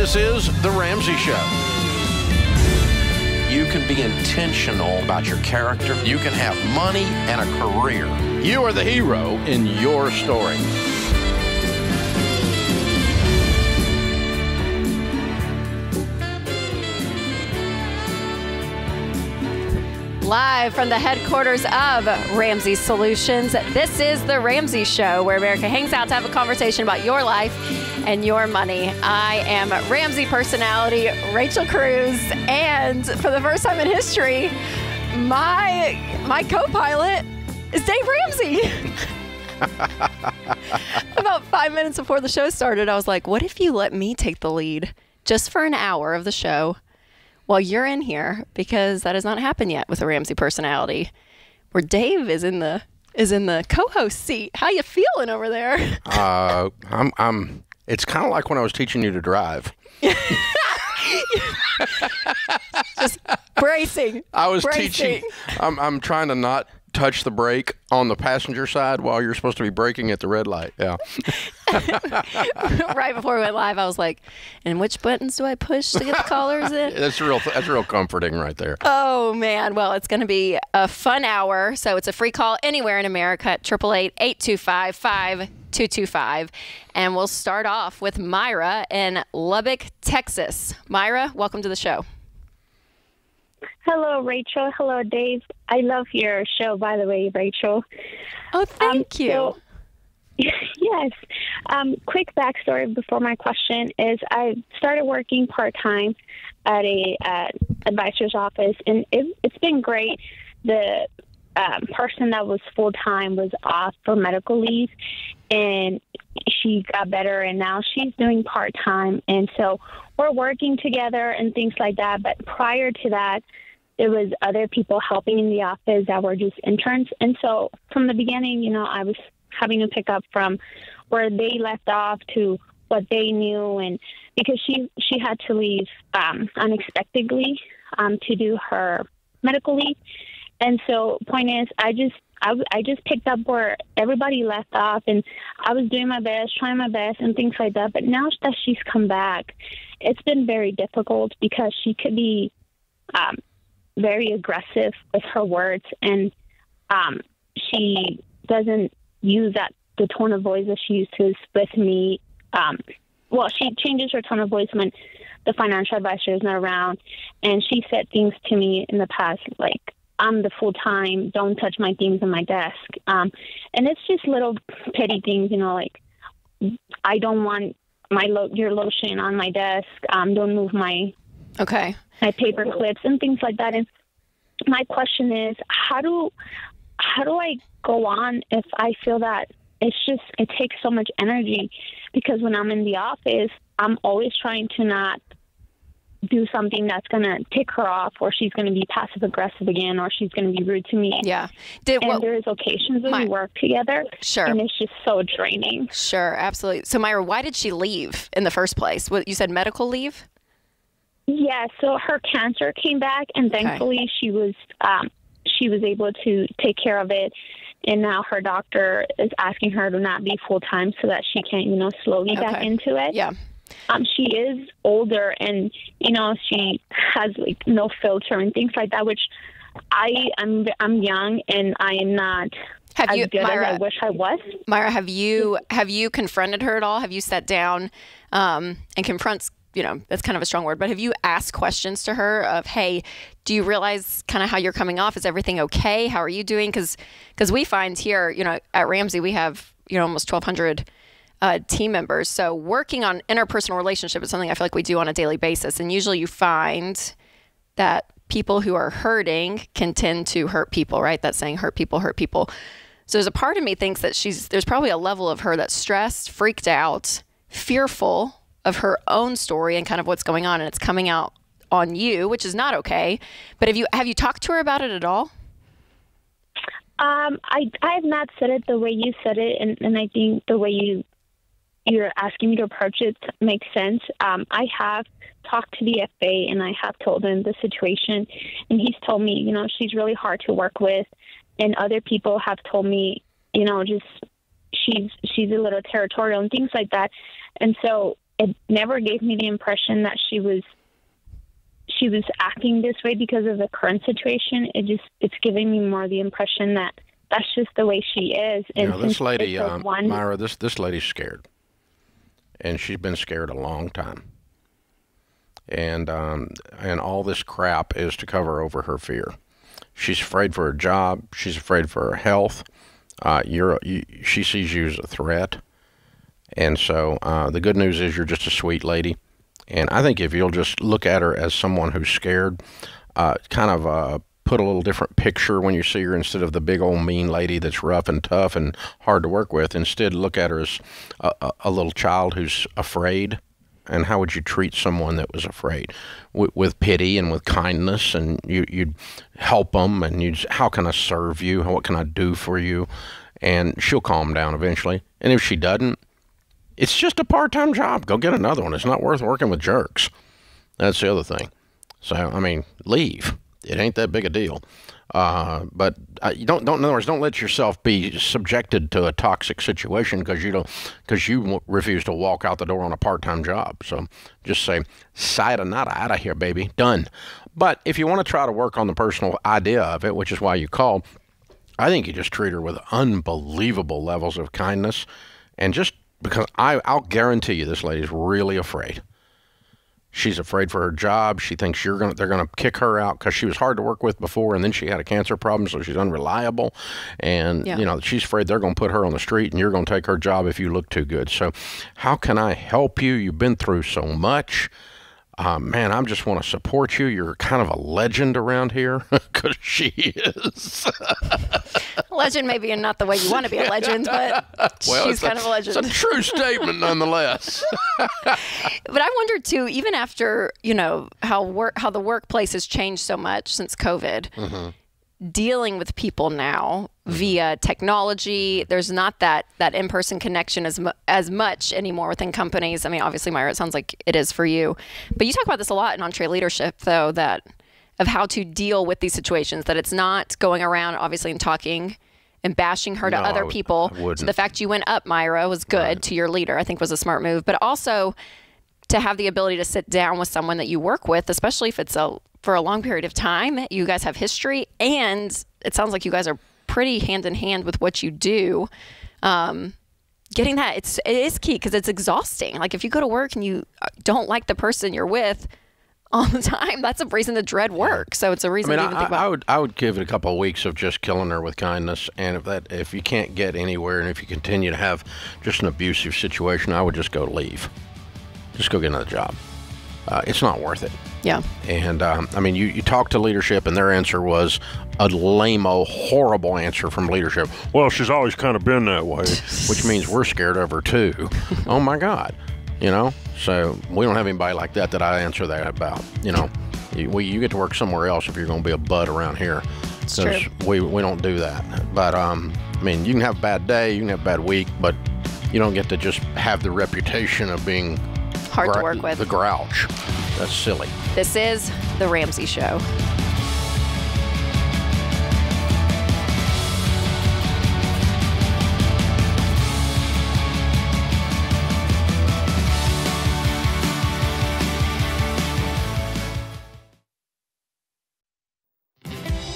This is The Ramsey Show. You can be intentional about your character. You can have money and a career. You are the hero in your story. Live from the headquarters of Ramsey Solutions, this is The Ramsey Show, where America hangs out to have a conversation about your life and your money. I am Ramsey personality Rachel Cruz, and for the first time in history, my my co-pilot is Dave Ramsey. About five minutes before the show started, I was like, "What if you let me take the lead just for an hour of the show?" while you're in here because that has not happened yet with a Ramsey personality. Where Dave is in the is in the co-host seat. How you feeling over there? Uh, I'm. I'm. It's kind of like when I was teaching you to drive. Just bracing. I was bracing. teaching. I'm. I'm trying to not touch the brake on the passenger side while you're supposed to be braking at the red light. Yeah. right before we went live, I was like, "And which buttons do I push to get the callers in?" That's real. That's real comforting right there. Oh man! Well, it's going to be a fun hour. So it's a free call anywhere in America at triple eight eight two five five two two five, and we'll start off with Myra in Lubbock, Texas. Myra, welcome to the show. Hello, Rachel. Hello, Dave. I love your show, by the way, Rachel. Oh, thank Um, you. so- yes. Um, quick backstory before my question is I started working part time at a uh, advisor's office, and it, it's been great. The um, person that was full time was off for medical leave, and she got better, and now she's doing part time, and so we're working together and things like that. But prior to that, there was other people helping in the office that were just interns, and so from the beginning, you know, I was having to pick up from where they left off to what they knew, and because she she had to leave um, unexpectedly um, to do her medical leave, and so point is, I just I, I just picked up where everybody left off, and I was doing my best, trying my best, and things like that. But now that she's come back, it's been very difficult because she could be um, very aggressive with her words, and um, she doesn't use that the tone of voice that she uses with me. Um, well, she changes her tone of voice when the financial advisor is not around, and she said things to me in the past like. I'm the full time. Don't touch my things on my desk. Um, and it's just little petty things, you know, like I don't want my lo- your lotion on my desk. Um, don't move my Okay. my paper clips and things like that. And my question is, how do how do I go on if I feel that it's just it takes so much energy because when I'm in the office, I'm always trying to not do something that's going to tick her off or she's going to be passive aggressive again or she's going to be rude to me. Yeah. Did And well, there's occasions when My- we work together Sure. and it's just so draining. Sure, absolutely. So Myra, why did she leave in the first place? What you said medical leave? Yeah, so her cancer came back, and thankfully she was um, she was able to take care of it. And now her doctor is asking her to not be full time so that she can, you know, slowly back into it. Yeah. Um, she is older, and you know, she has like no filter and things like that. Which I am I'm young, and I am not Have you good as I wish I was. Myra, have you have you confronted her at all? Have you sat down um, and confronts? You know, that's kind of a strong word, but have you asked questions to her of, "Hey, do you realize kind of how you're coming off? Is everything okay? How are you doing?" Because because we find here, you know, at Ramsey, we have you know almost 1,200 uh, team members. So working on interpersonal relationship is something I feel like we do on a daily basis, and usually you find that people who are hurting can tend to hurt people, right? That saying, hurt people, hurt people. So there's a part of me thinks that she's there's probably a level of her that's stressed, freaked out, fearful of her own story and kind of what's going on, and it's coming out on you, which is not okay. But have you have you talked to her about it at all? Um, I I have not said it the way you said it, and, and I think the way you you're asking me to approach it makes sense. Um, I have talked to the FA and I have told him the situation, and he's told me, you know, she's really hard to work with, and other people have told me, you know, just she's she's a little territorial and things like that, and so it never gave me the impression that she was she was acting this way because of the current situation. It just it's giving me more the impression that that's just the way she is. And you know, this lady, um, one... Myra, this this lady's scared, and she's been scared a long time. And um, and all this crap is to cover over her fear. She's afraid for her job. She's afraid for her health. Uh, you're you, she sees you as a threat, and so uh, the good news is you're just a sweet lady and I think if you'll just look at her as someone who's scared, uh, kind of uh, put a little different picture when you see her instead of the big old mean lady that's rough and tough and hard to work with. Instead, look at her as a, a little child who's afraid. And how would you treat someone that was afraid? With, with pity and with kindness, and you, would help them, and you'd, how can I serve you? What can I do for you? And she'll calm down eventually. And if she doesn't, it's just a part time job. Go get another one. It's not worth working with jerks. That's the other thing. So, I mean, leave. It ain't that big a deal. Uh, but uh, you don't, don't, in other words, don't let yourself be subjected to a toxic situation because you don't, because you refuse to walk out the door on a part-time job. So just say, sayonara, out of here, baby, done. But if you want to try to work on the personal idea of it, which is why you call, I think you just treat her with unbelievable levels of kindness and just because I, I'll guarantee you this lady's really afraid. She's afraid for her job. She thinks you're gonna they're gonna kick her out because she was hard to work with before, and then she had a cancer problem, so she's unreliable. And yeah. you know she's afraid they're gonna put her on the street, and you're gonna take her job if you look too good. So, how can I help you? You've been through so much uh, man, I just want to support you. You're kind of a legend around here because she is. legend, maybe, and not the way you want to be a legend, but well, she's kind a, of a legend. It's a true statement, nonetheless. but I wonder too, even after you know how work, how the workplace has changed so much since COVID. Mm-hmm dealing with people now mm-hmm. via technology. There's not that that in-person connection as mu- as much anymore within companies. I mean, obviously, Myra, it sounds like it is for you, but you talk about this a lot in EntreLeadership, though that of how to deal with these situations. That it's not going around, obviously, and talking and bashing her to no, other people. So the fact you went up, Myra, was good right. to your leader. I think was a smart move, but also to have the ability to sit down with someone that you work with, especially if it's a for a long period of time. You guys have history, and it sounds like you guys are pretty hand in hand with what you do. Um, getting that it's it is key because it's exhausting. Like if you go to work and you uh, don't like the person you're with all the time, that's a reason to dread work. So it's a reason I mean, to even I, think about. I would I would give it a couple of weeks of just killing her with kindness, and if that if you can't get anywhere, and if you continue to have just an abusive situation, I would just go leave. Just go get another job. Uh, it's not worth it. Yeah. And um, I mean, you, you talk to leadership, and their answer was a lame, horrible answer from leadership. Well, she's always kind of been that way, which means we're scared of her too. oh my God. You know? So we don't have anybody like that that I answer that about. You know, you, we, you get to work somewhere else if you're going to be a bud around here. Because we, we don't do that. But, um, I mean, you can have a bad day, you can have a bad week, but you don't get to just have the reputation of being hard to work with. The grouch. That's silly. This is The Ramsey Show.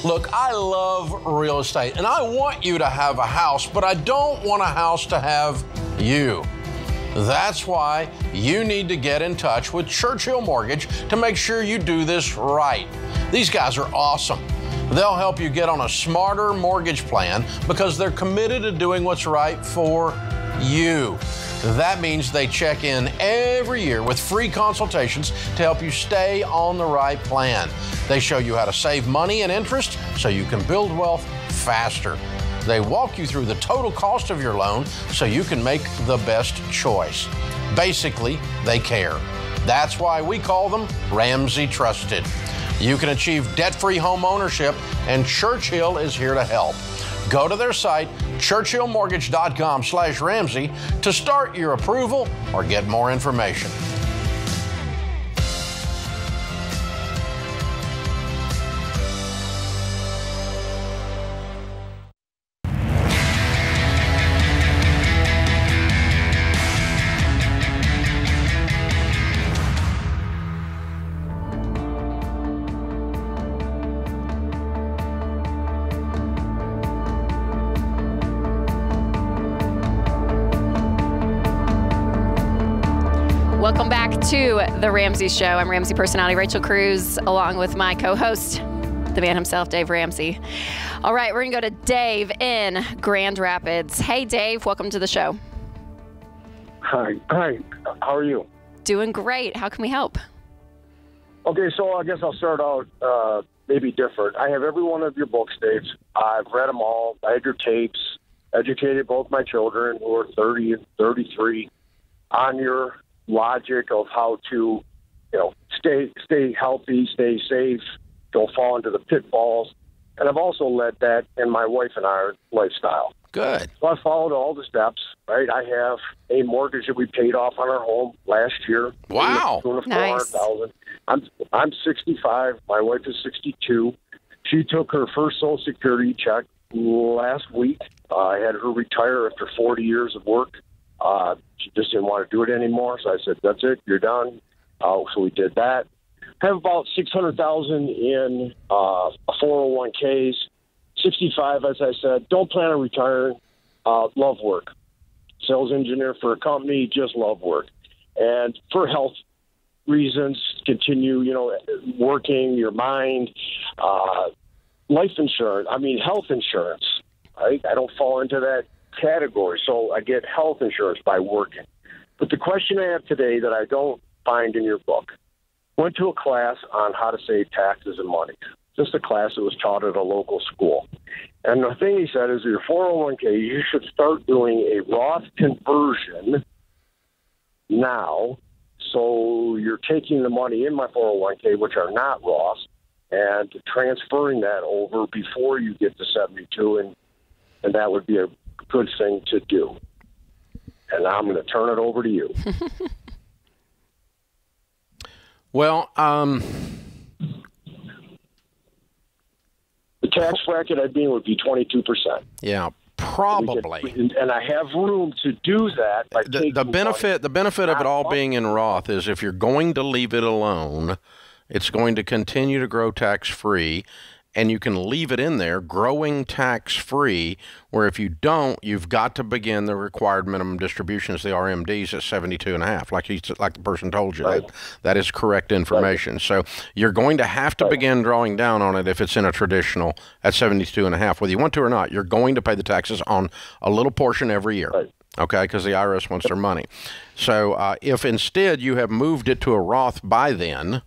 Look, I love real estate and I want you to have a house, but I don't want a house to have you. That's why you need to get in touch with Churchill Mortgage to make sure you do this right. These guys are awesome. They'll help you get on a smarter mortgage plan because they're committed to doing what's right for you. That means they check in every year with free consultations to help you stay on the right plan. They show you how to save money and interest so you can build wealth faster. They walk you through the total cost of your loan so you can make the best choice. Basically, they care. That's why we call them Ramsey Trusted. You can achieve debt free home ownership, and Churchill is here to help. Go to their site, churchillmortgage.com slash Ramsey, to start your approval or get more information. The Ramsey Show. I'm Ramsey personality Rachel Cruz, along with my co host, the man himself, Dave Ramsey. All right, we're going to go to Dave in Grand Rapids. Hey, Dave, welcome to the show. Hi. Hi. How are you? Doing great. How can we help? Okay, so I guess I'll start out uh, maybe different. I have every one of your books, Dave. I've read them all. I had your tapes. Educated both my children, who are 30 and 33, on your logic of how to, you know, stay stay healthy, stay safe, don't fall into the pitfalls. And I've also led that in my wife and our lifestyle. Good. So I followed all the steps, right? I have a mortgage that we paid off on our home last year. Wow. Nice. I'm I'm 65. My wife is 62. She took her first Social Security check last week. Uh, I had her retire after 40 years of work. Uh, she just didn't want to do it anymore, so I said, "That's it, you're done." Uh, so we did that. have about 600,000 in uh, 401ks. 65, as I said, don't plan on retiring. Uh, love work. Sales engineer for a company, just love work. And for health reasons, continue, you know, working your mind. Uh, life insurance, I mean, health insurance, right? I don't fall into that category. So I get health insurance by working. But the question I have today that I don't find in your book went to a class on how to save taxes and money just a class that was taught at a local school. And the thing he said is your 401k, you should start doing a Roth conversion now. So you're taking the money in my 401k, which are not Roth, and transferring that over before you get to 72, and and that would be a good thing to do. And I'm going to turn it over to you. well, um, the tax bracket I'd be in would be 22%. Yeah, probably. Could, and I have room to do that. the, the benefit, money. the benefit of it all being in Roth is if you're going to leave it alone, it's going to continue to grow tax free and you can leave it in there growing tax free where if you don't you've got to begin the required minimum distributions. The RMDs at 72 and a half like like the person told you. Right. that that is correct information. Right. so you're going to have to right. begin drawing down on it if it's in a traditional at 72 and a half whether you want to or not. You're going to pay the taxes on a little portion every year okay because the IRS wants their money. So uh, if instead you have moved it to a Roth by then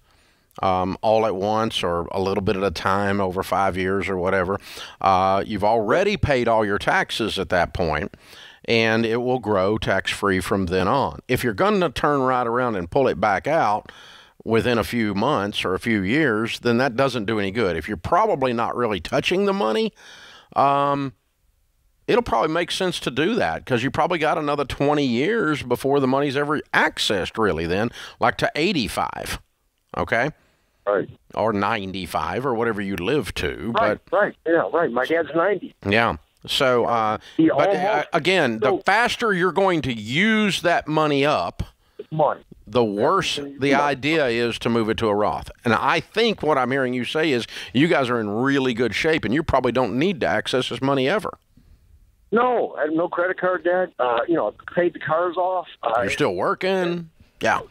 um, all at once or a little bit at a time over five years or whatever, uh, you've already paid all your taxes at that point, and it will grow tax free from then on. If you're going to turn right around and pull it back out, within a few months or a few years, then that doesn't do any good. If you're probably not really touching the money, um, it'll probably make sense to do that because you probably got another 20 years before the money's ever accessed, really, then, like to 85. Okay? Right. Or 95 or whatever you live to. Right, but, right. Yeah, right. My dad's 90. Yeah. So, uh, but uh, uh, again, so, the faster you're going to use that money up, money. the worse the idea is to move it to a Roth. And I think what I'm hearing you say is you guys are in really good shape and you probably don't need to access this money ever. No, I have no credit card debt. Uh, you know, paid the cars off. You're still working. Yeah.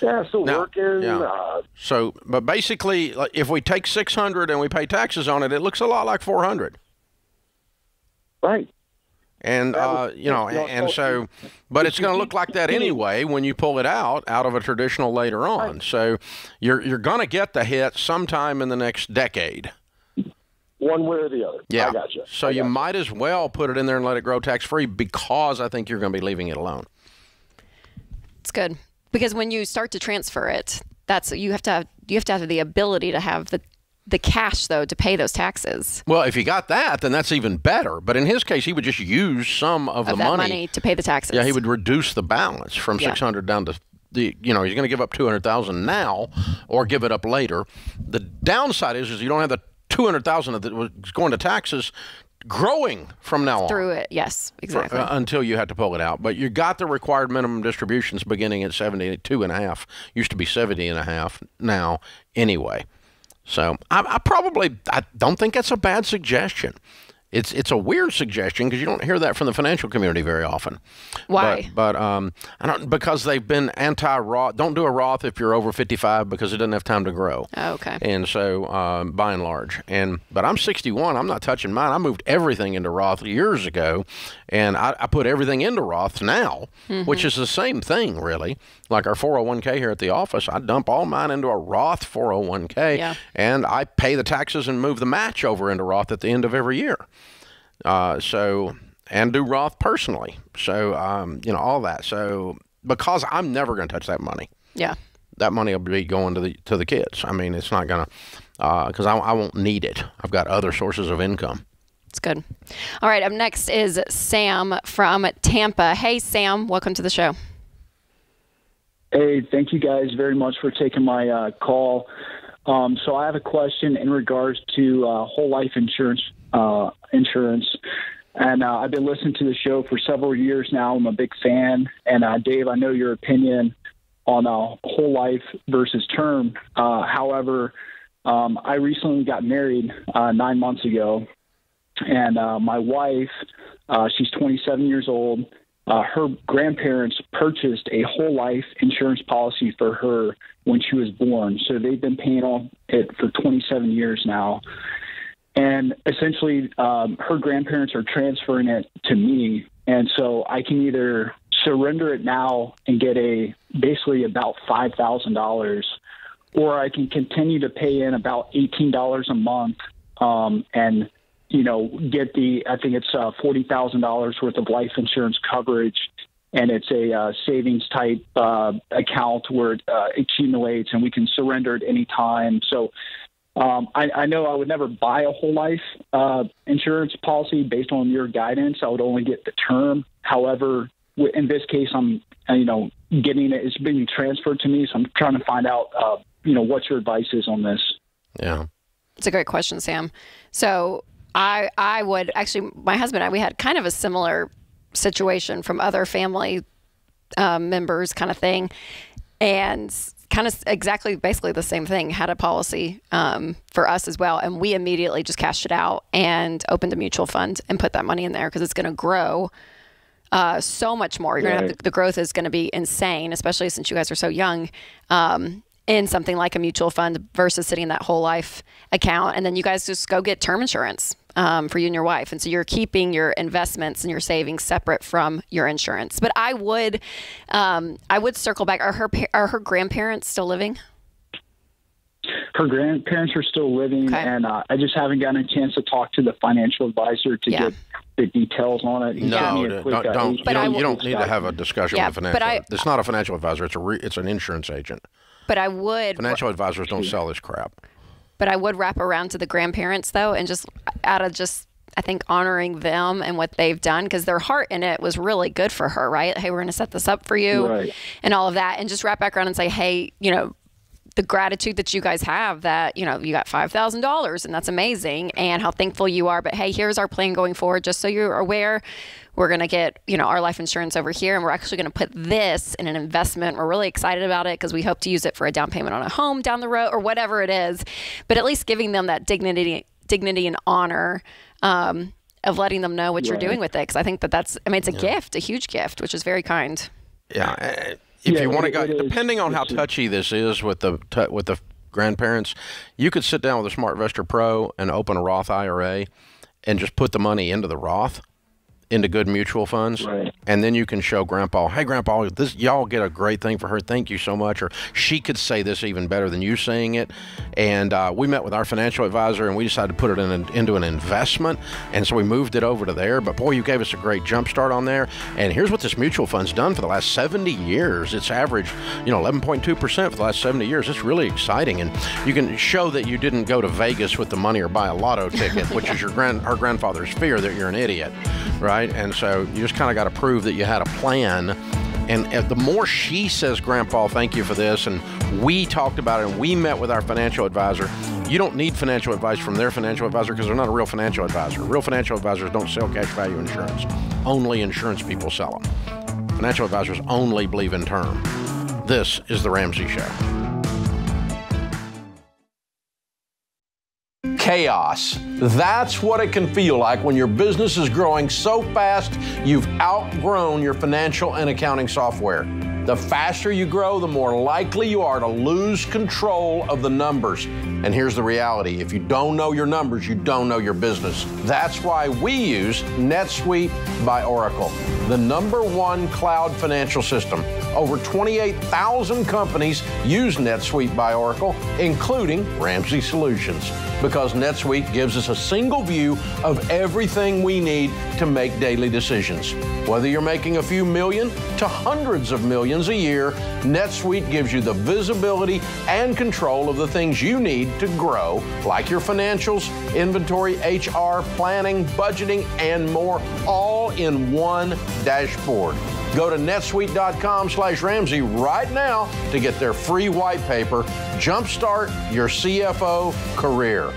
Yeah, still now, working. Yeah. Uh, so, but basically, if we take six hundred and we pay taxes on it, it looks a lot like four hundred. Right. And uh, you know, and so, but it's going to look like that anyway when you pull it out out of a traditional later on. Right. So, you're you're going to get the hit sometime in the next decade. One way or the other. Yeah. I got you. So you might as well put it in there and let it grow tax free because I think you're going to be leaving it alone. It's good because when you start to transfer it, that's you have to have you have to have the ability to have the the cash though to pay those taxes. Well, if you got that, then that's even better. But in his case, he would just use some of, of the money, money, to pay the taxes. Yeah, he would reduce the balance from yeah. 600 down to the you know, he's going to give up 200,000 now or give it up later. The downside is is you don't have the 200,000 that was going to taxes growing from now on. Through it, yes, exactly. For, uh, until you had to pull it out. But you got the required minimum distributions beginning at 72 and a half. Used to be 70 and a half now anyway. So I, I probably I don't think that's a bad suggestion. It's it's a weird suggestion because you don't hear that from the financial community very often. Why? But, but um, I don't because they've been anti-Roth. Don't do a Roth if you're over 55 because it doesn't have time to grow. Oh, okay. And so, um, by and large, and but I'm 61. I'm not touching mine. I moved everything into Roth years ago, and I, I put everything into Roth now, mm-hmm. which is the same thing really. Like our 401k here at the office, I dump all mine into a Roth 401k, yeah. and I pay the taxes and move the match over into Roth at the end of every year. Uh, so and do Roth personally. So um, you know all that. So because I'm never going to touch that money. Yeah. That money will be going to the to the kids. I mean, it's not going to because uh, I, I won't need it. I've got other sources of income. It's good. All right. Up next is Sam from Tampa. Hey, Sam. Welcome to the show. Hey, thank you guys very much for taking my uh, call. Um, so I have a question in regards to uh, whole life insurance uh, insurance. And uh, I've been listening to the show for several years now. I'm a big fan. And uh, Dave, I know your opinion on uh, whole life versus term. Uh, however, um, I recently got married uh, nine months ago, and uh, my wife, uh, she's 27 years old. Uh, her grandparents purchased a whole life insurance policy for her when she was born. So they've been paying on it for 27 years now. And essentially, um, her grandparents are transferring it to me. And so I can either surrender it now and get a basically about $5,000, or I can continue to pay in about $18 a month um, and you know, get the I think it's uh, forty thousand dollars worth of life insurance coverage, and it's a uh, savings type uh, account where it uh, accumulates, and we can surrender at any time. So um, I, I, know I would never buy a whole life uh, insurance policy based on your guidance. I would only get the term. However, in this case, I'm uh, you know getting it. It's being transferred to me, so I'm trying to find out uh, you know what your advice is on this. Yeah, it's a great question, Sam. So I I would actually my husband and I we had kind of a similar situation from other family um, members, kind of thing, and kind of exactly basically the same thing had a policy um, for us as well and we immediately just cashed it out and opened a mutual fund and put that money in there because it's going to grow uh, so much more you're right. to have the, the, growth is going to be insane especially since you guys are so young um, in something like a mutual fund versus sitting in that whole life account and then you guys just go get term insurance um, for you and your wife. And so you're keeping your investments and your savings separate from your insurance. But I would, um, I would circle back. Are her are her grandparents still living? Her grandparents are still living, okay. and uh, I just haven't gotten a chance to talk to the financial advisor to yeah. get the details on it. no, quick, don't, uh, don't, you, don't, you don't need to have a discussion yeah, with a financial. But I, it's not a financial advisor. It's a re, it's an insurance agent. But I would. Financial advisors don't sell this crap. But I would wrap around to the grandparents though, and just out of just I think honoring them and what they've done because their heart in it was really good for her, right? Hey, we're going to set this up for you right. and all of that. And just wrap back around and say, hey, you know, the gratitude that you guys have that, you know, you got $5,000 and that's amazing and how thankful you are. But hey, here's our plan going forward, just so you're aware we're going to get, you know, our life insurance over here and we're actually going to put this in an investment. We're really excited about it because we hope to use it for a down payment on a home down the road or whatever it is. But at least giving them that dignity, dignity and honor. Um, of letting them know what right. you're doing with it because I think that that's I mean it's a yeah. gift, a huge gift, which is very kind. Yeah, if yeah, you want to go, depending on how touchy this is with the with the grandparents, you could sit down with a SmartVestor Pro and open a Roth IRA and just put the money into the Roth into good mutual funds, right. and then you can show Grandpa, "Hey, Grandpa, this y'all get a great thing for her. Thank you so much." Or she could say this even better than you saying it. And uh, we met with our financial advisor, and we decided to put it in an, into an investment, and so we moved it over to there. But boy, you gave us a great jump start on there. And here's what this mutual fund's done for the last 70 years. It's averaged, you know, 11.2 percent for the last 70 years. It's really exciting, and you can show that you didn't go to Vegas with the money or buy a lotto ticket, which is your grand her grandfather's fear that you're an idiot, right? Right? And so you just kind of got to prove that you had a plan. And uh, the more she says, Grandpa, thank you for this, and we talked about it and we met with our financial advisor, you don't need financial advice from their financial advisor because they're not a real financial advisor. Real financial advisors don't sell cash value insurance, only insurance people sell them. Financial advisors only believe in term. This is The Ramsey Show. Chaos. That's what it can feel like when your business is growing so fast you've outgrown your financial and accounting software. The faster you grow, the more likely you are to lose control of the numbers. And here's the reality if you don't know your numbers, you don't know your business. That's why we use NetSuite by Oracle, the number one cloud financial system. Over 28,000 companies use NetSuite by Oracle, including Ramsey Solutions, because NetSuite gives us a single view of everything we need to make daily decisions. Whether you're making a few million to hundreds of millions a year, NetSuite gives you the visibility and control of the things you need to grow, like your financials, inventory, HR, planning, budgeting, and more, all in one dashboard. Go to netsuite.com slash Ramsey right now to get their free white paper. Jumpstart your CFO career.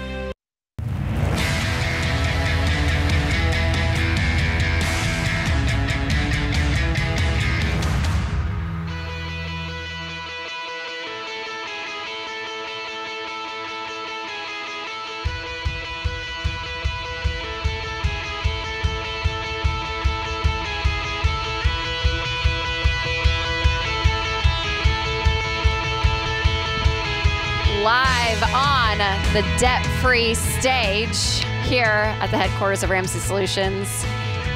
The debt free stage here at the headquarters of Ramsey Solutions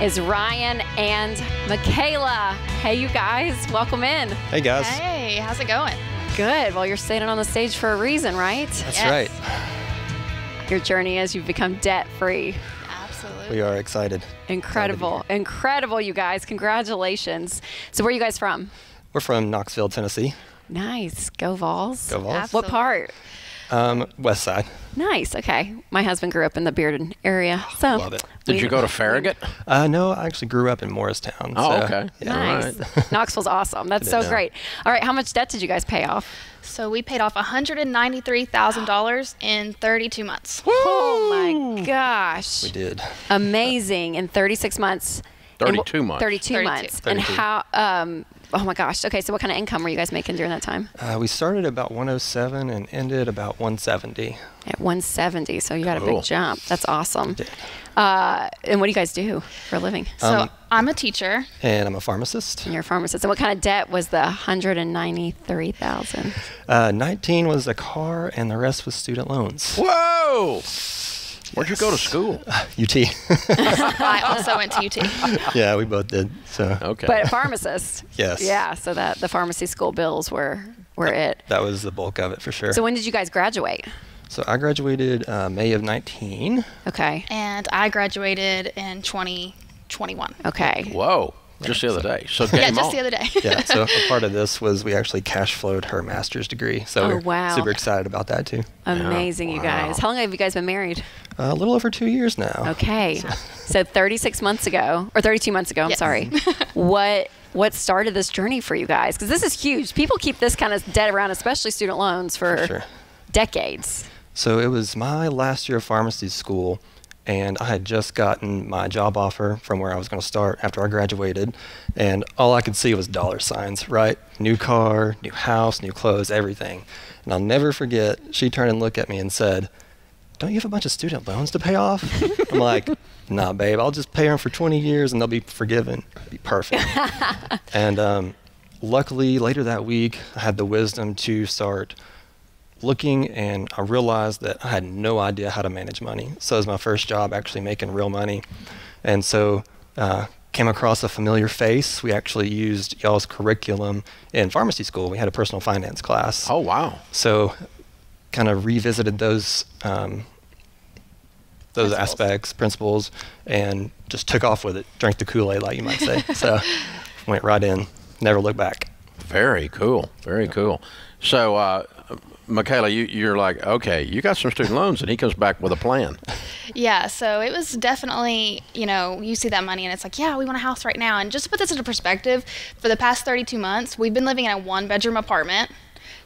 is Ryan and Michaela. Hey, you guys, welcome in. Hey, guys. Hey, how's it going? Good. Well, you're standing on the stage for a reason, right? That's yes. right. Your journey as you've become debt free. Absolutely. We are excited. Incredible. Incredible, you guys. Congratulations. So, where are you guys from? We're from Knoxville, Tennessee. Nice. Go Vols. Go Vols. What part? Um, West Side. Nice. Okay. My husband grew up in the Bearden area, so Love it. Did you go to Farragut? Uh, no, I actually grew up in Morristown. Oh, so, okay. Yeah. Nice. Knoxville's awesome. That's so know. great. All right. How much debt did you guys pay off? So we paid off $193,000 in 32 months. Oh my gosh. We did. Amazing. In 36 months. 32 wh- months. 32, 32. months. And how, um, oh my gosh. Okay. So, what kind of income were you guys making during that time? Uh, we started about 107 and ended about 170. At 170. So, you got a big jump. That's awesome. Uh, and what do you guys do for a living? So Um, I'm a teacher. And I'm a pharmacist. And you're a pharmacist. And what kind of debt was the 193,000? Uh, 19 was a car, and the rest was student loans. Whoa! Where'd you go to school? UT. I also went to UT. yeah, we both did. So Okay. But a pharmacist. Yes. Yeah. So that the pharmacy school bills were were it. that was the bulk of it for sure. So when did you guys graduate? So I graduated uh, May of 19. Okay. And I graduated in 2021. Okay. Whoa! Just the other day. So Yeah, just on. the other day. Yeah, so a part of this was we actually cash flowed her master's degree. So Oh, we're wow. super excited about that too. Amazing, you guys. How long have you guys been married? Uh, a little over two years now. Okay. So 36 months ago, or 32 months ago, I'm Yes. sorry. what what started this journey for you guys? Because this is huge. People keep this kind of debt around, especially student loans, for Sure. decades. So it was my last year of pharmacy school, and I had just gotten my job offer from where I was going to start after I graduated, and all I could see was dollar signs, right? New car, new house, new clothes, everything. And I'll never forget, she turned and looked at me and said, Don't you have a bunch of student loans to pay off? I'm like, Nah, babe, I'll just pay them for 20 years and they'll be forgiven. It'll be perfect. and um, luckily, later that week, I had the wisdom to start looking and I realized that I had no idea how to manage money. So it was my first job actually making real money. And so uh, came across a familiar face. We actually used y'all's curriculum in pharmacy school. We had a personal finance class. Oh wow! So kind of revisited those um, those Principles. aspects, principles, and just took off with it. Drank the Kool-Aid, like you might say. so went right in, never looked back. Very cool. Very cool. So, uh, Michaela, you, you're like, okay, you got some student loans, and he comes back with a plan. Yeah, so it was definitely, you know, you see that money and it's like, yeah, we want a house right now. And just to put this into perspective, for the past 32 months, we've been living in a one bedroom apartment,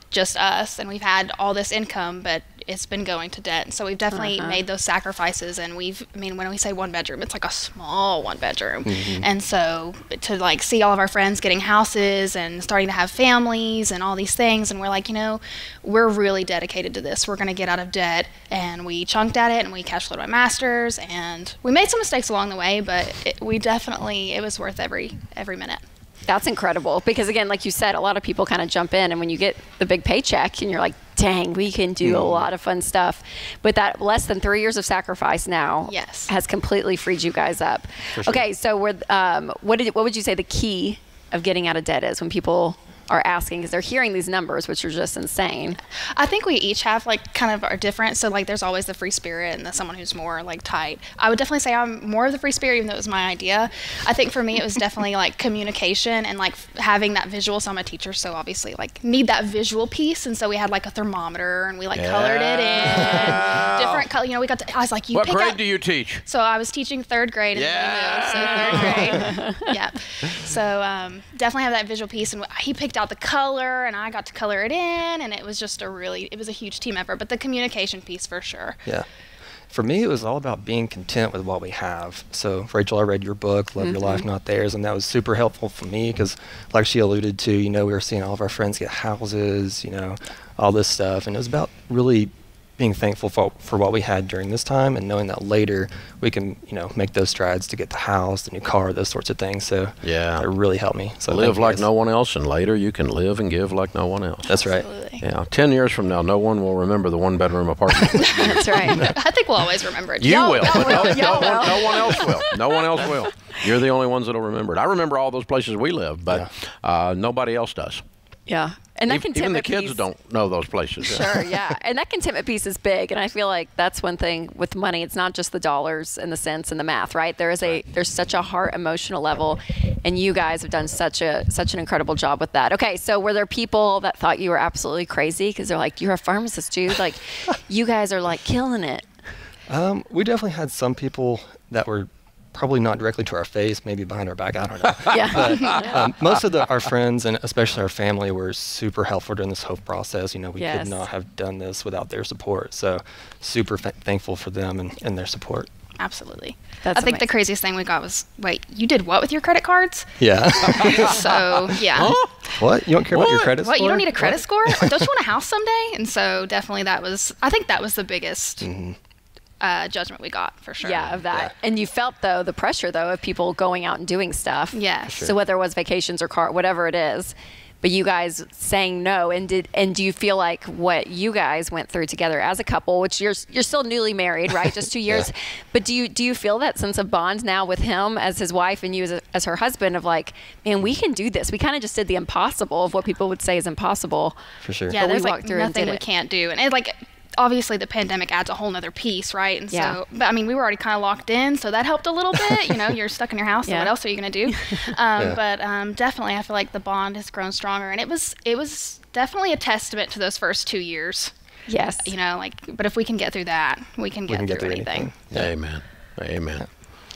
just us, and we've had all this income, but it's been going to debt. So we've definitely uh-huh. made those sacrifices, and we've. I mean, when we say one bedroom, it's like a small one bedroom, mm-hmm. and so to like see all of our friends getting houses and starting to have families and all these things, and we're like, you know, we're really dedicated to this. We're going to get out of debt, and we chunked at it, and we cash flowed my masters, and we made some mistakes along the way, but it, we definitely it was worth every every minute. That's incredible because again, like you said, a lot of people kind of jump in, and when you get the big paycheck, and you're like, "Dang, we can do mm. a lot of fun stuff." But that less than three years of sacrifice now, yes. has completely freed you guys up. Sure. Okay, so we're um, what did what would you say the key of getting out of debt is when people are asking because they're hearing these numbers, which are just insane. I think we each have like kind of are different. So like there's always the free spirit and the someone who's more like tight. I would definitely say I'm more of the free spirit, even though it was my idea. I think for me it was definitely like communication and like having that visual. So I'm a teacher, so obviously like need that visual piece. And so we had like a thermometer and we like yeah. colored it in different color. You know, we got to. I was like, you. What grade out. do you teach? So I was teaching third grade. Yeah. so third grade. yeah. So um, definitely have that visual piece, and he picked out the color and I got to color it in and it was just a really it was a huge team effort but the communication piece for sure yeah for me it was all about being content with what we have so rachel i read your book love mm-hmm. your life mm-hmm. not theirs and that was super helpful for me because like she alluded to you know we were seeing all of our friends get houses you know all this stuff and it was about really being thankful for, for what we had during this time and knowing that later we can you know make those strides to get the house the new car those sorts of things. So yeah. it really helped me. So live like no one else and later you can live and give like no one else. That's right. Absolutely. yeah 10 years from now no one will remember the one bedroom apartment. That's right. I think we'll always remember it. You Y'all will. but no, no, one, no one else will. No one else will. You're the only ones that'll remember it. I remember all those places we lived but yeah. uh, nobody else does yeah. And that even, even the kids piece, don't know those places. Sure, yeah. and that contentment piece is big, and I feel like that's one thing with money. It's not just the dollars and the cents and the math, right? There is a there's such a heart emotional level, and you guys have done such a such an incredible job with that. Okay, so were there people that thought you were absolutely crazy because they're like, you're a pharmacist, dude. Like, you guys are like killing it. Um, we definitely had some people that were probably not directly to our face, maybe behind our back. I don't know. yeah. But um, most of the, our friends and especially our family were super helpful during this whole process. You know, we yes. could not have done this without their support. So, super f- thankful for them and, and their support. Absolutely. That's I think amazing. the craziest thing we got was, wait, you did what with your credit cards? Yeah. so yeah. Huh? What? You don't care what? about your credit what? score? You don't need a credit what? score? don't you want a house someday? And so definitely that was. I think that was the biggest. Mm-hmm uh, judgment we got for sure. Yeah, of that. Yeah. And you felt though the pressure though of people going out and doing stuff. Yes. Sure. So whether it was vacations or car, whatever it is, but you guys saying no and did and do you feel like what you guys went through together as a couple which you're you're still newly married right just two years yeah. but do you do you feel that sense of bond now with him as his wife and you as, a, as her husband of like man we can do this we kind of just did the impossible of what people would say is impossible for sure yeah there's like nothing we it. can't do and it's like obviously the pandemic adds a whole nother piece, right? And yeah. so, but I mean, we were already kind of locked in, so that helped a little bit. you know, you're stuck in your house, yeah. so what else are you gonna do? Um, yeah. But um, definitely, I feel like the bond has grown stronger, and it was it was definitely a testament to those first two years. Yes. You know, like, but if we can get through that, we can get, we can through, get through, anything. anything. Amen. Amen.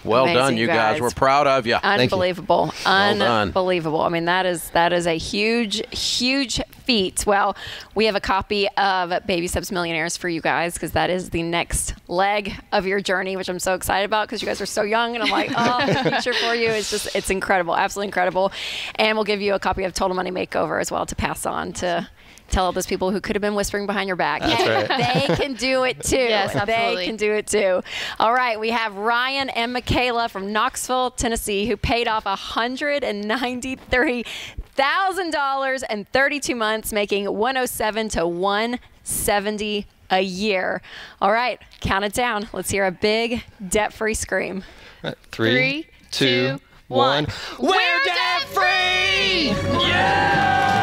Well Amazing, done, you guys. guys. We're proud of you. Unbelievable. You. Unbelievable. Well I mean, that is that is a huge, huge feat. Well, we have a copy of Baby Steps Millionaires for you guys because that is the next leg of your journey, which I'm so excited about because you guys are so young, and I'm like, oh, the future for you is just it's incredible, absolutely incredible. And we'll give you a copy of Total Money Makeover as well to pass on to tell all those people who could have been whispering behind your back. Right. they can do it too. Yes, absolutely. They can do it too. All right, we have Ryan and Michaela from Knoxville, Tennessee, who paid off $193,000 in 32 months, making 107 to 170 a year. All right, count it down. Let's hear a big debt-free scream. Right, three, three, two, one. We're debt-free! Yeah!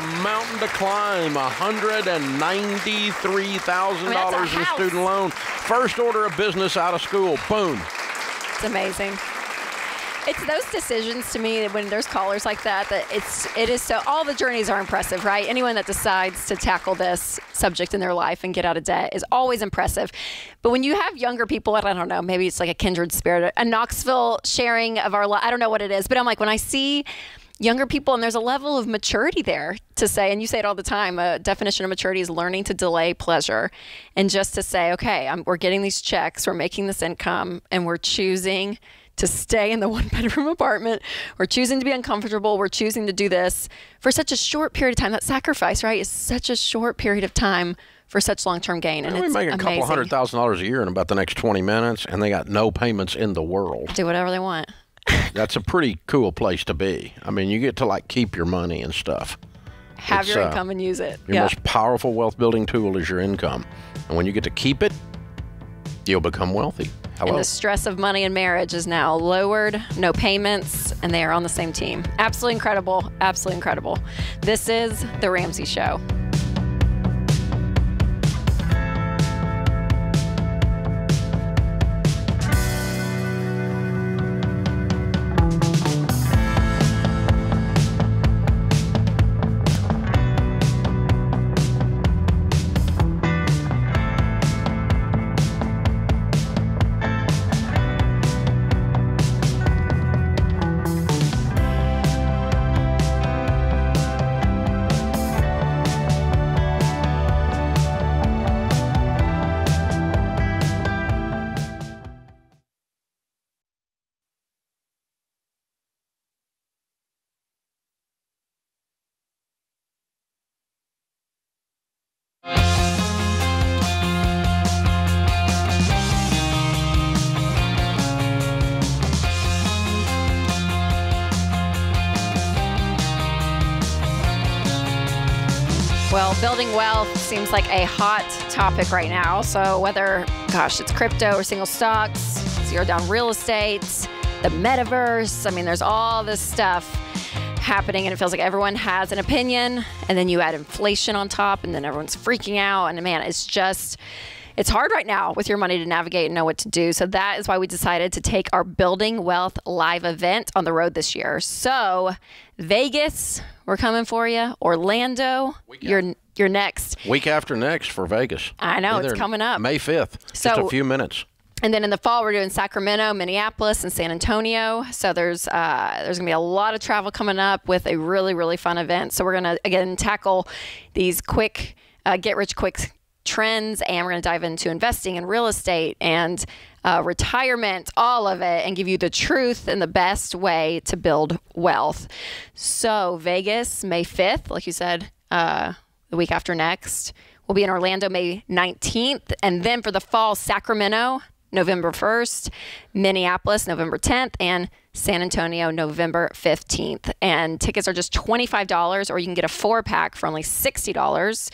A mountain to climb. $193,000 in student loan. First order of business out of school. Boom. It's amazing. it's those decisions to me that when there's callers like that that it's it is so all the journeys are impressive, right? Anyone that decides to tackle this subject in their life and get out of debt is always impressive. But when you have younger people, I don't know, maybe it's like a kindred spirit, a Knoxville sharing of our life. I don't know what it is, but I'm like when I see younger people and there's a level of maturity there to say and you say it all the time a definition of maturity is learning to delay pleasure and just to say okay I'm, we're getting these checks we're making this income and we're choosing to stay in the one bedroom apartment. We're choosing to be uncomfortable. We're choosing to do this for such a short period of time. That sacrifice, right, is such a short period of time for such long term gain. And we make a amazing. couple hundred thousand dollars a year in about the next 20 minutes, and they got no payments in the world. Do whatever they want. That's a pretty cool place to be. I mean, you get to like keep your money and stuff. Have it's, your uh, income uh, and use it. Your yeah. most powerful wealth building tool is your income. And when you get to keep it, you'll become wealthy. Hello. And the stress of money in marriage is now lowered, no payments, and they are on the same team. Absolutely incredible. Absolutely incredible. This is The Ramsey Show. Building wealth seems like a hot topic right now. So, whether, gosh, it's crypto or single stocks, zero down real estate, the metaverse, I mean, there's all this stuff happening, and it feels like everyone has an opinion. And then you add inflation on top, and then everyone's freaking out. And man, it's just it's hard right now with your money to navigate and know what to do. So that is why we decided to take our Building Wealth live event on the road this year. So Vegas, we're coming for you. Orlando, you're you're next. Week after next for Vegas. I know it's coming up. May 5th. So, just a few minutes. And then in the fall, we're doing Sacramento, Minneapolis, and San Antonio. So there's uh, there's gonna be a lot of travel coming up with a really really fun event. So we're gonna again tackle these quick uh, get rich quick trends, and we're to dive into investing in real estate and uh, retirement, all of it, and give you the truth and the best way to build wealth. So, Vegas, May 5th, like you said, uh, the week after next. We'll be in Orlando May 19th. And then for the fall, Sacramento, November 1st, Minneapolis, November 10th, and San Antonio, November 15th. And tickets are just $25, or you can get a four pack for only $60.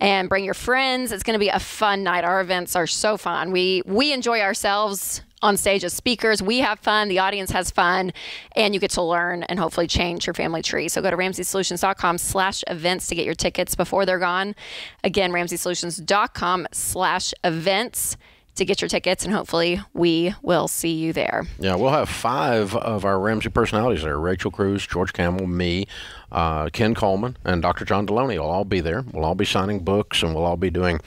And bring your friends. It's going to be a fun night. Our events are so fun. We, we enjoy ourselves on stage as speakers. We have fun, the audience has fun, and you get to learn and hopefully change your family tree. So go to ramseysolutions.com slash events to get your tickets before they're gone. Again, ramseysolutions.com slash events to get your tickets, and hopefully we will see you there. Yeah, we'll have five of our Ramsey personalities there Rachel Cruz, George Campbell, me, uh, Ken Coleman, and Dr. John Delony will all be there. We'll all be signing books, and we'll all be doing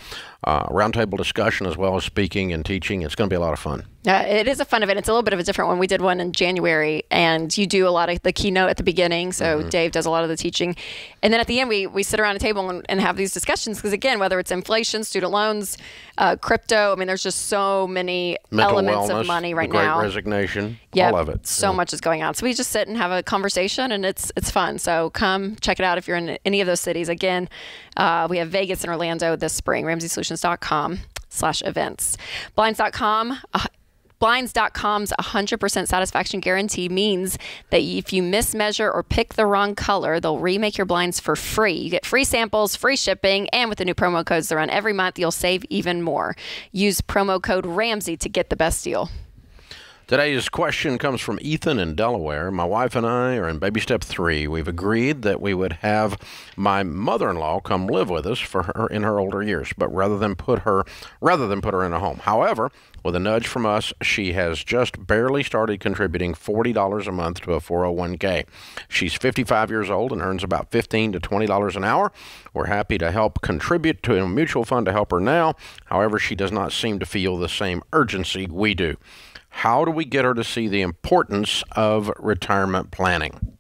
uh, roundtable discussion as well as speaking and teaching. It's going to be a lot of fun. Uh, it is a fun event. It's a little bit of a different one. We did one in January, and you do a lot of the keynote at the beginning. So mm-hmm. Dave does a lot of the teaching, and then at the end we we sit around a table and, and have these discussions because again, whether it's inflation, student loans, uh, crypto, I mean, there's just so many Mental elements wellness, of money right great now. Resignation, yep, all of it. So yeah. much is going on. So we just sit and have a conversation, and it's it's fun. So come check it out if you're in any of those cities. Again, uh, we have Vegas and Orlando this spring. RamseySolutions.com slash events. Blinds.com. Uh, Blinds.com's 100% satisfaction guarantee means that if you mismeasure or pick the wrong color, they'll remake your blinds for free. You get free samples, free shipping, and with the new promo codes they run every month, you'll save even more. Use promo code RAMSEY to get the best deal. Today's question comes from Ethan in Delaware. My wife and I are in baby step three. We've agreed that we would have my mother-in-law come live with us for her in her older years, but rather than put her rather than put her in a home. However, with a nudge from us, she has just barely started contributing $40 a month to a 401k. She's 55 years old and earns about 15 to $20 an hour. We're happy to help contribute to a mutual fund to help her now. However, she does not seem to feel the same urgency we do. How do we get her to see the importance of retirement planning?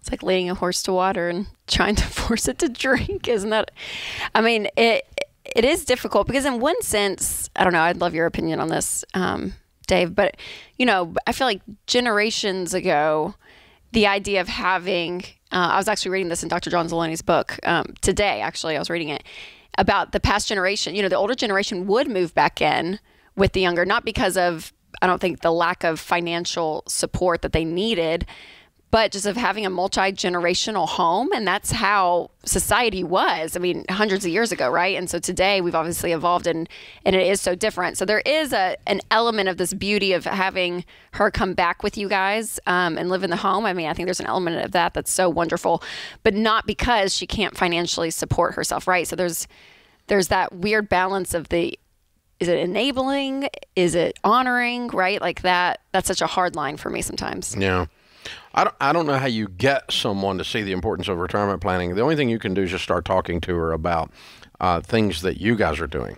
It's like leading a horse to water and trying to force it to drink, isn't that? I mean, it it is difficult because in one sense, I don't know. I'd love your opinion on this, um, Dave. But you know, I feel like generations ago, the idea of having uh, I was actually reading this in Dr. John Delony's book um, today. Actually, I was reading it about the past generation. You know, the older generation would move back in with the younger, not because of, I don't think, the lack of financial support that they needed, but just of having a multi generational home. And that's how society was. I mean, hundreds of years ago, right? And so today we've obviously evolved and, and it is so different. So there is a, an element of this beauty of having her come back with you guys um, and live in the home. I mean, I think there's an element of that that's so wonderful, but not because she can't financially support herself, right? So there's, there's that weird balance of the is it enabling? Is it honoring? Right? Like that. That's such a hard line for me sometimes. Yeah. I don't, I don't know how you get someone to see the importance of retirement planning. The only thing you can do is just start talking to her about uh, things that you guys are doing.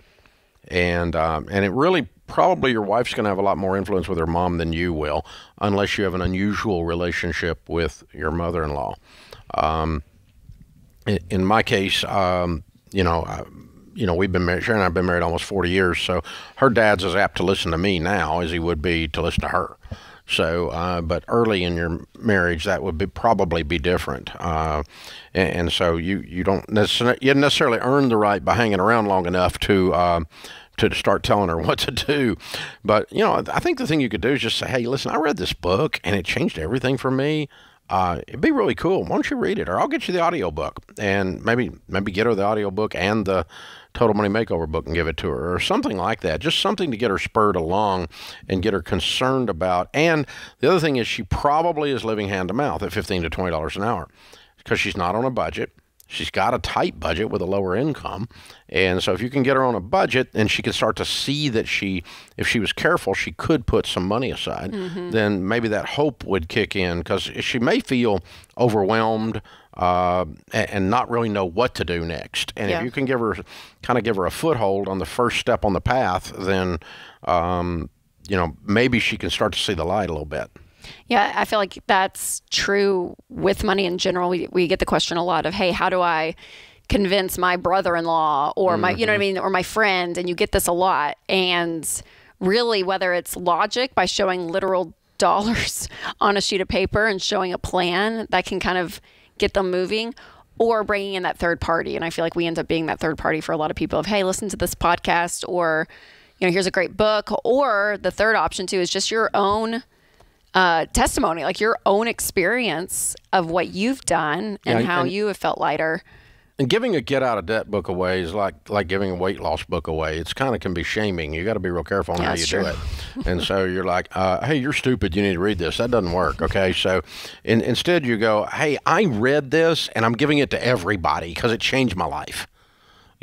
And, um, and it really probably your wife's going to have a lot more influence with her mom than you will, unless you have an unusual relationship with your mother in law. Um, in, in, my case, um, you know, you know, we've been married, Sharon and I've been married almost 40 years, so her dad's as apt to listen to me now as he would be to listen to her. So, uh, but early in your marriage, that would be probably be different. Uh, and, and, so you, you don't necessarily, you necessarily earn the right by hanging around long enough to, uh, to start telling her what to do. But, you know, I think the thing you could do is just say, hey, listen, I read this book and it changed everything for me uh, it'd be really cool. Why don't you read it, or I'll get you the audio book and maybe maybe get her the audio book and the Total Money Makeover book and give it to her, or something like that. Just something to get her spurred along and get her concerned about. And the other thing is, she probably is living hand to mouth at fifteen to twenty dollars an hour because she's not on a budget. She's got a tight budget with a lower income. And so if you can get her on a budget and she can start to see that she, if she was careful, she could put some money aside, mm-hmm. then maybe that hope would kick in because she may feel overwhelmed uh, and not really know what to do next. And yeah. if you can give her, kind of give her a foothold on the first step on the path, then, um, you know, maybe she can start to see the light a little bit. Yeah, I feel like that's true with money in general. We, we get the question a lot of, hey, how do I convince my brother in law or my, mm-hmm. you know what I mm-hmm. mean, or my friend? And you get this a lot. And really, whether it's logic by showing literal dollars on a sheet of paper and showing a plan that can kind of get them moving, or bringing in that third party. And I feel like we end up being that third party for a lot of people of, hey, listen to this podcast, or, you know, here's a great book. Or the third option, too, is just your own uh, testimony, like your own experience of what you've done and yeah, how and, you have felt lighter. And giving a get out of debt book away is like like giving a weight loss book away. It's kind of can be shaming. You got to be real careful on yeah, how you true. do it. and so you're like, uh, hey, you're stupid. You need to read this. That doesn't work. Okay. So in, instead you go, hey, I read this and I'm giving it to everybody because it changed my life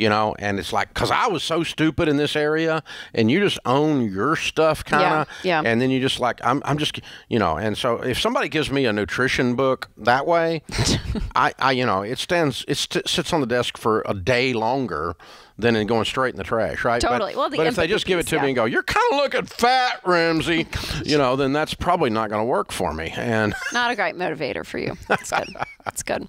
you know, and it's like, because I was so stupid in this area, and you just own your stuff, kind of, yeah, yeah. and then you just like, I'm, I'm just, you know, and so if somebody gives me a nutrition book that way, I, I, you know, it stands, it st- sits on the desk for a day longer than in going straight in the trash, right? Totally. But, well, the but if they just give it to yeah. me and go, "You're kind of looking fat, Ramsey," you know, then that's probably not going to work for me. And not a great motivator for you. That's good. that's good.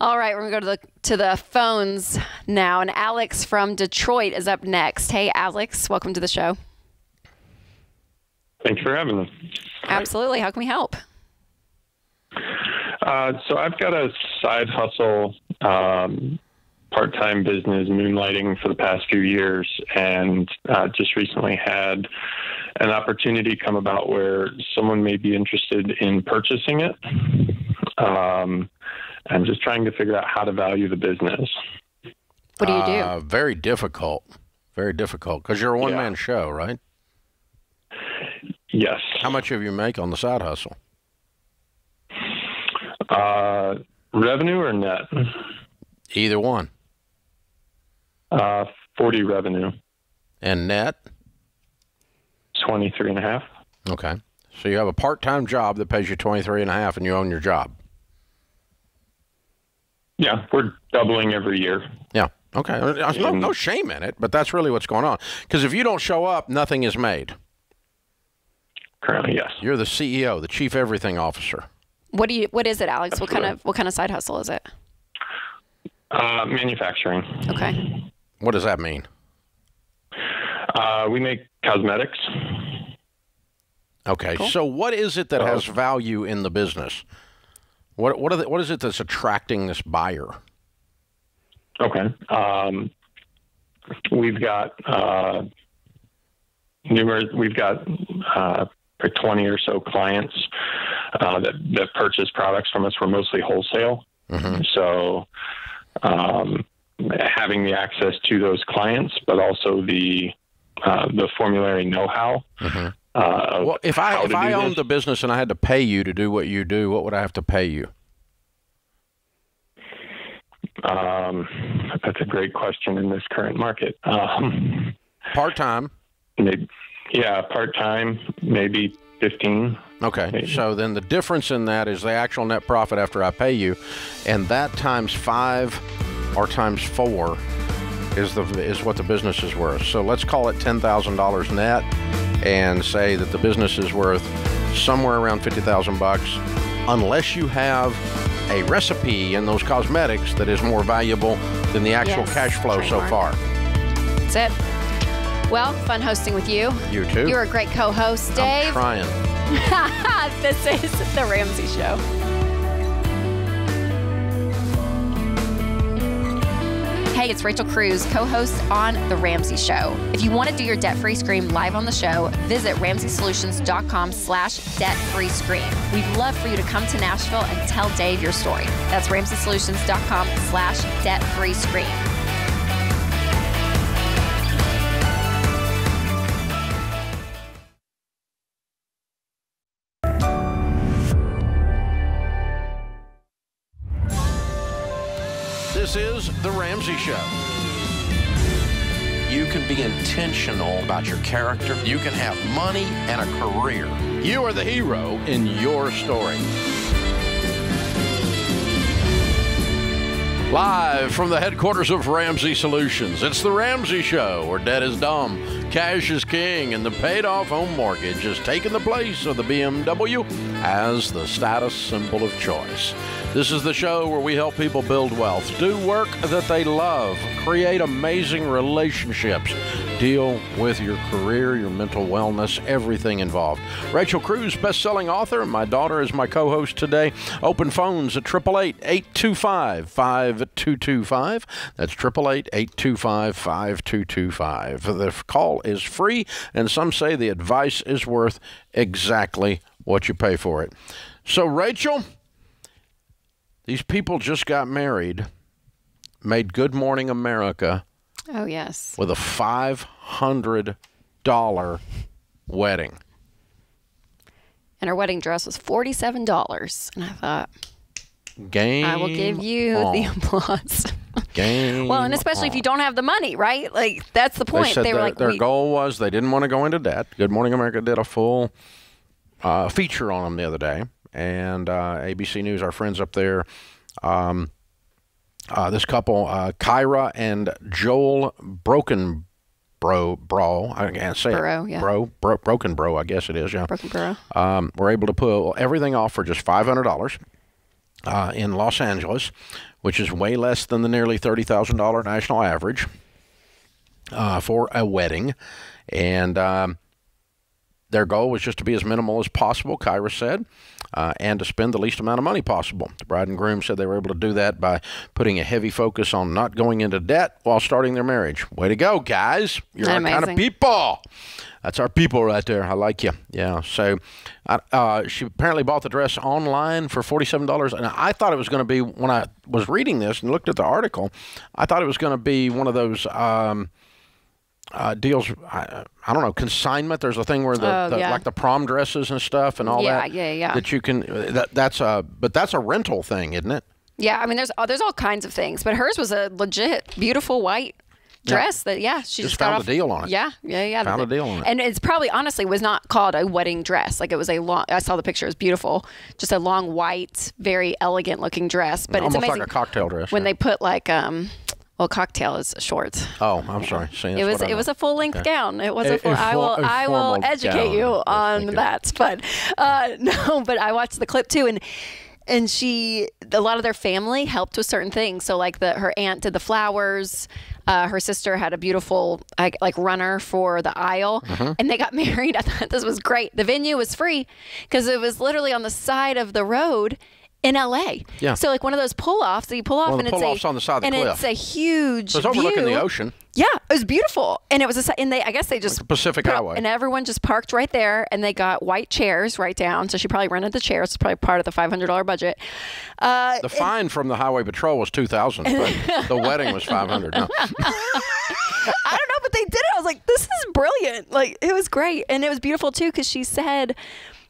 All right, we're going to go to the to the phones now, and Alex from Detroit is up next. Hey, Alex, welcome to the show. Thanks for having me. Absolutely. How can we help? Uh, so I've got a side hustle um, part time business moonlighting for the past few years and uh, just recently had an opportunity come about where someone may be interested in purchasing it. Um, I'm just trying to figure out how to value the business. What do you do? Uh, very difficult. Very difficult because you're a one man yeah. show, right? Yes. How much have you make on the side hustle? Uh, revenue or net? Either one. Uh, 40 revenue. And net? 23 and a half. Okay. So you have a part-time job that pays you 23 and a half and you own your job. Yeah, we're doubling every year. Yeah. Okay. There's no, no shame in it, but that's really what's going on. Because if you don't show up, nothing is made. Currently, yes. You're the CEO, the chief everything officer. What do you? What is it, Alex? What kind of what kind of side hustle is it? Uh, manufacturing. Okay. What does that mean? Uh, we make cosmetics. Okay. Cool. So what is it that uh, has value in the business? What what, the, what is it that's attracting this buyer? Okay. Um, we've got uh, numerous. We've got uh, 20 or so clients uh, that that purchase products from us. We're mostly wholesale. Mm-hmm. So. Um, having the access to those clients, but also the uh, the formulary know-how. Mm-hmm. Uh, well, if I if I owned the business and I had to pay you to do what you do, what would I have to pay you? Um, that's a great question in this current market. Um, part time. Yeah, part time, maybe fifteen. Okay, maybe. so then the difference in that is the actual net profit after I pay you, and that times five or times four is the is what the business is worth. So let's call it ten thousand dollars net, and say that the business is worth somewhere around fifty thousand bucks, unless you have a recipe in those cosmetics that is more valuable than the actual yes, cash flow so far. That's it. Well, fun hosting with you. You too. You're a great co-host, Dave. I'm trying. this is the Ramsey Show. Hey, it's Rachel Cruz, co host on The Ramsey Show. If you want to do your debt free scream live on the show, visit ramseysolutions.com slash debt free scream. We'd love for you to come to Nashville and tell Dave your story. That's ramseysolutions.com slash debt free scream. This is The Ramsey Show. You can be intentional about your character. You can have money and a career. You are the hero in your story. Live from the headquarters of Ramsey Solutions, it's The Ramsey Show, where debt is dumb, cash is king, and the paid off home mortgage has taken the place of the BMW as the status symbol of choice. This is the show where we help people build wealth, do work that they love, create amazing relationships, deal with your career, your mental wellness, everything involved. Rachel Cruz, best-selling author. My daughter is my co-host today. Open phones at 888-825-5225. That's 888-825-5225. The call is free, and some say the advice is worth exactly what you pay for it. So, Rachel, these people just got married, made Good Morning America. Oh, yes. With a $500 wedding. And her wedding dress was $47. And I thought, Game I will give you on. the applause. Game well, and especially on. if you don't have the money, right? Like that's the point. They, they were like, their goal was they didn't want to go into debt. Good Morning America did a full uh, feature on them the other day, and uh, ABC News, our friends up there, um, uh, this couple, uh, Kyra and Joel Broken Bro, bro, I can't say Burrow, it. Yeah. Bro, bro, broken bro, I guess it is, yeah. Broken bro. Um, we're able to pull everything off for just $500 uh, in Los Angeles, which is way less than the nearly $30,000 national average uh, for a wedding. And um, their goal was just to be as minimal as possible, Kyra said, uh, and to spend the least amount of money possible. The bride and groom said they were able to do that by putting a heavy focus on not going into debt while starting their marriage. Way to go, guys. You're our kind of people. That's our people right there. I like you. Yeah. So uh, she apparently bought the dress online for $47. And I thought it was going to be, when I was reading this and looked at the article, I thought it was going to be one of those. Um, uh, deals. I, I, don't know consignment. There's a thing where the, oh, the yeah. like the prom dresses and stuff and all yeah, that. Yeah, yeah, yeah. That you can. That that's a but that's a rental thing, isn't it? Yeah, I mean, there's uh, there's all kinds of things, but hers was a legit, beautiful white dress yeah. that yeah she just, just found got a deal on it. Yeah, yeah, yeah. Found a deal on it. And it's probably honestly was not called a wedding dress. Like it was a long. I saw the picture. It was beautiful. Just a long white, very elegant looking dress. But Almost it's amazing like a cocktail dress. When they put like um. Well, cocktail is short. Oh, I'm sorry. See, it was it was a full length okay. gown. It was a full. I will I will educate gown. you on that. But uh, no, but I watched the clip too, and and she a lot of their family helped with certain things. So like the her aunt did the flowers. Uh, her sister had a beautiful like runner for the aisle. Mm-hmm. and they got married. I thought this was great. The venue was free because it was literally on the side of the road in LA. Yeah. So like one of those pull offs that you pull off well, and it's a on the side of the and cliff. it's a huge so it's overlooking view. the ocean. Yeah, it was beautiful, and it was a and they I guess they just like Pacific Highway, and everyone just parked right there, and they got white chairs right down. So she probably rented the chairs. It's probably part of the five hundred dollar budget. Uh, the fine and, from the highway patrol was two thousand, but the wedding was five hundred. No. I don't know, but they did it. I was like, this is brilliant. Like it was great, and it was beautiful too because she said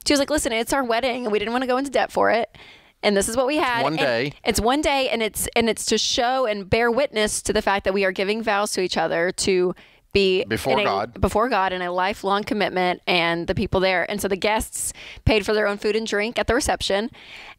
she was like, listen, it's our wedding, and we didn't want to go into debt for it and this is what we had. It's one day. it's one day, and it's and it's to show and bear witness to the fact that we are giving vows to each other to be before a, God, before God, in a lifelong commitment, and the people there. And so the guests paid for their own food and drink at the reception,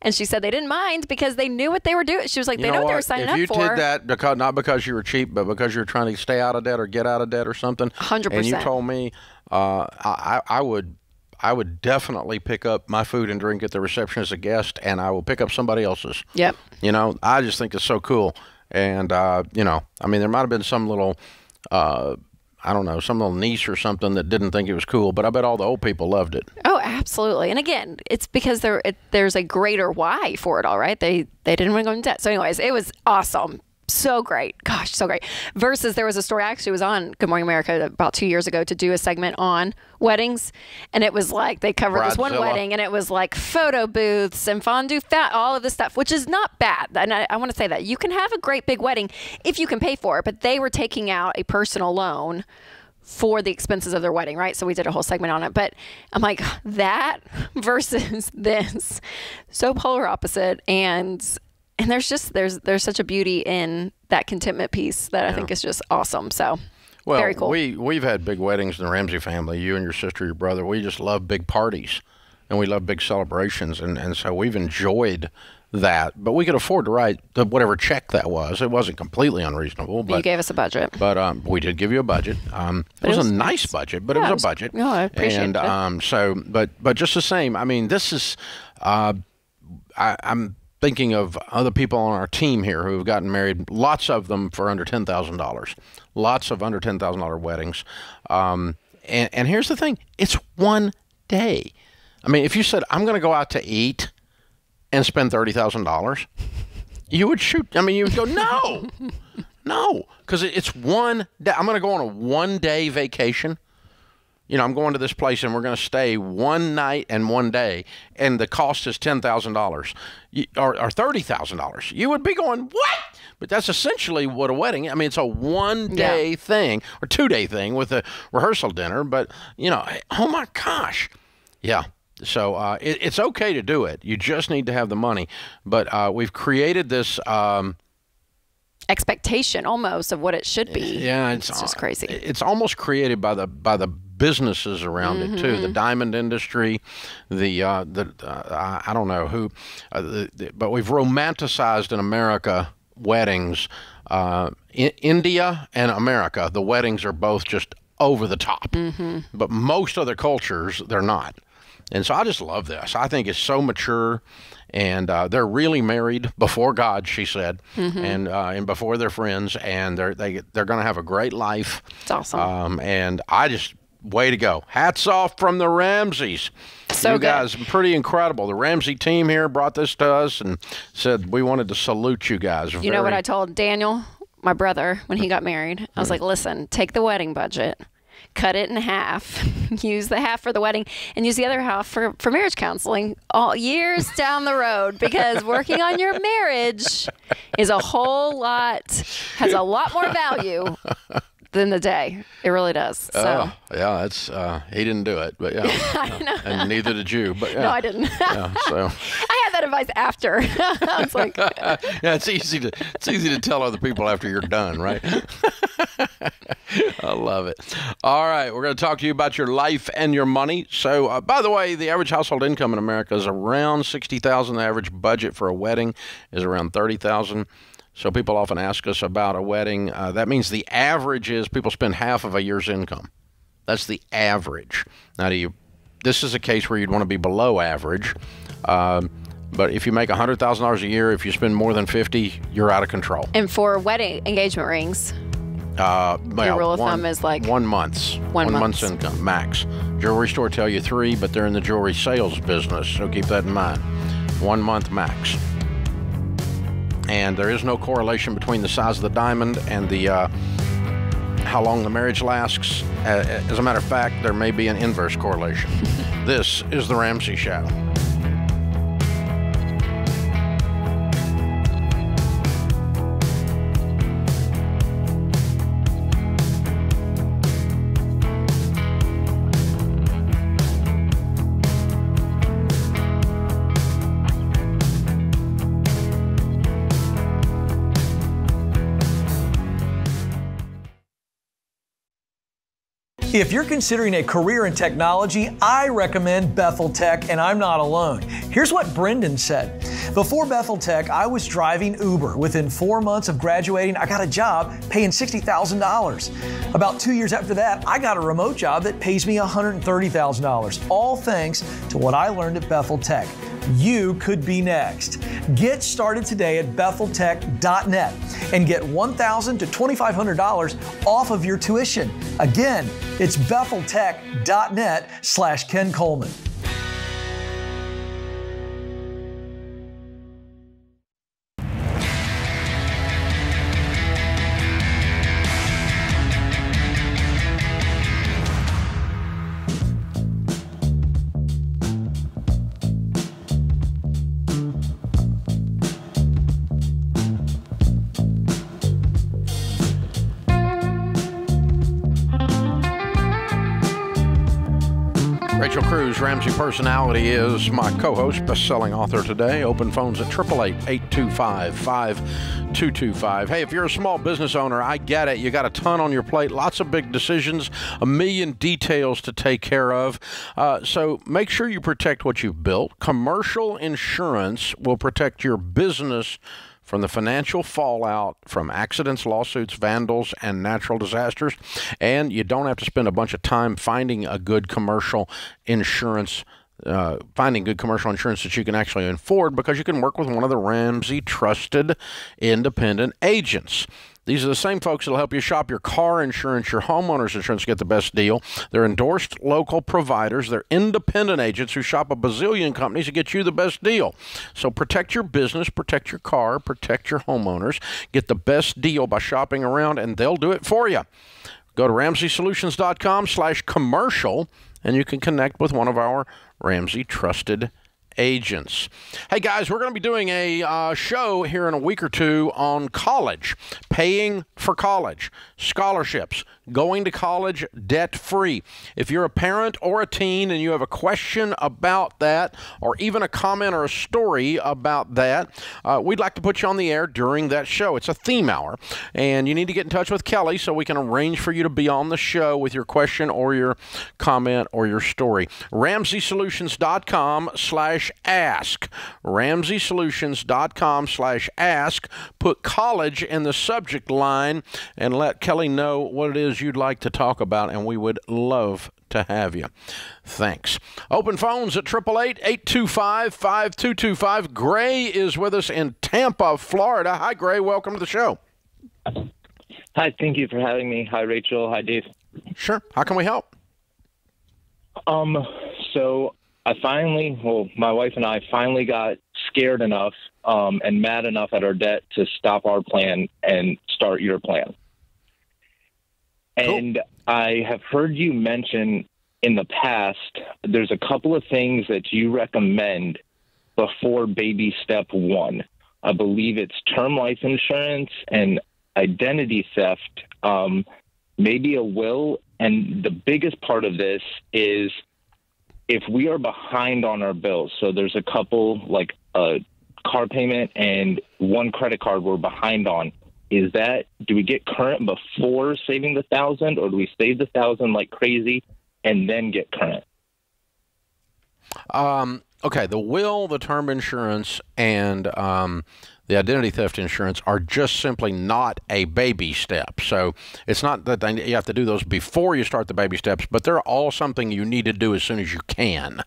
and she said they didn't mind because they knew what they were doing. She was like, you they know, know what they were signing up for. If you did that because not because you were cheap, but because you were trying to stay out of debt or get out of debt or something, hundred percent. And you told me, uh, I, I would I would definitely pick up my food and drink at the reception as a guest, and I will pick up somebody else's. Yep. You know, I just think it's so cool. And, uh, you know, I mean, there might have been some little, uh, I don't know, some little niece or something that didn't think it was cool, but I bet all the old people loved it. Oh, absolutely. And again, it's because there it, there's a greater why for it all, right? They they didn't want to go into debt. So, anyways, it was awesome so great. Gosh, so great. Versus there was a story I actually was on Good Morning America about two years ago to do a segment on weddings. And it was like they covered this one wedding and it was like photo booths and fondue fat, all of this stuff, which is not bad. And I, I want to say that you can have a great big wedding if you can pay for it, but they were taking out a personal loan for the expenses of their wedding, right? So we did a whole segment on it. But I'm like, that versus this, so polar opposite. And and there's just there's there's such a beauty in that contentment piece that I think is just awesome. So well, very cool. we we've had big weddings in the Ramsey family. You and your sister, your brother. We just love big parties, and we love big celebrations, and and so we've enjoyed that. But we could afford to write the, whatever check that was. It wasn't completely unreasonable. But you gave us a budget. But um, we did give you a budget. Um, it, was, it was a nice budget, but yeah, it was a budget. No, I appreciate and, it. And um, so, but but just the same. I mean, this is. Uh, I, I'm thinking of other people on our team here who have gotten married, lots of them for under $10,000, lots of under $10,000 weddings. Um, and, and here's the thing it's one day. I mean, if you said, I'm going to go out to eat and spend $30,000, you would shoot. I mean, you would go, no, no, because it's one day. I'm going to go on a one day vacation you know, I'm going to this place and we're going to stay one night and one day, and the cost is ten thousand dollars or, or thirty thousand dollars. You would be going, what? But that's essentially what a wedding. I mean, it's a one day yeah. thing or two day thing with a rehearsal dinner. But you know, oh my gosh, yeah. So uh, it, it's okay to do it. You just need to have the money. But uh, we've created this. Um, expectation almost of what it should be. Yeah, it's, it's just crazy. It's almost created by the by the businesses around mm-hmm. it too. The mm-hmm. diamond industry, the uh, the uh, I don't know who, uh, the, the, but we've romanticized in America weddings. Uh, in India and America, the weddings are both just over the top. Mm-hmm. But most other cultures, they're not. And so I just love this. I think it's so mature, and uh, they're really married before God, she said, mm-hmm. and uh, and before their friends, and they're they they're going to have a great life. It's awesome. Um, and I just way to go. Hats off from the Ramseys. So you guys, pretty incredible. The Ramsey team here brought this to us and said we wanted to salute you guys. You Very... know what I told Daniel, my brother, when he got married? I was mm-hmm. like, listen, take the wedding budget. Cut it in half. use the half for the wedding, and use the other half for, for marriage counseling all years down the road. Because working on your marriage is a whole lot, has a lot more value than the day. It really does. So. Uh, yeah, it's uh, he didn't do it, but yeah, i and neither did you. But yeah. no, I didn't. yeah, so I had that advice after. I was like, yeah, it's easy to it's easy to tell other people after you're done, right? I love it. All right, we're going to talk to you about your life and your money. So, uh, by the way, the average household income in America is around sixty thousand. The average budget for a wedding is around thirty thousand. So people often ask us about a wedding. Uh, that means the average is people spend half of a year's income. That's the average. Now, do you? This is a case where you'd want to be below average. Um, but if you make hundred thousand dollars a year, if you spend more than fifty, you're out of control. And for wedding engagement rings, uh, well, rule of one, thumb is like one month's one, one month's. month's income max. Jewelry store tell you three, but they're in the jewelry sales business, so keep that in mind. One month max and there is no correlation between the size of the diamond and the uh, how long the marriage lasts. As a matter of fact, there may be an inverse correlation. this is the Ramsey Show. If you're considering a career in technology, I recommend Bethel Tech, and I'm not alone. Here's what Brendan said. Before Bethel Tech, I was driving Uber. Within four months of graduating, I got a job paying $60,000. About two years after that, I got a remote job that pays me $130,000, all thanks to what I learned at Bethel Tech you could be next. Get started today at betheltech.net and get $1,000 to $2,500 off of your tuition. Again, it's betheltech.net slash Ken Coleman. Ramsey personality is my co-host, best-selling author today. Open phones at 888-825-5225. Hey, if you're a small business owner, I get it. You got a ton on your plate, lots of big decisions, a million details to take care of. Uh, so make sure you protect what you've built. Commercial insurance will protect your business from the financial fallout from accidents, lawsuits, vandals, and natural disasters. And you don't have to spend a bunch of time finding a good commercial insurance. Uh, finding good commercial insurance that you can actually afford because you can work with one of the Ramsey trusted independent agents. These are the same folks that'll help you shop your car insurance, your homeowner's insurance, get the best deal. They're endorsed local providers. They're independent agents who shop a bazillion companies to get you the best deal. So protect your business, protect your car, protect your homeowners. Get the best deal by shopping around, and they'll do it for you. Go to RamseySolutions.com slash commercial, and you can connect with one of our Ramsey trusted agents. Hey guys, we're going to be doing a uh, show here in a week or two on college, paying for college, scholarships, going to college debt free. If you're a parent or a teen and you have a question about that, or even a comment or a story about that, uh, we'd like to put you on the air during that show. It's a theme hour, and you need to get in touch with Kelly so we can arrange for you to be on the show with your question or your comment or your story. RamseySolutions.com slash ask. RamseySolutions.com slash ask. Put college in the subject line and let Kelly know what it is you'd like to talk about, and we would love to have you. Thanks. Open phones at 888 825 5225. Gray is with us in Tampa, Florida. Hi, Gray. Welcome to the show. Hi, thank you for having me. Hi, Rachel. Hi, Dave. Sure. How can we help? Um, so I finally, well, my wife and I finally got scared enough um, and mad enough at our debt to stop our plan and start your plan. And cool. I have heard you mention in the past there's a couple of things that you recommend before baby step one. I believe it's term life insurance and identity theft. Um, maybe a will. And the biggest part of this is if we are behind on our bills. So there's a couple like a car payment and one credit card we're behind on. Is that do we get current before saving the thousand, or do we save the thousand like crazy and then get current? Um, okay, the will, the term insurance, and um, the identity theft insurance are just simply not a baby step. So it's not that they, you have to do those before you start the baby steps, but they're all something you need to do as soon as you can.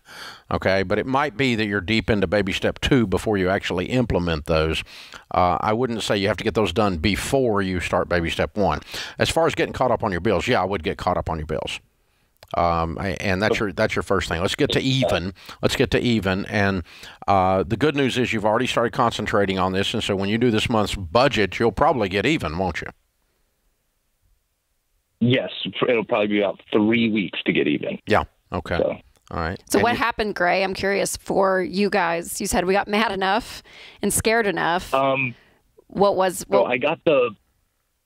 Okay, but it might be that you're deep into baby step two before you actually implement those. Uh, I wouldn't say you have to get those done before you start baby step one. As far as getting caught up on your bills, yeah, I would get caught up on your bills. Um, and that's your that's your first thing. Let's get to even. Let's get to even. And uh, the good news is you've already started concentrating on this, and so when you do this month's budget, you'll probably get even, won't you? Yes, it'll probably be about three weeks to get even. Yeah. Okay. So. All right. So and what you, happened, Gray? I'm curious for you guys. You said we got mad enough and scared enough. Um, what was? What, well, I got the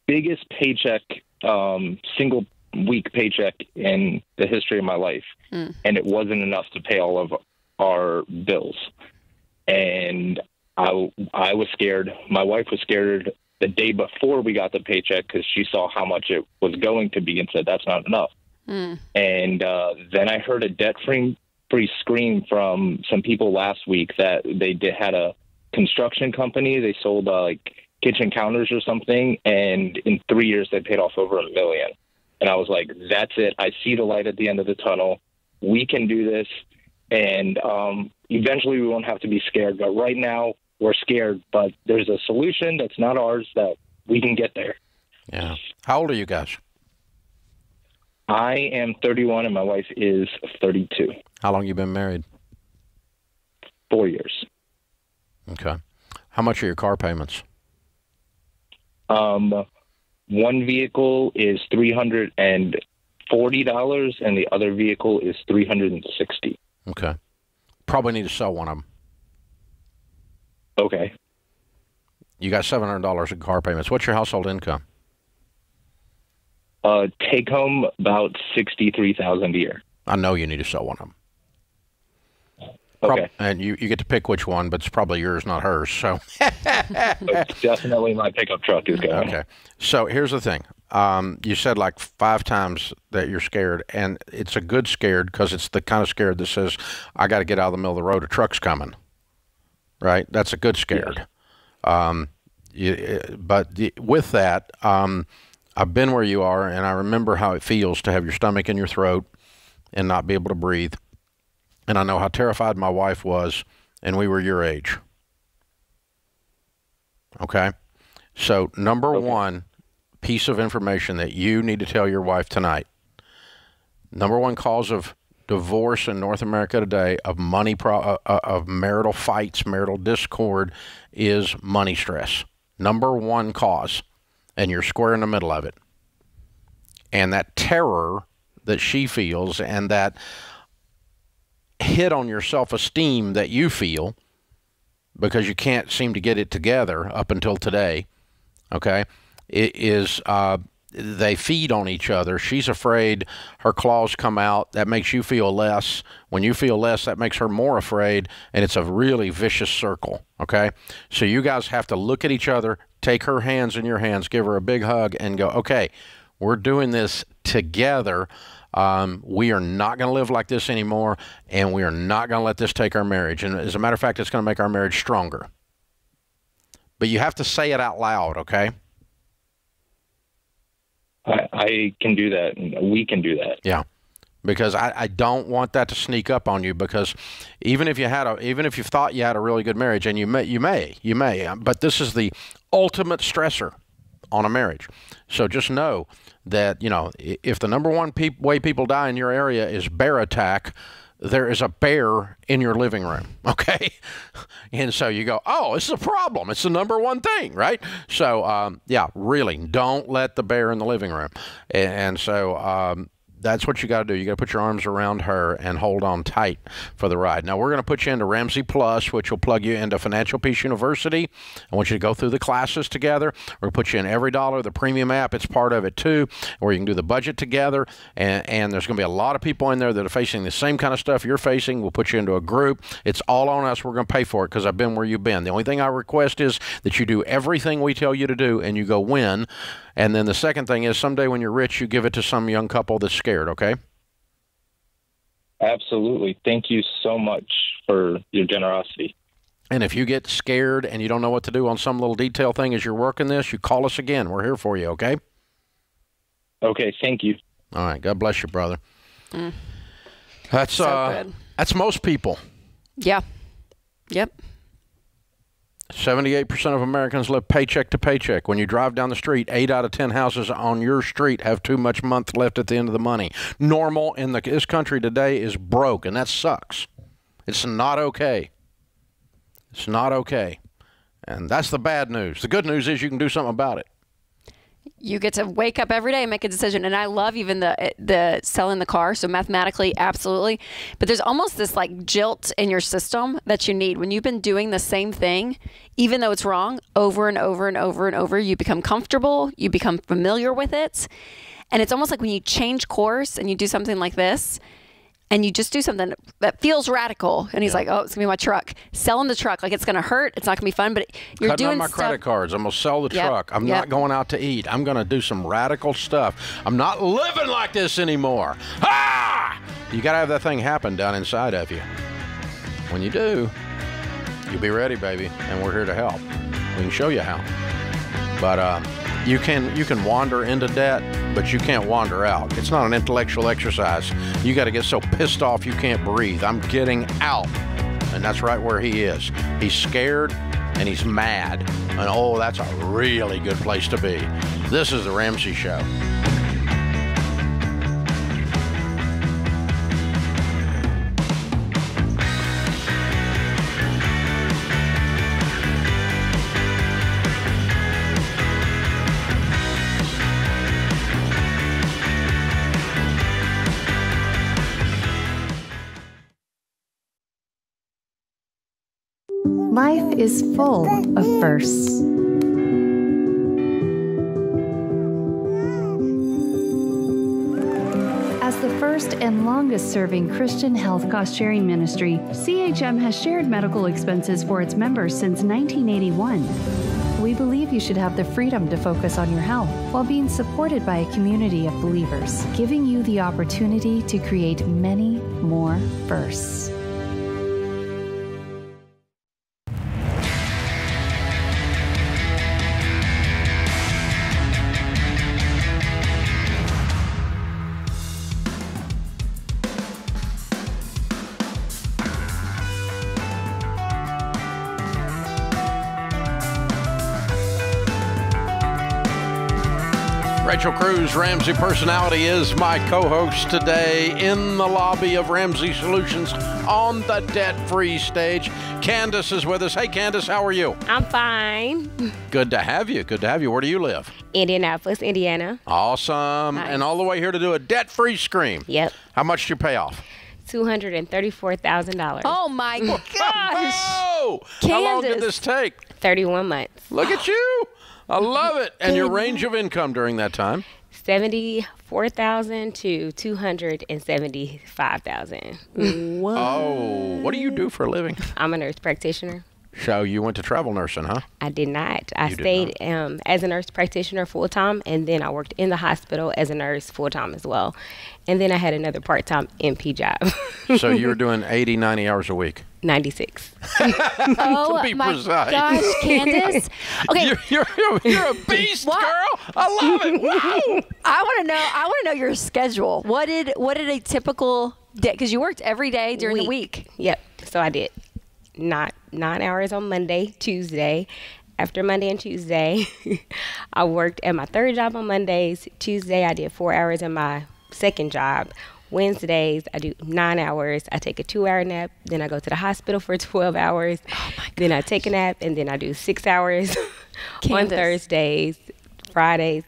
biggest paycheck, um, single week paycheck in the history of my life, mm. and it wasn't enough to pay all of our bills. And I, I was scared. My wife was scared the day before we got the paycheck because she saw how much it was going to be and said that's not enough. Mm. And uh, then I heard a debt free free scream from some people last week that they did, had a construction company. They sold uh, like kitchen counters or something, and in three years they paid off over a million. And I was like, that's it. I see the light at the end of the tunnel. We can do this. And um, eventually we won't have to be scared. But right now we're scared. But there's a solution that's not ours that we can get there. Yeah. How old are you guys? I am 31 and my wife is 32. How long you been married? Four years. Okay. How much are your car payments? Um, one vehicle is three hundred and forty dollars, and the other vehicle is three hundred and sixty. Okay, probably need to sell one of them. Okay. You got seven hundred dollars in car payments. What's your household income? Uh, take home about sixty three thousand a year. I know you need to sell one of them. Okay. and you, you get to pick which one, but it's probably yours, not hers. So it's definitely my pickup truck is going. Okay. So here's the thing. Um, you said like five times that you're scared, and it's a good scared because it's the kind of scared that says, "I got to get out of the middle of the road. A truck's coming." Right. That's a good scared. Um, you, but the, with that, um, I've been where you are, and I remember how it feels to have your stomach in your throat and not be able to breathe and I know how terrified my wife was, and we were your age. Okay? So, number okay. one piece of information that you need to tell your wife tonight number one cause of divorce in North America today, of money, pro- uh, uh, of marital fights, marital discord, is money stress. Number one cause. And you're square in the middle of it. And that terror that she feels and that hit on your self esteem that you feel because you can't seem to get it together up until today, okay, it is uh, they feed on each other. She's afraid her claws come out. That makes you feel less. When you feel less, that makes her more afraid. And it's a really vicious circle. Okay. So you guys have to look at each other, take her hands in your hands, give her a big hug, and go, okay, we're doing this together. Um, we are not going to live like this anymore, and we are not going to let this take our marriage. And as a matter of fact, it's going to make our marriage stronger. But you have to say it out loud, okay? I, I can do that. We can do that. Yeah because I, I don't want that to sneak up on you because even if you had a even if you thought you had a really good marriage and you may you may you may but this is the ultimate stressor on a marriage so just know that you know if the number one pe- way people die in your area is bear attack there is a bear in your living room okay? And so you go oh it's a problem. It's the number one thing right? So um, yeah really don't let the bear in the living room. And, and so um, that's what you got to do. You got to put your arms around her and hold on tight for the ride. Now we're going to put you into Ramsey Plus, which will plug you into Financial Peace University. I want you to go through the classes together. We're going to put you in EveryDollar, the premium app. It's part of it too, where you can do the budget together. And, and there's going to be a lot of people in there that are facing the same kind of stuff you're facing. We'll put you into a group. It's all on us. We're going to pay for it because I've been where you've been. The only thing I request is that you do everything we tell you to do and you go win. And then the second thing is someday when you're rich, you give it to some young couple that's scared, okay? Absolutely. Thank you so much for your generosity. And if you get scared and you don't know what to do on some little detail thing as you're working this, you call us again. We're here for you, okay? Okay, thank you. All right. God bless you, brother. Mm. That's So uh good. that's most people. Yeah. Yep. 78% of Americans live paycheck to paycheck. When you drive down the street, 8 out of 10 houses on your street have too much month left at the end of the money. Normal in the, this country today is broke, and that sucks. It's not okay. It's not okay. And that's the bad news. The good news is you can do something about it. You get to wake up every day and make a decision. And i love even the eh, the selling the car. So mathematically absolutely. But there's almost this like jilt in your system that you need. When you've been doing the same thing even though it's wrong over and over and over and over you become comfortable you become familiar with it. And it's almost like when you change course and you do something like this and you just do something that feels radical and he's like oh it's gonna be my truck selling the truck like it's gonna hurt it's not gonna be fun but you're Cutting doing my stuff credit cards. I'm going to sell the Yep, truck. I'm yep. not going out to eat. I'm going to do some radical stuff. I'm not living like this anymore. Ah! You got to have that thing happen down inside of you. When you do, you'll be ready, baby, and we're here to help. We can show you how. But um, you can you can wander into debt, but you can't wander out. It's not an intellectual exercise. You got to get so pissed off you can't breathe. I'm getting out, and that's right where he is. He's scared and he's mad, and oh, that's a really good place to be. This is the Ramsey Show. Life is full of firsts. As the first and longest serving Christian health cost sharing ministry, CHM has shared medical expenses for its members since 1981. We believe you should have the freedom to focus on your health while being supported by a community of believers, giving you the opportunity to create many more firsts. Cruz, Ramsey Personality, is my co host today in the lobby of Ramsey Solutions on the debt free stage. Candace is with us. Hey, Candace, how are you? I'm fine. Good to have you. Good to have you. Where do you live? Indianapolis, Indiana. Awesome. And all the way here to do a debt free scream. Yep. How much do you pay off? Two hundred and thirty-four thousand dollars. Oh my gosh! Oh! How long did this take? Thirty-one months. Look at you. I love it. And your range of income during that time? Seventy-four thousand to two hundred and seventy-five thousand. Oh, what do you do for a living? I'm a nurse practitioner. So you went to travel nursing, huh? I did not. I You did stayed um, as a nurse practitioner full time, and then I worked in the hospital as a nurse full time as well. And then I had another part time NP job. So you were doing 80, 90 hours a week. 96. Oh be my precise. gosh, Candace. Okay, You're, you're, you're a beast, What? girl. I love it. Wow. I want to know. I want to know your schedule. What did what did a typical day? Because you worked every day during the week. Yep. So I did not nine hours on Monday, Tuesday. After Monday and Tuesday, I worked at my third job on Mondays. Tuesday, I did four hours in my second job. Wednesdays, I do nine hours. I take a two hour nap. Then I go to the hospital for 12 hours. Oh then I take a nap, and then I do six hours on Candace. Thursdays, Fridays,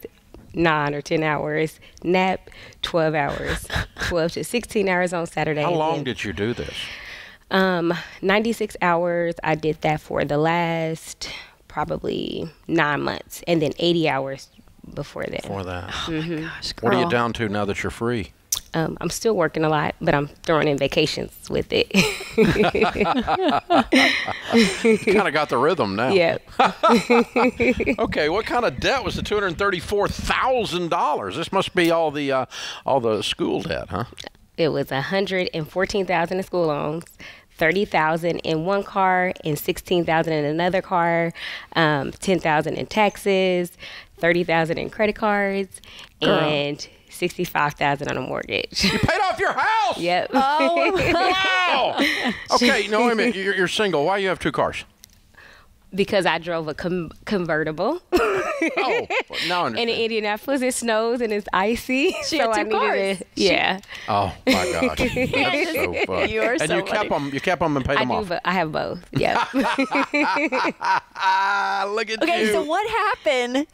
nine or 10 hours. Nap, 12 hours. 12 to 16 hours on Saturday. How long did you do this? Um, 96 hours. I did that for the last probably nine months, and then 80 hours before that. For that. Oh my gosh, What are you down to now that you're free? Um, I'm still working a lot, but I'm throwing in vacations with it. kind of got the rhythm now. Yep. okay, what kind of debt was the two hundred thirty-four thousand dollars? This must be all the uh, all the school debt, huh? It was a 114,000 in school loans. 30,000 in one car and 16,000 in another car, um, 10,000 in taxes, 30,000 in credit cards, Girl. and 65,000 on a mortgage. You paid off your house. Yep. wow. Okay, no, wait a minute. You're, you're single. Why do you have two cars? because I drove a com- convertible. oh, now I And in Indianapolis, it snows and it's icy. She so had two I needed cars. to, yeah. Oh my gosh, that's so fun. You are and so you kept them. You kept them and paid I them do, off. but I have both. Yeah. Ah, look at Okay, you. so what happened?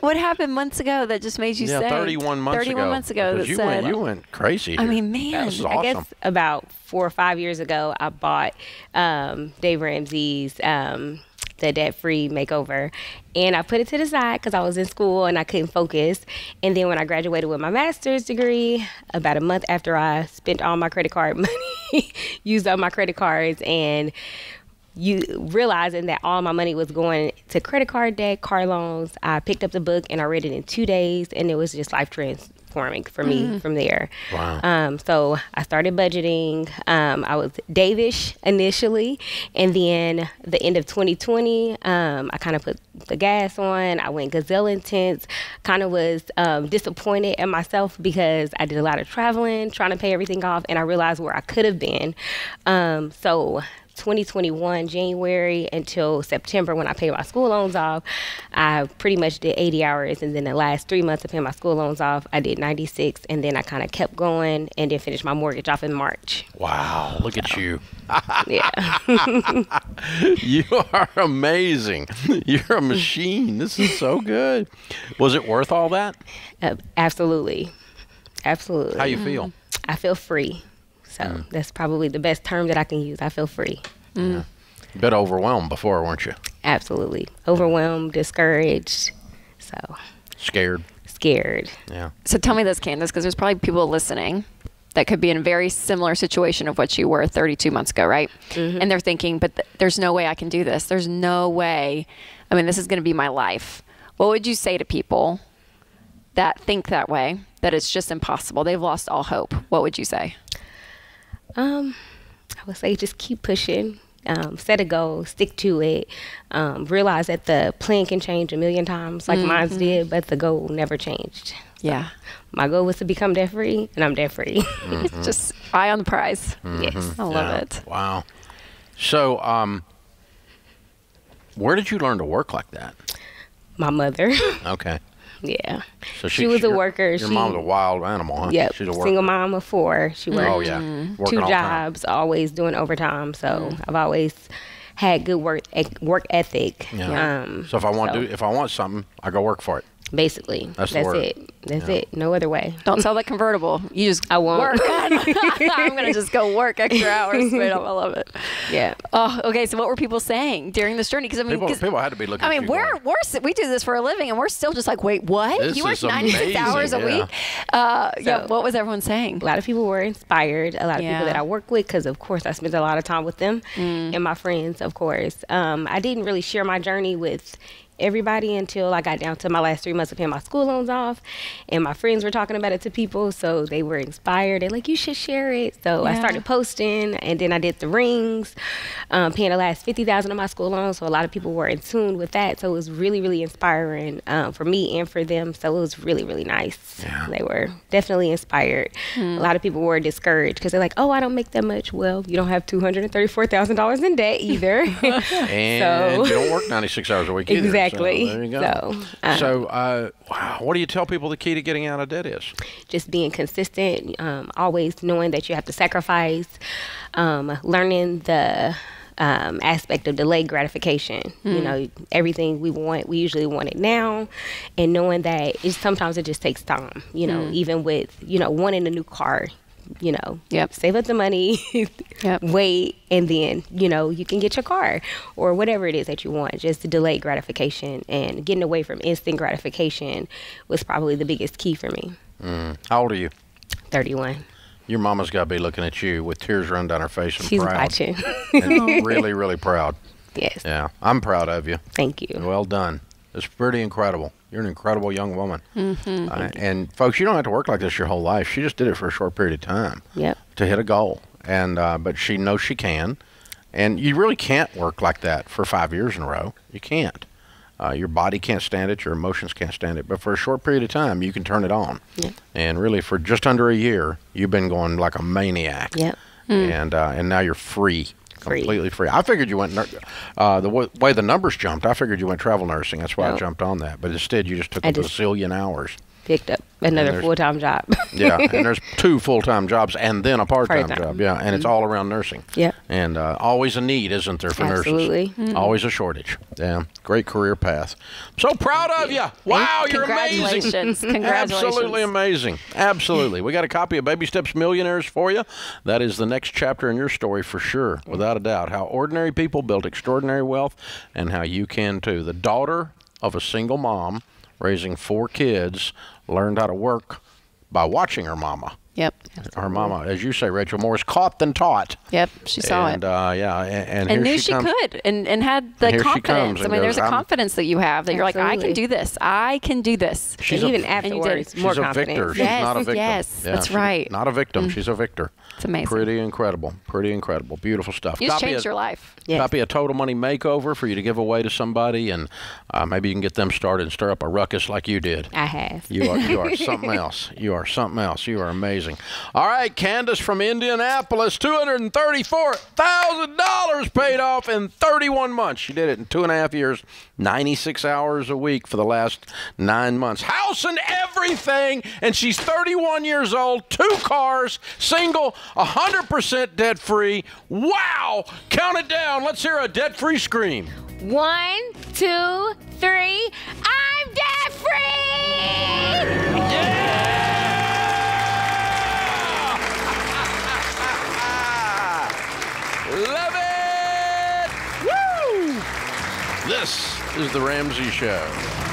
What happened months ago that just made you yeah, say 31 months 31 ago. months ago that you said went, you went crazy. I mean, man, is I guess about four or five years ago, I bought um, Dave Ramsey's um, the debt free makeover, and I put it to the side because I was in school and I couldn't focus. And then when I graduated with my master's degree, about a month after I spent all my credit card money, used up my credit cards, and you realizing that all my money was going to credit card debt, car loans. I picked up the book and I read it in two days, and it was just life transforming for me Mhm. from there. Wow. Um, so I started budgeting. Um, I was Davish initially, and then the end of 2020, um, I kind of put the gas on. I went gazelle intense. Kind of was um, disappointed in myself because I did a lot of traveling, trying to pay everything off, and I realized where I could have been. Um, so 2021 January until September when I paid my school loans off, I pretty much did 80 hours, and then the last three months of paying my school loans off, I did 96, and then I kind of kept going, and then finished my mortgage off in March. Wow, look at you. Yeah. you are amazing. You're a machine. This is so good. Was it worth all that? Uh, absolutely, absolutely. How you feel? I feel free. So mm. that's probably the best term that I can use. I feel free. A mm. bit overwhelmed before, weren't you? Absolutely. Overwhelmed, discouraged, so Scared. scared. Yeah. So tell me this, Candace, because there's probably people listening that could be in a very similar situation of what you were 32 months ago, right? Mm-hmm. And they're thinking, but th- there's no way I can do this. There's no way. I mean, this is going to be my life. What would you say to people that think that way, that it's just impossible? They've lost all hope. What would you say? Um, I would say just keep pushing. Um, set a goal, stick to it. Um, realize that the plan can change a million times, like mine Mhm. did, but the goal never changed. Yeah. My goal was to become debt free, and I'm debt free. Mhm. Just eye on the prize. Yes. Mhm. I love Yeah. it. Wow. So, um, where did you learn to work like that? My mother. Okay. Yeah. So She was a your- worker. Your She- mom's a wild animal, huh? Yep. She's a worker. Single mom of four. She worked Oh, yeah. Working two all the time. jobs, always doing overtime. So I've always had good work work ethic. Yeah. Um, so if I want so to, do, if I want something, I go work for it. Basically, That's that's, it. That's Yeah. it. No other way. Don't sell that convertible. You just I won't. work. I'm gonna just go work extra hours. Wait, I love it. Yeah. Oh, okay. So what were people saying during this journey? Because I mean, People, 'cause- people had to be looking. I mean, we're going, we're we do this for a living, and we're still just like, wait, what? This you work 96 amazing, hours a yeah. week? Uh, yeah. What was everyone saying? A lot of people were inspired. A lot of Yeah. people that I work with, because of course I spent a lot of time with them Mm. and my friends, of course. Um, I didn't really share my journey with everybody until I got down to my last three months of paying my school loans off, and my friends were talking about it to people, so they were inspired. They're like, "You should share it." So I started posting, and then I did the rings, um, paying the last fifty thousand of my school loans. So a lot of people were in tune with that. So it was really, really inspiring um, for me and for them. So it was really, really nice. They were definitely inspired. Hmm. A lot of people were discouraged because they're like, "Oh, I don't make that much." Well, you don't have two hundred and thirty-four thousand dollars in debt either. and so you don't work 96 hours a week either. Exactly. So there you go. So, uh, So, uh, wow, what do you tell people the key to getting out of debt is? just being consistent, um, always knowing that you have to sacrifice, um, learning the um, aspect of delayed gratification. Mm. You know, everything we want, we usually want it now, and knowing that it sometimes it just takes time. You know, mm. even with you know wanting a new car, you know, yep. save up the money, yep. wait, and then, you know, you can get your car or whatever it is that you want. Just delayed gratification and getting away from instant gratification was probably the biggest key for me. Mm. How old are you? 31. Your mama's got to be looking at you with tears running down her face and She's proud. watching. and really, really proud. Yes. Yeah, I'm proud of you. Thank you. Well done. It's pretty incredible. You're an incredible young woman. Mm-hmm. Uh, and folks, you don't have to work like this your whole life. She just did it for a short period of time. Yep. To hit a goal, and uh, but she knows she can, and you really can't work like that for five years in a row. You can't. Uh, your body can't stand it, your emotions can't stand it. But for a short period of time, you can turn it on. Yep. And really, for just under a year, you've been going like a maniac. Yep. Mm. And uh, and now you're free Free. completely free. I figured you went uh, the w- way the numbers jumped. I figured you went travel nursing. That's why I jumped on that. But instead, you just took I a just- bazillion hours. Picked up another full time job. Yeah, and there's two full time jobs and then a part time job. Yeah, and it's all around nursing. Yep. And uh, always a need, isn't there, for Absolutely. nurses? Always a shortage. Yeah, great career path. So proud of you. Wow, you're amazing. Congratulations. Congratulations. Absolutely amazing. Absolutely. We got a copy of Baby Steps Millionaires for you. That is the next chapter in your story for sure, without a doubt. How ordinary people built extraordinary wealth and how you can too. The daughter of a single mom raising four kids learned how to work by watching her mama. Yep. Her mama, as you say, Rachel, more is caught than taught. Yep. She saw and, it. Uh, yeah, and, and, and here knew she, she, could and, and had the And here she comes confidence. I mean, goes, there's a confidence that you have that you're like, I can do this. I can do this. She's and a- even and you did. afterwards, more She's a confidence. victor. She's Yes, not a victim. yes, Yeah, that's right. Not a victim. She's a victor. It's amazing. Pretty incredible. Pretty incredible. Beautiful stuff. You just changed a- your life. Yes. Copy a total money makeover for you to give away to somebody, and uh, maybe you can get them started and stir up a ruckus like you did. I have. You are you are something else. You are something else. You are amazing. All right, Candace from Indianapolis, two hundred and thirty-four thousand dollars paid off in thirty-one months. She did it in two and a half years, ninety-six hours a week for the last nine months. House and everything, and she's thirty-one years old, two cars, single, hundred percent debt-free. Wow! Count it down. Let's hear a debt-free scream. One, two, three. I'm debt free. Love This is the Ramsey Show.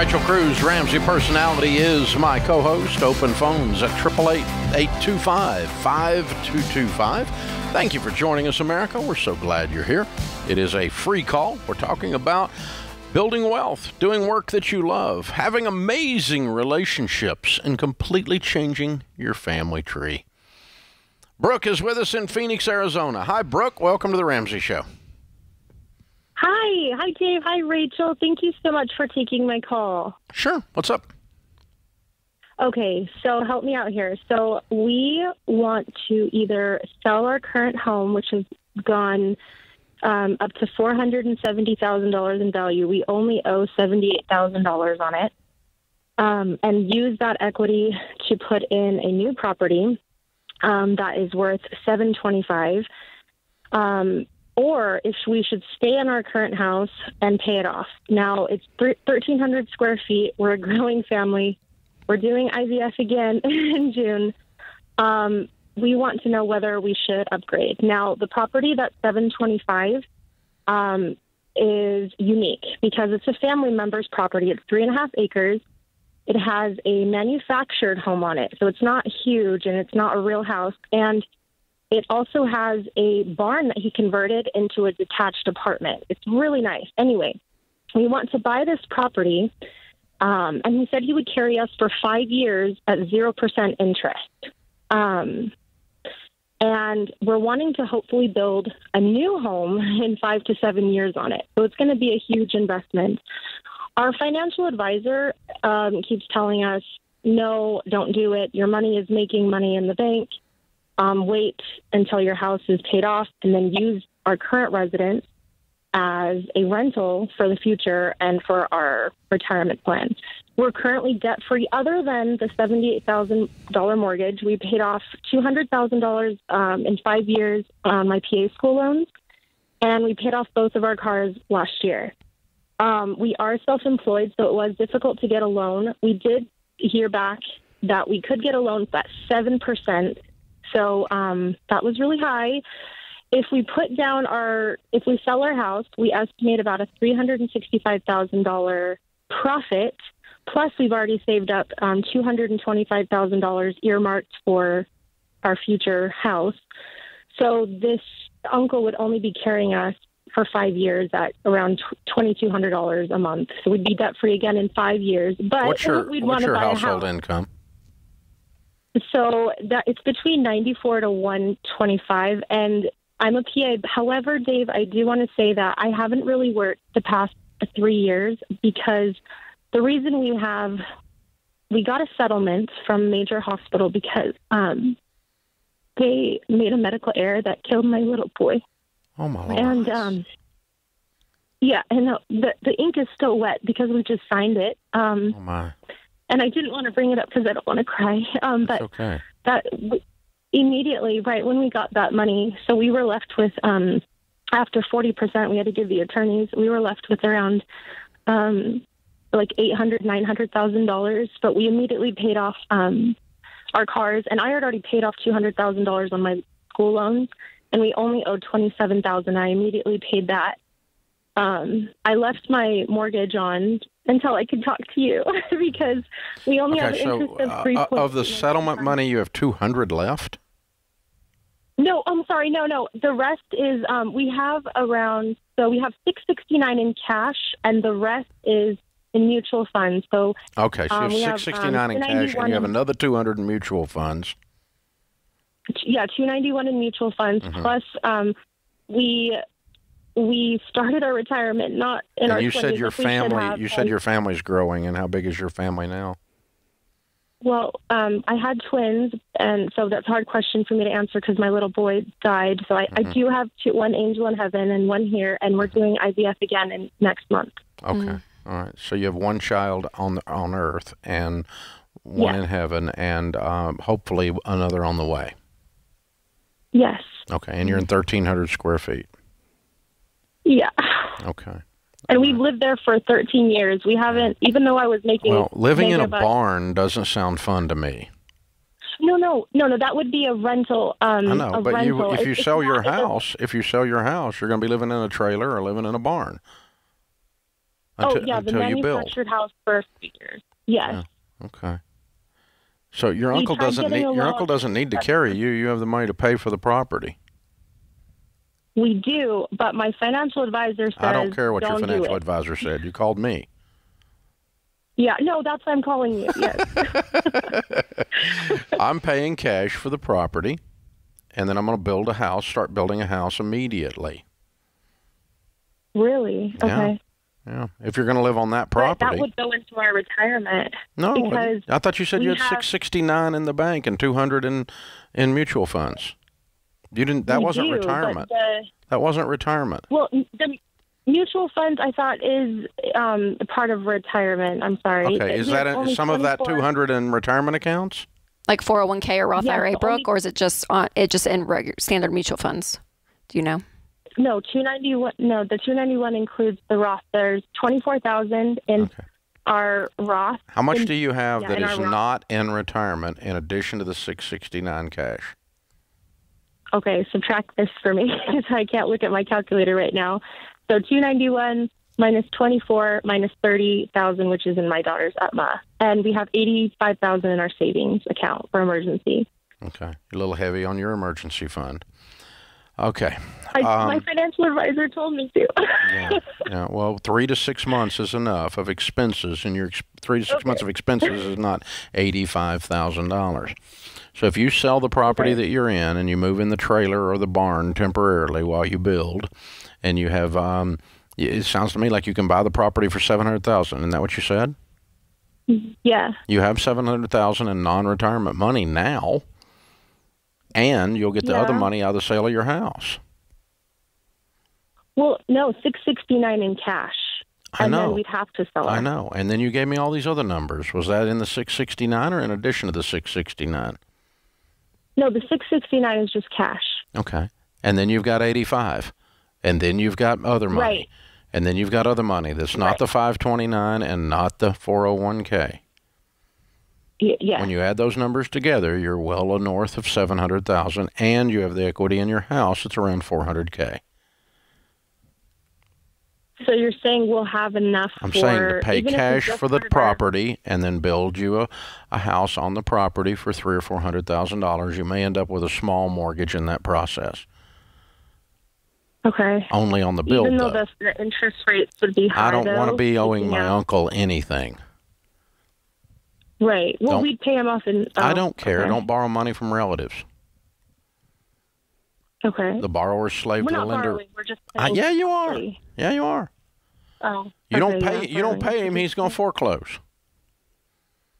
Rachel Cruz, Ramsey Personality, is my co host. Open phones at 888 825 5225. Thank you for joining us, America. We're so glad you're here. It is a free call. We're talking about building wealth, doing work that you love, having amazing relationships, and completely changing your family tree. Brooke is with us in Phoenix, Arizona. Hi, Brooke. Welcome to the Ramsey Show. Hi, hi Dave, hi Rachel. Thank you so much for taking my call. Sure. What's up? Okay, so help me out here. So we want to either sell our current home, which has gone um, up to four hundred and seventy thousand dollars in value. We only owe seventy-eight thousand dollars on it, um, and use that equity to put in a new property um, that is worth seven twenty-five. Um, or if we should stay in our current house and pay it off. Now it's 1,300 square feet. We're a growing family. We're doing IVF again in June. Um, we want to know whether we should upgrade. Now, the property that's 725 um, is unique because it's a family member's property. It's three and a half acres. It has a manufactured home on it, so it's not huge and it's not a real house. And it also has a barn that he converted into a detached apartment. It's really nice. Anyway, we want to buy this property, um, and he said he would carry us for five years at 0% interest. Um, and we're wanting to hopefully build a new home in five to seven years on it. So it's going to be a huge investment. Our financial advisor um, keeps telling us, no, don't do it. Your money is making money in the bank. Um, wait until your house is paid off and then use our current residence as a rental for the future and for our retirement plan. We're currently debt free, other than the $78,000 mortgage. We paid off $200,000 um, in five years on my PA school loans, and we paid off both of our cars last year. Um, we are self employed, so it was difficult to get a loan. We did hear back that we could get a loan at 7%. So um, that was really high. If we put down our if we sell our house we estimate about a $365000 profit plus we've already saved up um, $225000 earmarked for our future house. So this uncle would only be carrying us for five years at around $2200 a month. So we'd be debt free again in five years but what's your, we'd what's your buy household a house. income so that it's between 94 to 125 and I'm a PA. However, Dave, I do want to say that I haven't really worked the past three years because the reason we have we got a settlement from major hospital because um, they made a medical error that killed my little boy. Oh my! And um, yeah, and the, the the ink is still wet because we just signed it. Um, oh my! And I didn't want to bring it up because I don't want to cry. Um, but okay. that immediately, right when we got that money, so we were left with, um, after 40%, we had to give the attorneys, we were left with around um, like $800,000, $900,000, but we immediately paid off um, our cars. And I had already paid off $200,000 on my school loans, and we only owed 27000 I immediately paid that. Um, I left my mortgage on until I could talk to you because we only okay, have so, interest of uh, three. uh, of the settlement money, you have 200 left? No, I'm sorry. No, no. The rest is um, we have around so we have 669 in cash, and the rest is in mutual funds. So Okay, so um, you have have, 669 um, in cash, and you have another 200 in mutual funds. yeah, 291 in mutual funds. Mhm. Plus, um, we we started our retirement not in our you 20s, said your like we should family, have, you said and- your family's growing, and how big is your family now? Well, um, I had twins, and so that's a hard question for me to answer because my little boy died. So I, I Mhm. do have two, one angel in heaven and one here, and we're doing IVF again in next month. Okay, all right. So you have one child on the, on Earth and one Yeah. in heaven, and um, hopefully another on the way. Yes. Okay, and you're in 1,300 square feet. Yeah. Okay. And we've lived there for 13 years. We haven't, even though I was making. Well, living in a bucks- barn doesn't sound fun to me. No, no, no, no. That would be a rental. Um, I know, but you, if you It's- it's sell your not- house, if you sell your house, you're going to be living in a trailer or living in a barn. oh Until, yeah, the until you build. manufactured house for a few years. Yes. Okay. So your We uncle doesn't need your uncle doesn't need to carry you. You have the money to pay for the property. We do, but my financial advisor says I don't care what your "Don't do financial advisor said. You called me. Yeah, no, that's why I'm calling you. Yes. I'm paying cash for the property, and then I'm going to build a house. Start building a house immediately. really? Yeah. Okay. Yeah. If you're going to live on that But property. that would go into our retirement. no, because I thought you said you had have- 669 in the bank and 200 in in mutual funds. You didn't. That we wasn't do, retirement. the- That wasn't retirement. well, the mutual funds I thought is um, part of retirement. I'm sorry. Okay. Is that a, only some of that 200 in retirement accounts? Like 401k or Roth Yeah, IRA, the Brooke, only- or is it just on it just in regular standard mutual funds? Do you know? No, 291. No, the 291 includes the Roth. There's 24,000 in our Roth. How much in- do you have yeah, that in is our Roth. not in retirement in addition to the 669 cash? Okay, subtract this for me because I can't look at my calculator right now. So 291 minus 24 minus 30,000, which is in my daughter's UTMA. And we have 85,000 in our savings account for emergency. Okay. A little heavy on your emergency fund. Okay. I, um, my financial advisor told me to. yeah, yeah. Well, three to six months is enough of expenses, and your three to six okay. months of expenses is not eighty-five thousand dollars. So if you sell the property okay. that you're in and you move in the trailer or the barn temporarily while you build, and you have, um, it sounds to me like you can buy the property for seven hundred thousand. Isn't that what you said? Yeah. You have seven hundred thousand in non-retirement money now and you'll get the yeah. other money out of the sale of your house. Well, no, six sixty nine in cash. I and know. then we'd have to sell it. I know. And then you gave me all these other numbers. Was that in the six sixty nine or in addition to the six sixty nine? No, the six sixty nine is just cash. Okay. And then you've got eighty five. And then you've got other money. Right. And then you've got other money that's not right. the five twenty nine and not the four oh one K yeah. When you add those numbers together, you're well north of 700,000 and you have the equity in your house it's around 400k. So you're saying we'll have enough I'm for, saying to pay cash for the property and then build you a, a house on the property for three or four hundred thousand dollars. You may end up with a small mortgage in that process. Okay. Only on the build. Even though though. The, the interest rates would be high. I don't want to be owing my out. uncle anything. Right. Well, don't, we'd pay him off in. Oh, I don't care. Okay. Don't borrow money from relatives. Okay. The borrower's slave We're to the lender. Borrowing. We're just uh, yeah, you are. Free. Yeah, you are. Oh. You okay, don't pay. Yeah, you don't pay him. He's going to foreclose.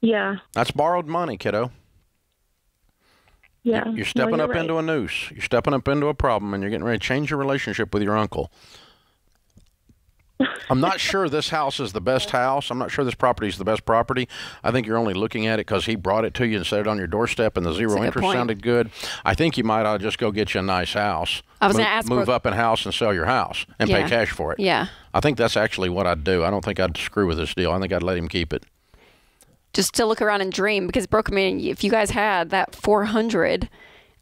Yeah. That's borrowed money, kiddo. Yeah. You're stepping no, up right. into a noose. You're stepping up into a problem, and you're getting ready to change your relationship with your uncle. I'm not sure this house is the best house. I'm not sure this property is the best property. I think you're only looking at it because he brought it to you and set it on your doorstep, and the zero interest point. sounded good. I think you might ought to just go get you a nice house. I was move, going to ask move Brooke- up in house and sell your house and Yeah. pay cash for it. Yeah. I think that's actually what I'd do. I don't think I'd screw with this deal. I think I'd let him keep it. Just to look around and dream because Brooke, I mean, if you guys had that 400,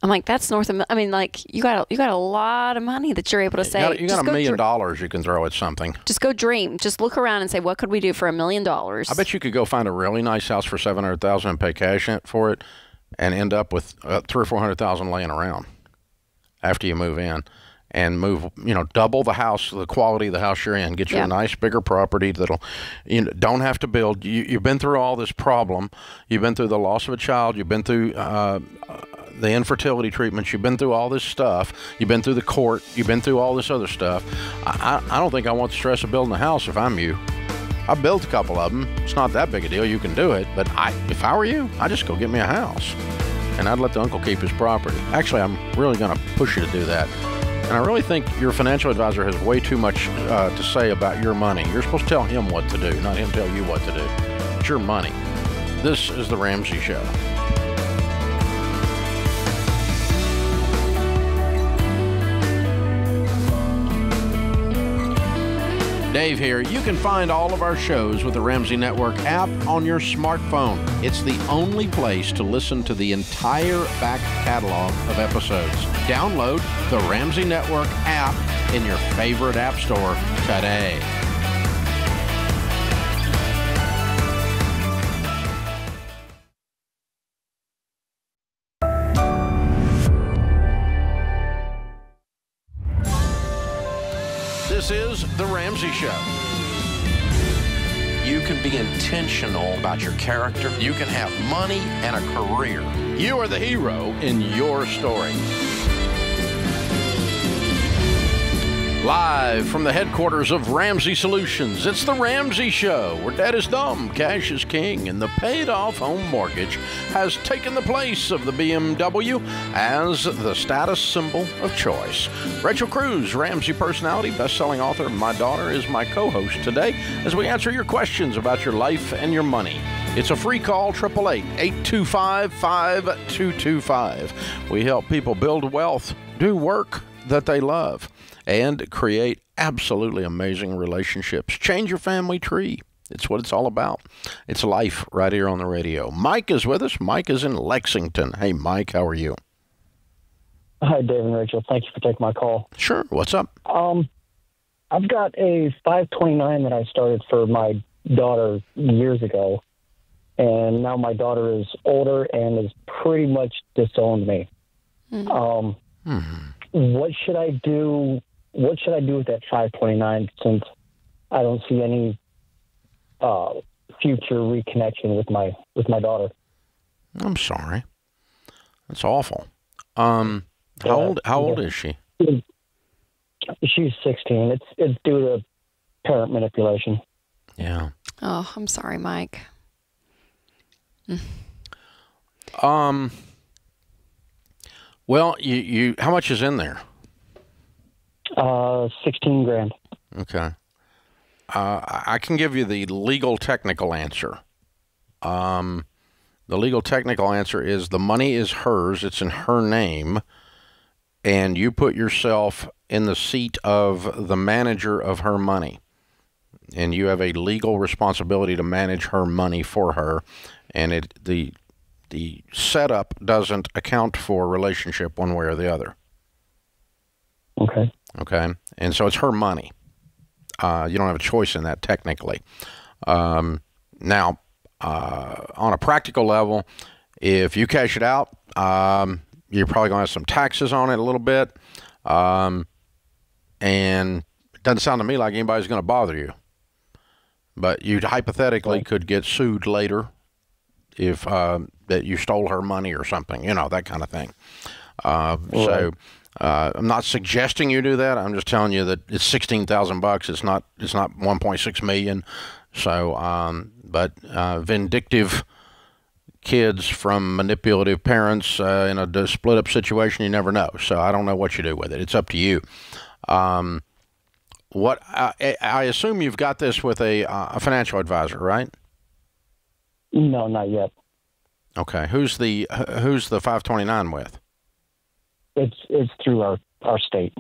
I'm like, that's north of. I mean, like you got a, you got a lot of money that you're able to say. you got, you got a million dollars you can throw at something. Just go dream. Just look around and say, what could we do for a million dollars? I bet you could go find a really nice house for seven hundred thousand and pay cash in- for it, and end up with uh, three or four hundred thousand laying around after you move in, and move you know double the house, the quality of the house you're in. Get you Yeah. a nice bigger property that'll you know, don't have to build. You, you've been through all this problem. You've been through the loss of a child. You've been through. Uh, the infertility treatments. You've been through all this stuff. You've been through the court. You've been through all this other stuff. I, I, I don't think I want the stress of building a house if I'm you. I built a couple of them. It's not that big a deal. You can do it. But I, if I were you, I'd just go get me a house, and I'd let the uncle keep his property. Actually, I'm really going to push you to do that. And I really think your financial advisor has way too much uh, to say about your money. You're supposed to tell him what to do, not him tell you what to do. It's your money. This is the Ramsey Show. Dave here. You can find all of our shows with the Ramsey Network app on your smartphone. It's the only place to listen to the entire back catalog of episodes. Download the Ramsey Network app in your favorite app store today. The Ramsey Show. You can be intentional about your character. You can have money and a career. You are the hero in your story. Live from the headquarters of Ramsey Solutions, it's The Ramsey Show, where debt is dumb, cash is king, and the paid off home mortgage has taken the place of the BMW as the status symbol of choice. Rachel Cruz, Ramsey personality, best selling author, My Daughter, is my co host today as we answer your questions about your life and your money. It's a free call, 888 825 5225. We help people build wealth, do work that they love and create absolutely amazing relationships. Change your family tree. It's what it's all about. It's life right here on the radio. Mike is with us. Mike is in Lexington. Hey, Mike, how are you? Hi, Dave and Rachel. Thank you for taking my call. Sure. What's up? Um, I've got a 529 that I started for my daughter years ago, and now my daughter is older and has pretty much disowned me. Mm-hmm. Um, mm-hmm. What should I do? What should I do with that 529 since I don't see any uh, future reconnection with my with my daughter? I'm sorry. That's awful. Um, how old how old is she? She's 16. It's it's due to parent manipulation. Yeah. Oh, I'm sorry, Mike. Um. Well, you you how much is in there? Uh, 16 grand. Okay. Uh, I can give you the legal technical answer. Um, the legal technical answer is the money is hers. It's in her name and you put yourself in the seat of the manager of her money. And you have a legal responsibility to manage her money for her. And it the the setup doesn't account for relationship one way or the other. Okay. Okay. And so it's her money. Uh, you don't have a choice in that technically. Um, now, uh, on a practical level, if you cash it out, um, you're probably going to have some taxes on it a little bit. Um, and it doesn't sound to me like anybody's going to bother you. But you hypothetically could get sued later if uh, that you stole her money or something, you know, that kind of thing. Uh, right. So uh, I'm not suggesting you do that. I'm just telling you that it's sixteen thousand bucks. It's not. It's not 1.6 million. So, um, but uh, vindictive kids from manipulative parents uh, in a split up situation, you never know. So I don't know what you do with it. It's up to you. Um, what I, I, assume you've got this with a, uh, a financial advisor, right? No, not yet. Okay, who's the who's the 529 with? It's it's through our our state.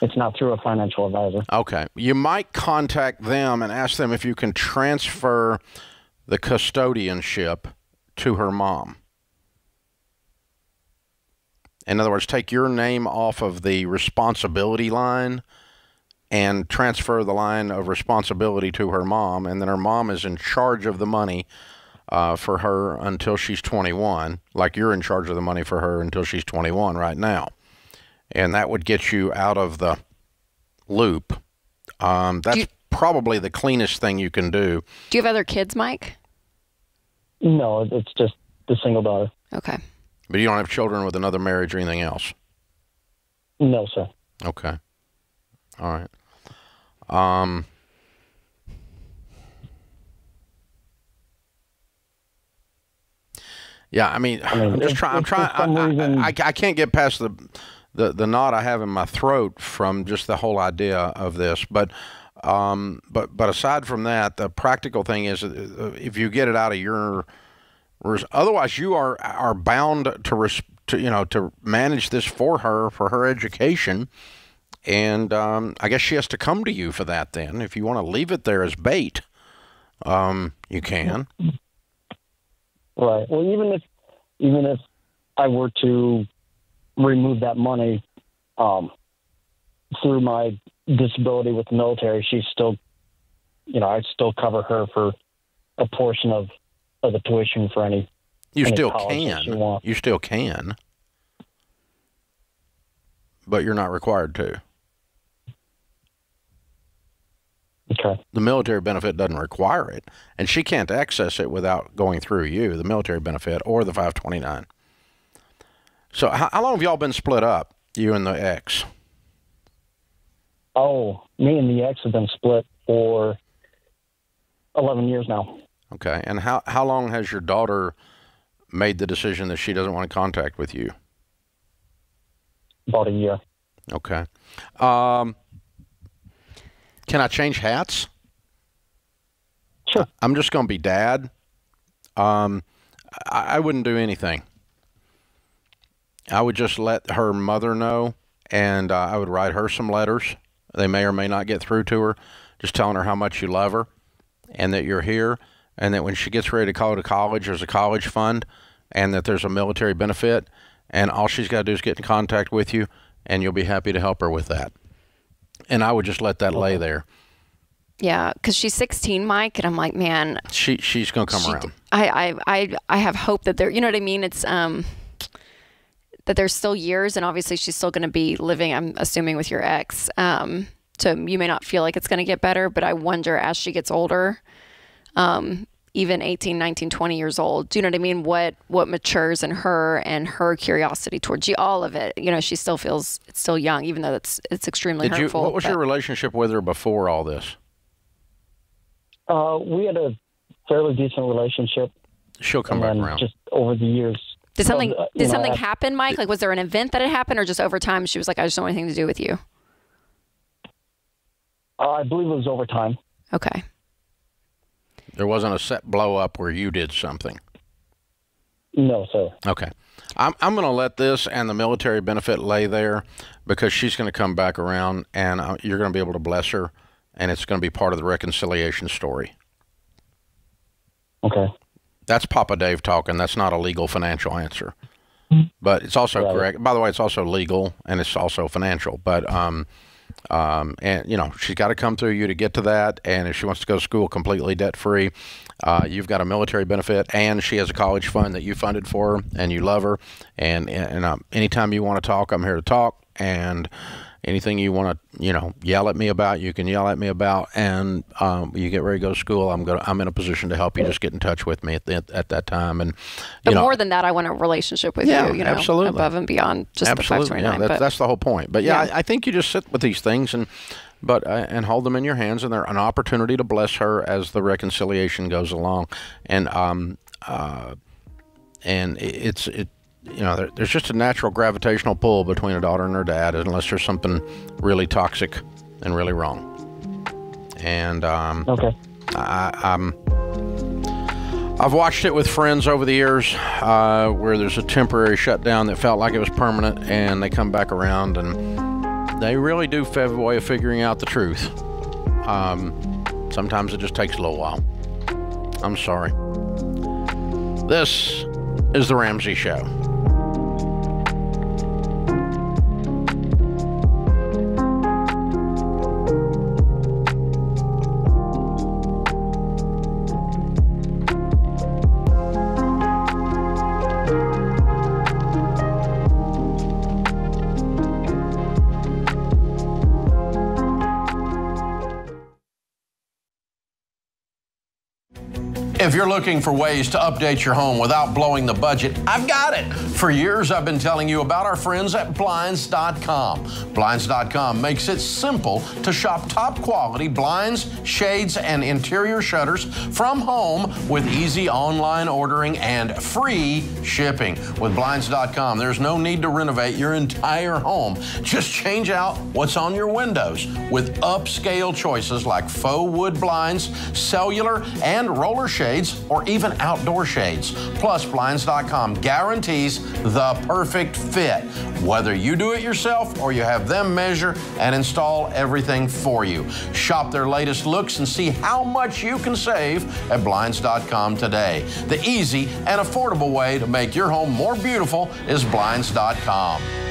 It's not through a financial advisor. Okay, you might contact them and ask them if you can transfer the custodianship to her mom. In other words, take your name off of the responsibility line and transfer the line of responsibility to her mom, and then her mom is in charge of the money uh, for her until she's 21, like you're in charge of the money for her until she's 21 right now. And that would get you out of the loop. Um, that's you, probably the cleanest thing you can do. Do you have other kids, Mike? No, it's just the single daughter. Okay. But you don't have children with another marriage or anything else? No, sir. Okay. All right. Um, yeah, I mean, I am just trying. I'm trying. I, reason... I, I, I, can't get past the, the the knot I have in my throat from just the whole idea of this. But um, but but aside from that, the practical thing is uh, if you get it out of your otherwise you are are bound to, res, to you know to manage this for her for her education and um, I guess she has to come to you for that then if you want to leave it there as bait um, you can right well even if even if I were to remove that money um, through my disability with the military, she's still, you know, I'd still cover her for a portion of, of the tuition for any. You any still can. You still can. But you're not required to. Okay. The military benefit doesn't require it, and she can't access it without going through you, the military benefit or the 529. So, how, how long have y'all been split up, you and the ex? Oh, me and the ex have been split for 11 years now. Okay. And how, how long has your daughter made the decision that she doesn't want to contact with you? About a year. Okay. Um, can I change hats? Sure. I'm just going to be dad. Um, I, I wouldn't do anything. I would just let her mother know, and uh, I would write her some letters they may or may not get through to her, just telling her how much you love her and that you're here and that when she gets ready to go to college, there's a college fund and that there's a military benefit and all she's got to do is get in contact with you, and you'll be happy to help her with that. And I would just let that lay there. Yeah, because she's 16, Mike, and I'm like, man, she she's gonna come she, around. I, I I I have hope that there. You know what I mean? It's um that there's still years, and obviously she's still going to be living. I'm assuming with your ex. Um, so you may not feel like it's going to get better, but I wonder as she gets older, um, even 18, 19, 20 years old, do you know what I mean? What what matures in her and her curiosity towards you, all of it. You know, she still feels it's still young, even though it's it's extremely Did hurtful. you? What was but- your relationship with her before all this? Uh, we had a fairly decent relationship. She'll come back around. Just over the years. Did something uh, did know, something I- happen, Mike? Like was there an event that had happened, or just over time she was like, I just don't want anything to do with you? Uh, I believe it was over time. Okay. There wasn't a set blow up where you did something. No, sir. Okay. I'm, I'm going to let this and the military benefit lay there because she's going to come back around and uh, you're going to be able to bless her and it's going to be part of the reconciliation story. Okay. That's Papa Dave talking. That's not a legal financial answer. But it's also Right. correct. By the way, it's also legal and it's also financial. But um, um, and you know she's got to come through you to get to that. And if she wants to go to school completely debt free, uh, you've got a military benefit, and she has a college fund that you funded for her, and you love her. And and um, anytime you want to talk, I'm here to talk. And anything you want to you know yell at me about, you can yell at me about. And um, you get ready to go to school, I'm gonna I'm in a position to help you. Just get in touch with me at the, at that time. And But you know, more than that, I want a relationship with Yeah, you. You know, absolutely. above and beyond just Absolutely, the yeah, 529. that's, but that's the whole point. But yeah, Yeah. I, I think you just sit with these things and but uh, and hold them in your hands, and they're an opportunity to bless her as the reconciliation goes along, and um uh and it's it you know there, there's just a natural gravitational pull between a daughter and her dad unless there's something really toxic and really wrong, and um okay I, I'm. I've watched it with friends over the years uh, where there's a temporary shutdown that felt like it was permanent, and they come back around and they really do have a way of figuring out the truth. Um, sometimes it just takes a little while. I'm sorry. This is The Ramsey Show. You're looking for ways to update your home without blowing the budget, I've got it. For years, I've been telling you about our friends at Blinds.com. Blinds.com makes it simple to shop top quality blinds, shades, and interior shutters from home with easy online ordering and free shipping. With Blinds.com, there's no need to renovate your entire home. Just change out what's on your windows with upscale choices like faux wood blinds, cellular, and roller shades, or even outdoor shades. Plus, Blinds.com guarantees the perfect fit, whether you do it yourself or you have them measure and install everything for you. Shop their latest looks and see how much you can save at Blinds.com today. The easy and affordable way to make your home more beautiful is Blinds.com.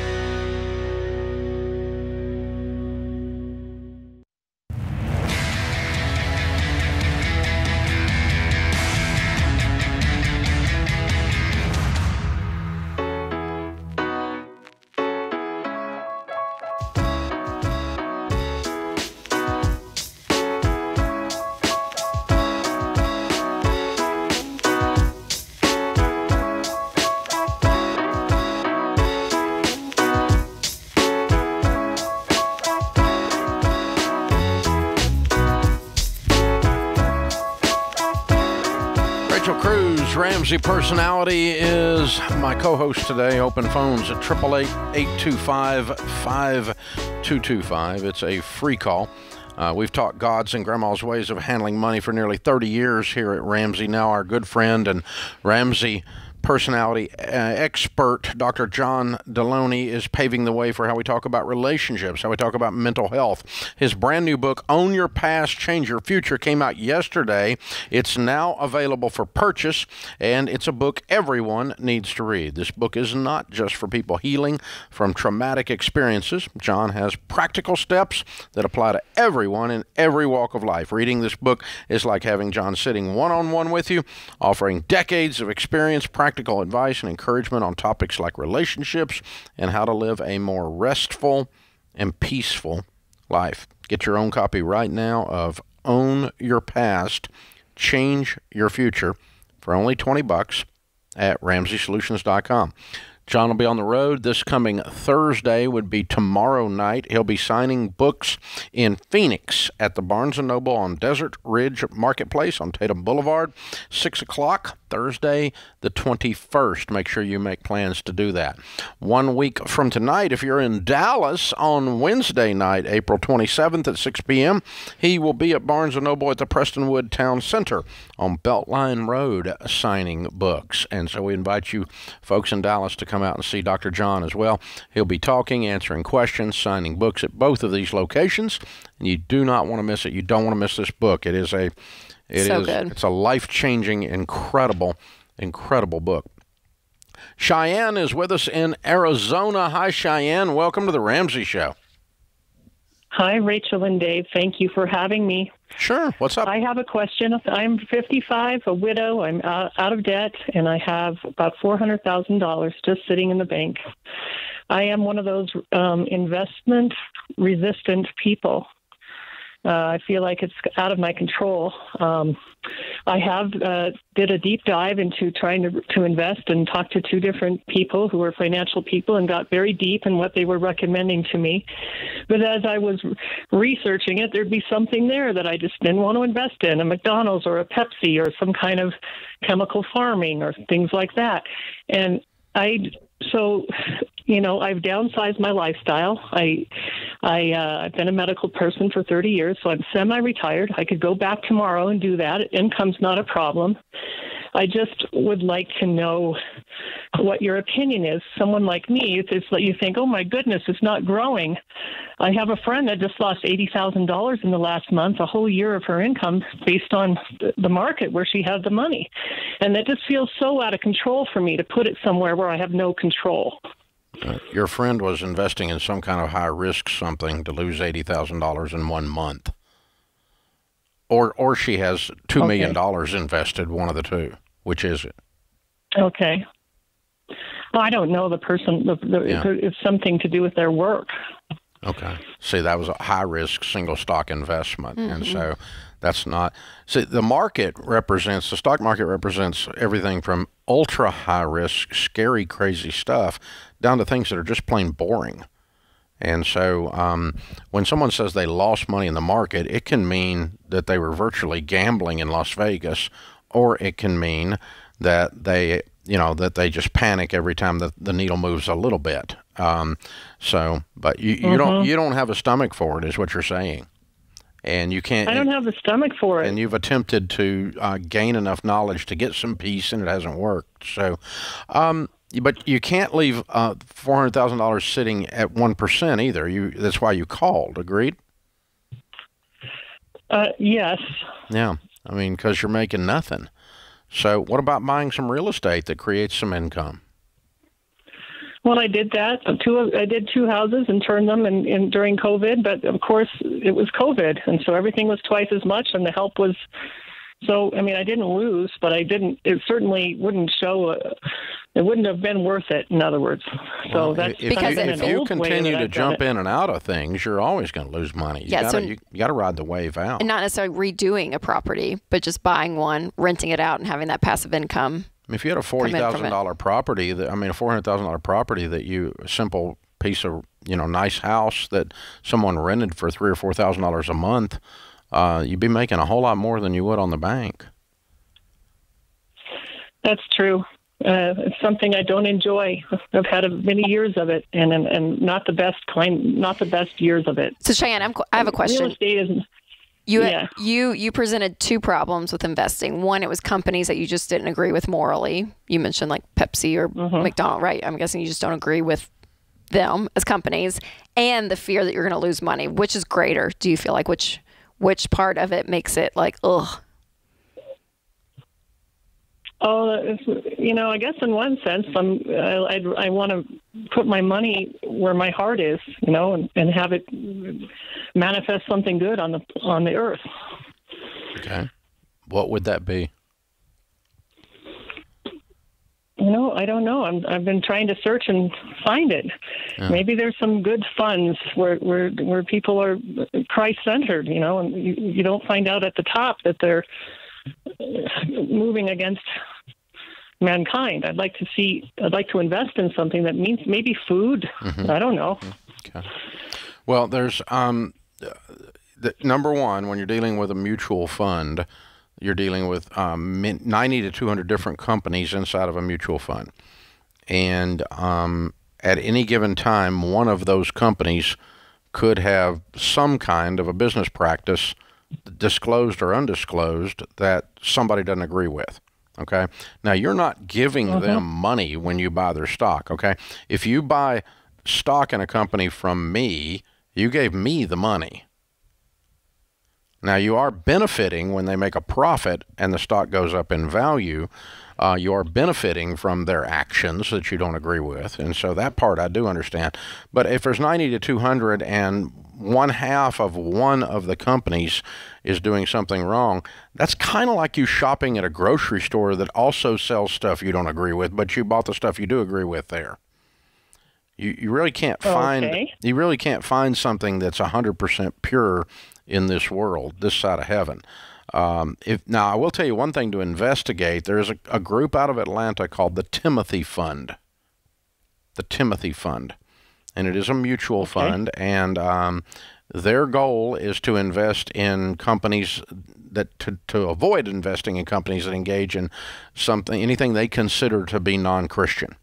Ramsey personality, is my co-host today. Open phones at 888-825-5225. It's a free call. Uh, we've taught God's and Grandma's ways of handling money for nearly 30 years here at Ramsey. Now our good friend and Ramsey personality uh, expert, Dr. John Delony, is paving the way for how we talk about relationships, how we talk about mental health. His brand new book, Own Your Past, Change Your Future, came out yesterday. It's now available for purchase, and it's a book everyone needs to read. This book is not just for people healing from traumatic experiences. John has practical steps that apply to everyone in every walk of life. Reading this book is like having John sitting one on one with you, offering decades of experience, practical advice, and encouragement on topics like relationships and how to live a more restful and peaceful life. Get your own copy right now of Own Your Past, Change Your Future for only 20 bucks at RamseySolutions.com. John will be on the road this coming Thursday, would be tomorrow night. He'll be signing books in Phoenix at the Barnes & Noble on Desert Ridge Marketplace on Tatum Boulevard, 6 o'clock. Thursday, the 21st. Make sure you make plans to do that. One week from tonight, if you're in Dallas on Wednesday night, April 27th at 6 p.m., he will be at Barnes & Noble at the Prestonwood Town Center on Beltline Road signing books. And so we invite you folks in Dallas to come out and see Dr. John as well. He'll be talking, answering questions, signing books at both of these locations. And you do not want to miss it. You don't want to miss this book. It is a it so is, good. It's a life changing, incredible, incredible book. Cheyenne is with us in Arizona. Hi, Cheyenne. Welcome to the Ramsey Show. Hi, Rachel and Dave. Thank you for having me. Sure. What's up? I have a question. I'm 55, a widow. I'm out of debt, and I have about $400,000 just sitting in the bank. I am one of those um, investment resistant people. Uh, I feel like it's out of my control. Um, I have uh, did a deep dive into trying to to invest and talked to two different people who are financial people and got very deep in what they were recommending to me. But as I was researching it, there'd be something there that I just didn't want to invest in, a McDonald's or a Pepsi or some kind of chemical farming or things like that. And I so you know I've downsized my lifestyle. I I uh, I've been a medical person for 30 years, so I'm semi-retired. I could go back tomorrow and do that. Income's not a problem. I just would like to know what your opinion is. Someone like me, it's like you think, oh my goodness, it's not growing. I have a friend that just lost eighty thousand dollars in the last month, a whole year of her income based on the market where she had the money, and that just feels so out of control for me to put it somewhere where I have no control. Uh, your friend was investing in some kind of high risk something to lose eighty thousand dollars in one month, or or she has two okay. million dollars invested. One of the two. Which is it? Okay. Well, I don't know the person. The, the, yeah. It's something to do with their work. Okay. See, that was a high risk single stock investment, mm-hmm. and so that's not. See, the market represents the stock market represents everything from ultra high risk, scary, crazy stuff down to things that are just plain boring. And so um, when someone says they lost money in the market, it can mean that they were virtually gambling in Las Vegas, or it can mean that they, you know, that they just panic every time the, the needle moves a little bit. Um, so, but you, you mm-hmm. don't you don't have a stomach for it, is what you're saying and you can't. I don't have the stomach for it. And you've attempted to uh, gain enough knowledge to get some peace, and it hasn't worked. So, um, but you can't leave uh, four hundred thousand dollars sitting at one percent either. You that's why you called. Agreed. Uh, yes. Yeah, I mean, because you're making nothing. So, what about buying some real estate that creates some income? Well, I did that. Two, I did two houses and turned them in during COVID, but of course it was COVID, and so everything was twice as much, and the help was. So, I mean, I didn't lose, but I didn't. It certainly wouldn't show. A, it wouldn't have been worth it. In other words, so well, that's if, because you, if you continue to jump in and out of things, you're always going to lose money. You yeah, gotta, so you, you got to ride the wave out, and not necessarily redoing a property, but just buying one, renting it out, and having that passive income if you had a forty thousand dollar property, that I mean, a four hundred thousand dollar property that you a simple piece of you know nice house that someone rented for three or four thousand dollars a month, uh, you'd be making a whole lot more than you would on the bank. That's true. Uh, it's something I don't enjoy. I've had a, many years of it, and, and and not the best kind, not the best years of it. So Cheyenne, I'm, I have a question. Real estate is You yeah. you you presented two problems with investing. One, it was companies that you just didn't agree with morally. You mentioned like Pepsi or mm-hmm. McDonald, right? I'm guessing you just don't agree with them as companies, and the fear that you're going to lose money. Which is greater? Do you feel like which which part of it makes it like ugh? Oh, you know, I guess in one sense, I'm I I, I want to put my money where my heart is, you know, and, and have it manifest something good on the on the earth. Okay, what would that be? You know, I don't know. I'm, I've been trying to search and find it. Yeah. Maybe there's some good funds where where where people are Christ centered. You know, and you, you don't find out at the top that they're moving against mankind. I'd like to see. I'd like to invest in something that means maybe food. Mm-hmm. I don't know. Okay. Well, there's um, the, number one when you're dealing with a mutual fund, you're dealing with um, 90 to 200 different companies inside of a mutual fund, and um, at any given time, one of those companies could have some kind of a business practice disclosed or undisclosed that somebody doesn't agree with. Okay. Now you're not giving mm-hmm. them money when you buy their stock. Okay. If you buy stock in a company from me, you gave me the money. Now you are benefiting when they make a profit and the stock goes up in value. Uh, you are benefiting from their actions that you don't agree with, and so that part I do understand. But if there's 90 to 200 and one half of one of the companies is doing something wrong, that's kind of like you shopping at a grocery store that also sells stuff you don't agree with, but you bought the stuff you do agree with there. You, you really can't find okay. you really can't find something that's 100% pure in this world, this side of heaven. Um, if now I will tell you one thing to investigate. There's a, a group out of Atlanta called the Timothy Fund. The Timothy Fund and it is a mutual okay. fund, and um, their goal is to invest in companies that to, to avoid investing in companies that engage in something anything they consider to be non-Christian.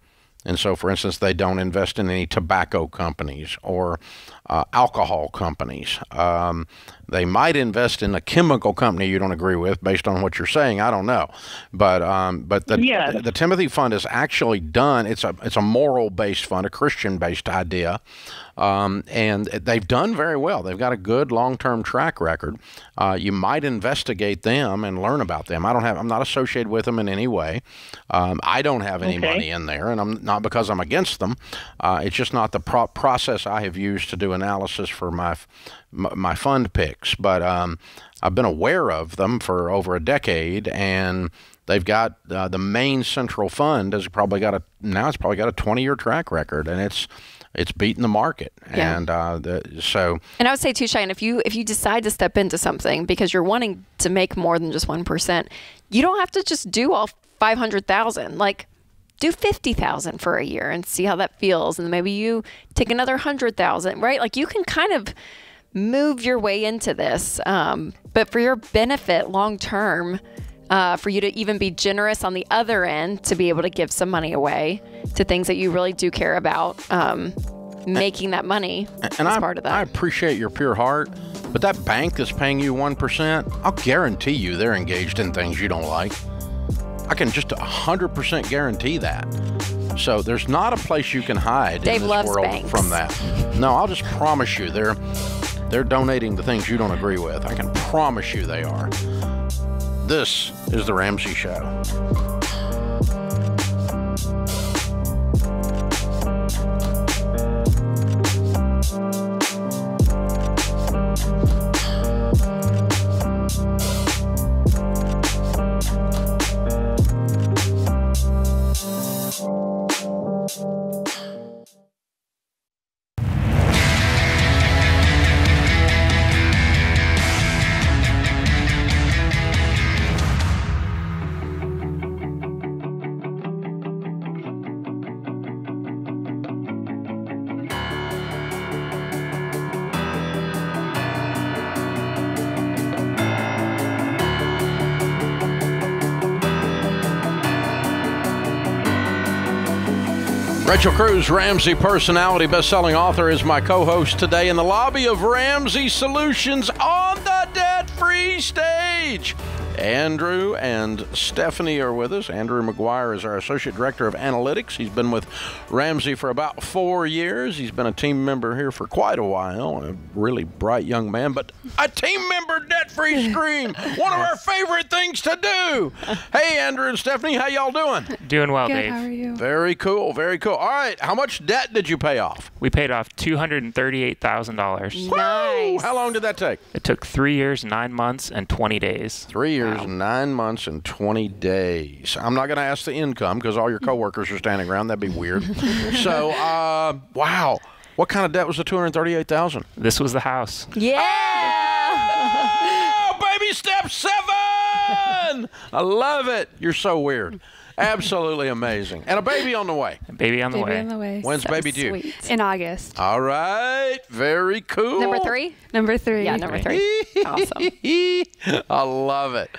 And so, for instance, they don't invest in any tobacco companies or uh, alcohol companies. Um, they might invest in a chemical company you don't agree with, based on what you're saying. I don't know, but um, but the, yeah. the, the Timothy Fund is actually done. It's a it's a moral based fund, a Christian based idea, um, and they've done very well. They've got a good long term track record. Uh, you might investigate them and learn about them. I don't have. I'm not associated with them in any way. Um, I don't have any okay. money in there, and I'm not because I'm against them. Uh, it's just not the pro- process I have used to do analysis for my my fund picks. But um, I've been aware of them for over a decade, and they've got uh, the main central fund has probably got a now it's probably got a 20 year track record, and it's it's beating the market. Yeah. And uh, the, so. And I would say too, Cheyenne, if you if you decide to step into something because you're wanting to make more than just one percent, you don't have to just do all five hundred thousand. Like do 50,000 for a year and see how that feels and maybe you take another 100,000 right like you can kind of move your way into this um, but for your benefit long term uh, for you to even be generous on the other end to be able to give some money away to things that you really do care about. Um, making that money and I, part of that. I appreciate your pure heart, but that bank that's paying you 1%, I'll guarantee you they're engaged in things you don't like. I can just 100% guarantee that. So there's not a place you can hide Dave in this world banks. from that. No, I'll just promise you they're they're donating the things you don't agree with. I can promise you they are. This is The Ramsey Show. Cruz, Ramsey personality, best-selling author, is my co-host today in the lobby of Ramsey Solutions on the debt-free stage. Andrew and Stephanie are with us. Andrew McGuire is our Associate Director of Analytics. He's been with Ramsey for about four years. He's been a team member here for quite a while. A really bright young man, but a team member debt free scream. One of our favorite things to do. Hey, Andrew and Stephanie, how y'all doing? Doing well, Good, Dave. how are you? Very cool, very cool. All right, how much debt did you pay off? We paid off $238,000. Nice. How long did that take? It took three years, nine months, and 20 days. Three years, nine months, and 20 days. I'm not going to ask the income because all your coworkers are standing around. That'd be weird. so, uh, wow. What kind of debt was the 238000 This was the house. Yeah. Oh, baby step seven! I love it. You're so weird. Absolutely amazing. And a baby on the way. Baby on the Baby way. on the way. When's So baby due? sweet. In August. All right. Very cool. Number three? Number three. Yeah, number three. awesome. I love it.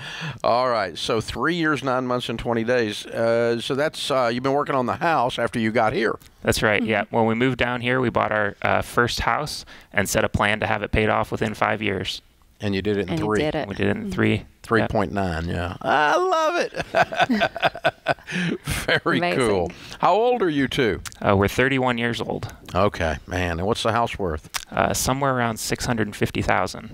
All right. So three years, nine months, and 20 days. Uh, so that's, uh, you've been working on the house after you got here. That's right. Yeah. When we moved down here, we bought our uh, first house and set a plan to have it paid off within five years. And you did it in And three. did it. We did it in three. Three Yep. point nine, yeah. I love it. Very Amazing. cool. How old are you two? Uh, we're 31 years old. Okay, man. And what's the house worth? Uh, somewhere around 650,000.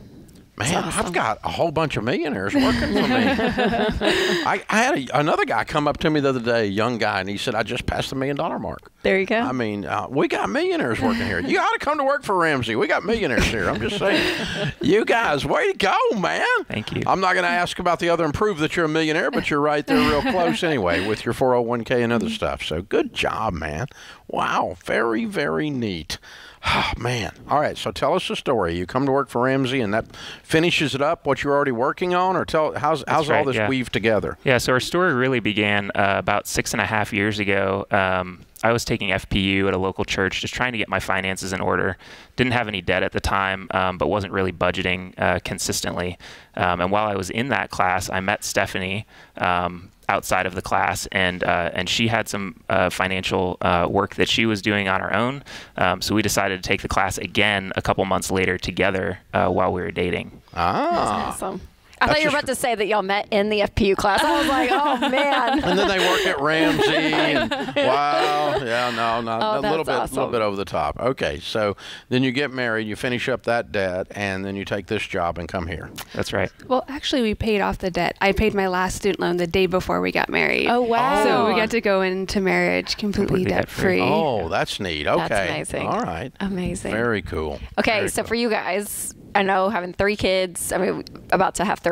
Man, I've got a whole bunch of millionaires working for me. I, I had a, another guy come up to me the other day, a young guy, and he said, "I just passed the million dollar mark." There you go. I mean, uh, we got millionaires working here. You ought to come to work for Ramsey. We got millionaires here. I'm just saying. You guys, way to go, man. Thank you. I'm not going to ask about the other and prove that you're a millionaire, but you're right there real close anyway with your 401k and other stuff. So good job, man. Wow. Very, very neat. Oh, man. All right. So tell us the story. You come to work for Ramsey and that finishes it up, what you're already working on, or tell how's, how's all right, this yeah. weave together? Yeah, so our story really began uh, about six and a half years ago. Um, I was taking FPU at a local church, just trying to get my finances in order. Didn't have any debt at the time, um, but wasn't really budgeting uh, consistently. Um, and while I was in that class, I met Stephanie. Um, outside of the class, and uh, and she had some uh, financial uh, work that she was doing on her own. Um, so we decided to take the class again a couple months later together uh, while we were dating. Ah. Awesome. I thought you were about to say that y'all met in the FPU class. I was like, oh man. and then they work at Ramsey. And, wow, yeah, no, no, Oh, a little bit, a awesome. little bit over the top. Okay, so then you get married, you finish up that debt, and then you take this job and come here. That's right. Well, actually, we paid off the debt. I paid my last student loan the day before we got married. Oh, wow. So we got to go into marriage completely, Completely debt free. debt-free. Oh, that's neat. Okay, That's amazing. All right, Amazing. very cool. Okay, Very so cool. for you guys, I know having three kids, I mean, about to have three,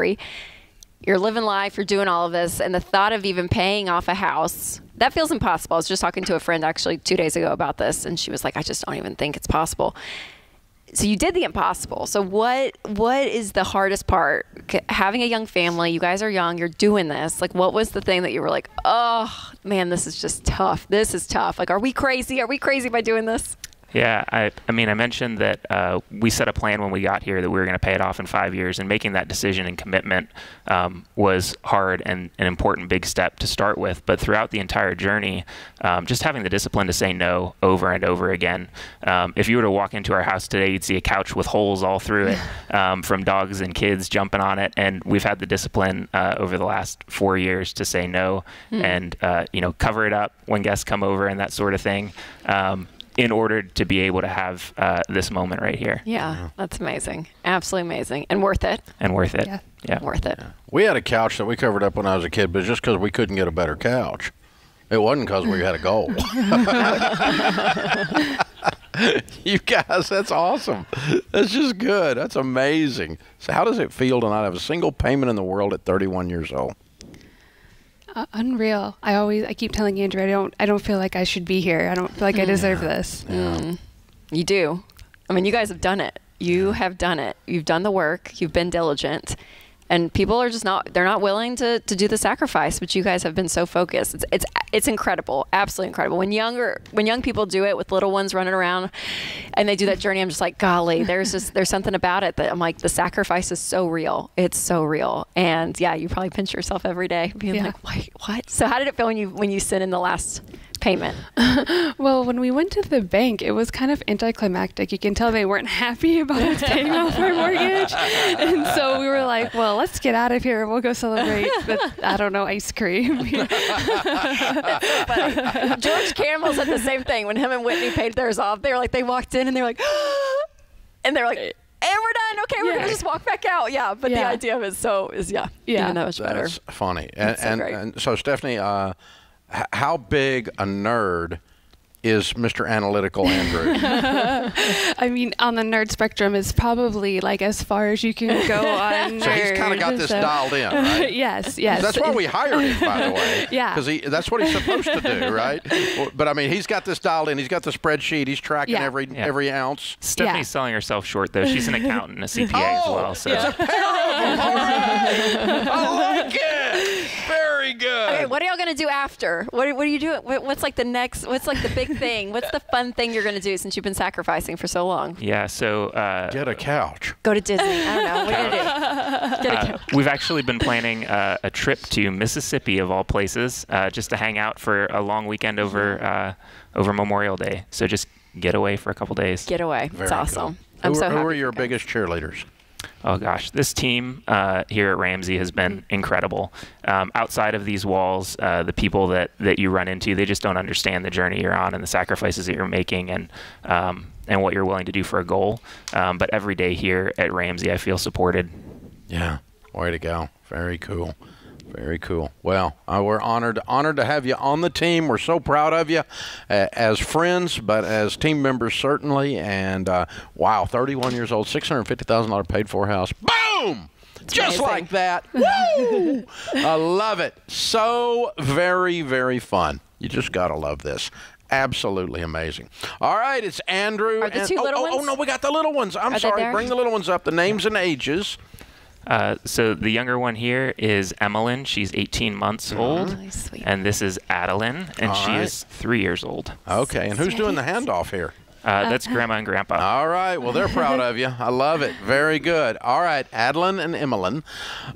you're living life, you're doing all of this, and the thought of even paying off a house, that feels impossible. I was just talking to a friend actually two days ago about this, and she was like, I just don't even think it's possible. So you did the impossible. So what what is the hardest part? Having a young family, you guys are young, you're doing this. Like what was the thing that you were like, "Oh, man, this is just tough. This is tough. Like are we crazy? Are we crazy by doing this?" Yeah, I, I mean, I mentioned that uh, we set a plan when we got here that we were going to pay it off in five years, and making that decision and commitment um, was hard and an important big step to start with. But throughout the entire journey, um, just having the discipline to say no over and over again. Um, if you were to walk into our house today, you'd see a couch with holes all through it um, from dogs and kids jumping on it, and we've had the discipline uh, over the last four years to say no Hmm. and uh, you know cover it up when guests come over and that sort of thing. In order to be able to have uh, this moment right here Yeah, that's amazing. Absolutely amazing and worth it. and worth it. Yeah. Yeah. Worth it. We had a couch that we covered up when I was a kid, but just because we couldn't get a better couch. It wasn't because we had a goal. you guys, that's awesome. That's just good. That's amazing. So, how does it feel to not have a single payment in the world at 31 years old? Uh, unreal. I always I keep telling Andrew I don't I don't feel like I should be here. I don't feel like I deserve this. Mm. You do. I mean, you guys have done it. You have done it. You've done the work. You've been diligent. And people are just not they're not willing to, to do the sacrifice, but you guys have been so focused. It's it's it's incredible. Absolutely incredible. When younger when young people do it with little ones running around and they do that journey, I'm just like, golly, there's just there's something about it that I'm like, the sacrifice is so real. It's so real. And yeah, you probably pinch yourself every day being Yeah. like, Wait, what? So how did it feel when you when you sent in the last payment? well, when we went to the bank, it was kind of anticlimactic. You can tell they weren't happy about us paying off our mortgage. And so we were like, well, let's get out of here. We'll go celebrate with, I don't know, ice cream. George Kamel said the same thing when him and Whitney paid theirs off. They were like, they walked in and they were like, and they're like, and we're done. Okay, we're Yeah. gonna just walk back out. Yeah, but the idea of it so is yeah, Yeah. even that much better. That's funny. And, That's so and, and so, Stephanie, uh, h- how big a nerd is Mr. Analytical Andrew? I mean, on the nerd spectrum is probably like as far as you can go on. So he's kinda got this so- dialed in, right? yes, yes. That's why we hired him, by the way. Yeah. Because that's what he's supposed to do, right? But I mean, he's got this dialed in. He's got the spreadsheet. He's tracking Yeah. every Yeah. every ounce. Stephanie's selling herself short, though. She's an accountant, a CPA as Oh, well. So it's a pair of them. All right. I like it. Very good. Okay, what are y'all gonna do after? What, what are you doing? What, what's like the next? What's like the big thing? What's the fun thing you're gonna do since you've been sacrificing for so long? yeah, so uh, Get a couch. Go to Disney. I don't know. What are you gonna do? Get a Uh, we've actually been planning uh, a trip to Mississippi, of all places, uh, just to hang out for a long weekend over uh, over Memorial Day. So just get away for a couple days. Get away. Very It's awesome. cool. I'm who, so are- happy. Who are your biggest cheerleaders? Oh gosh, this team uh, here at Ramsey has been incredible. Um, outside of these walls, uh, the people that, that you run into, they just don't understand the journey you're on and the sacrifices that you're making and um, and what you're willing to do for a goal. Um, but every day here at Ramsey, I feel supported. Yeah. Way to go. Very cool. Very cool. Well, uh, we're honored honored to have you on the team. We're so proud of you uh, as friends, but as team members certainly. And uh, wow, 31 years old, $650,000 paid for house. Boom! Just amazing. like that. Woo! I love it. So very, very fun. You just got to love this. Absolutely amazing. All right, it's Andrew. Are the and- two oh, little oh, oh, no, we got the little ones. I'm Are sorry. Bring the little ones up. The names and ages. Uh, so the younger one here is Emmeline. She's 18 months old. Really sweet. And this is Adeline, and All she right. is three years old. Okay, and who's doing the handoff here? Uh, that's Grandma and Grandpa. All right. Well, they're proud of you. I love it. Very good. All right. Adeline and Emmeline,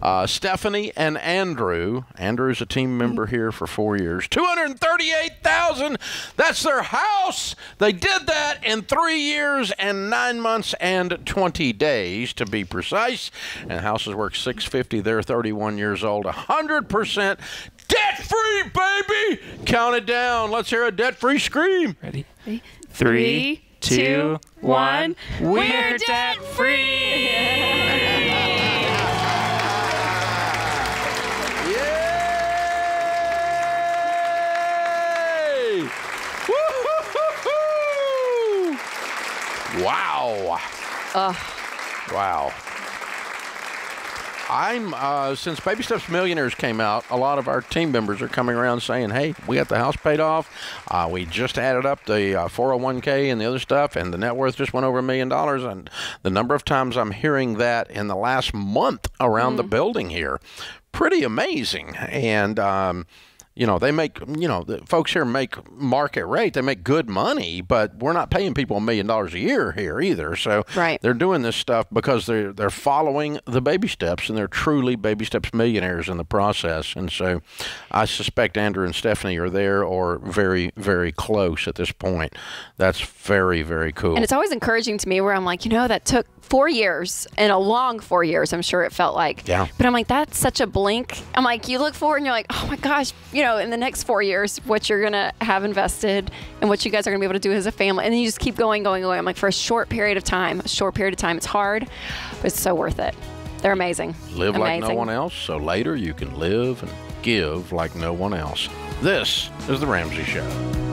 uh, Stephanie and Andrew. Andrew's a team member here for four years. Two hundred thirty-eight thousand. That's their house. They did that in three years and nine months and twenty days, to be precise. And house is worth six fifty. They're thirty-one years old. hundred percent debt-free, baby. Count it down. Let's hear a debt-free scream. Ready? Three, Three, two, one. one. We're debt free. Yay! Wow. Wow. I'm uh, since Baby Steps Millionaires came out, a lot of our team members are coming around saying, "Hey, we got the house paid off. Uh, we just added up the uh, 401k and the other stuff, and the net worth just went over a million dollars." And the number of times I'm hearing that in the last month around the building here, pretty amazing. And um, you know, they make, you know, the folks here make market rate. They make good money, but we're not paying people a million dollars a year here either. So Right. they're doing this stuff because they're they're following the baby steps and they're truly baby steps millionaires in the process. And so I suspect Andrew and Stephanie are there or very, very close at this point. That's very, very cool. And it's always encouraging to me where I'm like, you know, that took four years and a long four years, I'm sure it felt like. Yeah. But I'm like, that's such a blink. I'm like, you look forward and you're like, oh my gosh, you know, in the next four years, what you're going to have invested and what you guys are going to be able to do as a family. And then you just keep going, going, going. I'm like, for a short period of time, a short period of time, it's hard, but it's so worth it. They're amazing. Live like no one else, so later you can live and give like no one else. This is The Ramsey Show.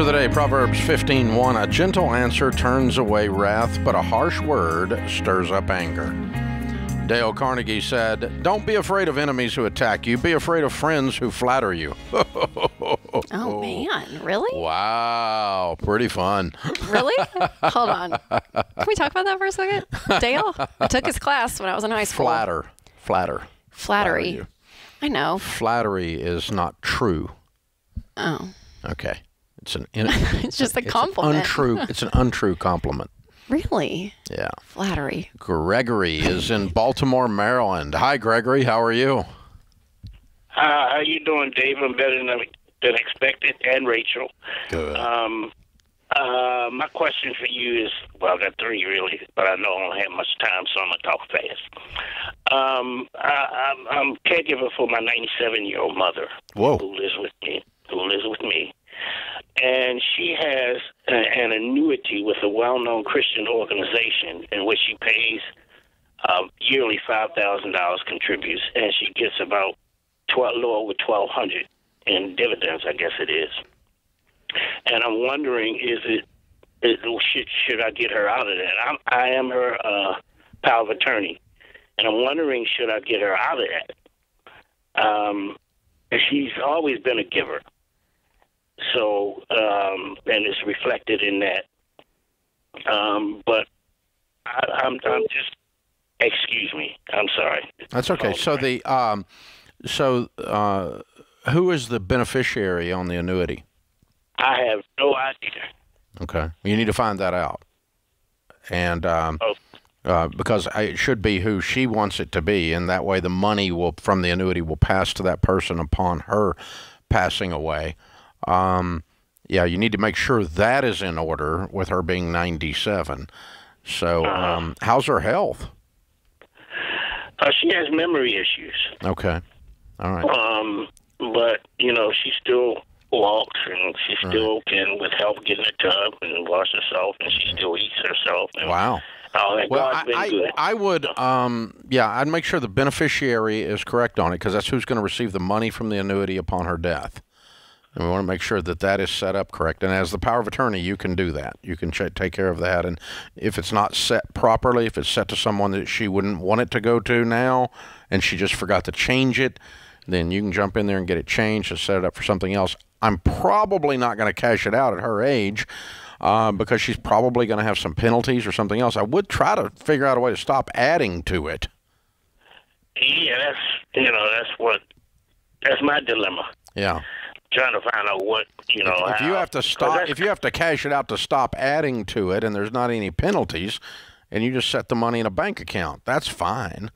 Scripture of the day, Proverbs 15:1. A gentle answer turns away wrath, but a harsh word stirs up anger. Dale Carnegie said, Don't be afraid of enemies who attack you, be afraid of friends who flatter you. oh, man. Really? Wow. Pretty fun. Really? Hold on. Can we talk about that for a second? Dale? I took his class when I was in high school. Flatter. Flatter. Flattery. Flatter I know. Flattery is not true. Oh. Okay. It's an. it's just a compliment. It's untrue. It's an untrue compliment. Really? Yeah. Flattery. Gregory is in Baltimore, Maryland. Hi, Gregory. How are you? Uh, how you doing, Dave? I'm better than, than expected, and Rachel. Good. Um, uh, my question for you is well, I've got three really, but I know I don't have much time, so I'm gonna talk fast. Um, I, I'm, I'm caregiver for my 97 year old mother, Whoa. who lives with me. Who lives with me, and she has a, an annuity with a well-known Christian organization in which she pays um, yearly five thousand dollars contributes, and she gets about twelve, little over twelve hundred in dividends, I guess it is. And I'm wondering, is it, should should I get her out of that? I'm, I am her uh, power of attorney, and I'm wondering, should I get her out of that? Um, she's always been a giver, so um, and it's reflected in that. Um, but I, I'm I'm just excuse me. I'm sorry. That's okay. So the um, so uh, who is the beneficiary on the annuity? I have no idea. Okay, you need to find that out, and um, oh. uh, because it should be who she wants it to be, and that way the money will from the annuity will pass to that person upon her passing away. Um, yeah, you need to make sure that is in order with her being 97. So, Uh-huh. um, how's her health? Uh, she has memory issues. Okay, all right. Um, but you know, she still walks and she still can, with help, get in the tub and wash herself, and she still eats herself. And Wow. That Well, I. I, I would, um, yeah, I'd make sure the beneficiary is correct on it because that's who's going to receive the money from the annuity upon her death. And we want to make sure that that is set up correct. And as the power of attorney, you can do that. You can ch- take care of that. And if it's not set properly, if it's set to someone that she wouldn't want it to go to now, and she just forgot to change it, then you can jump in there and get it changed and set it up for something else. I'm probably not going to cash it out at her age uh, because she's probably going to have some penalties or something else. I would try to figure out a way to stop adding to it. yeah, that's you know, that's what that's my dilemma. Yeah. Trying to find out what you know. if how, you have to stop, if you have to cash it out to stop adding to it, and there's not any penalties, and you just set the money in a bank account, that's fine.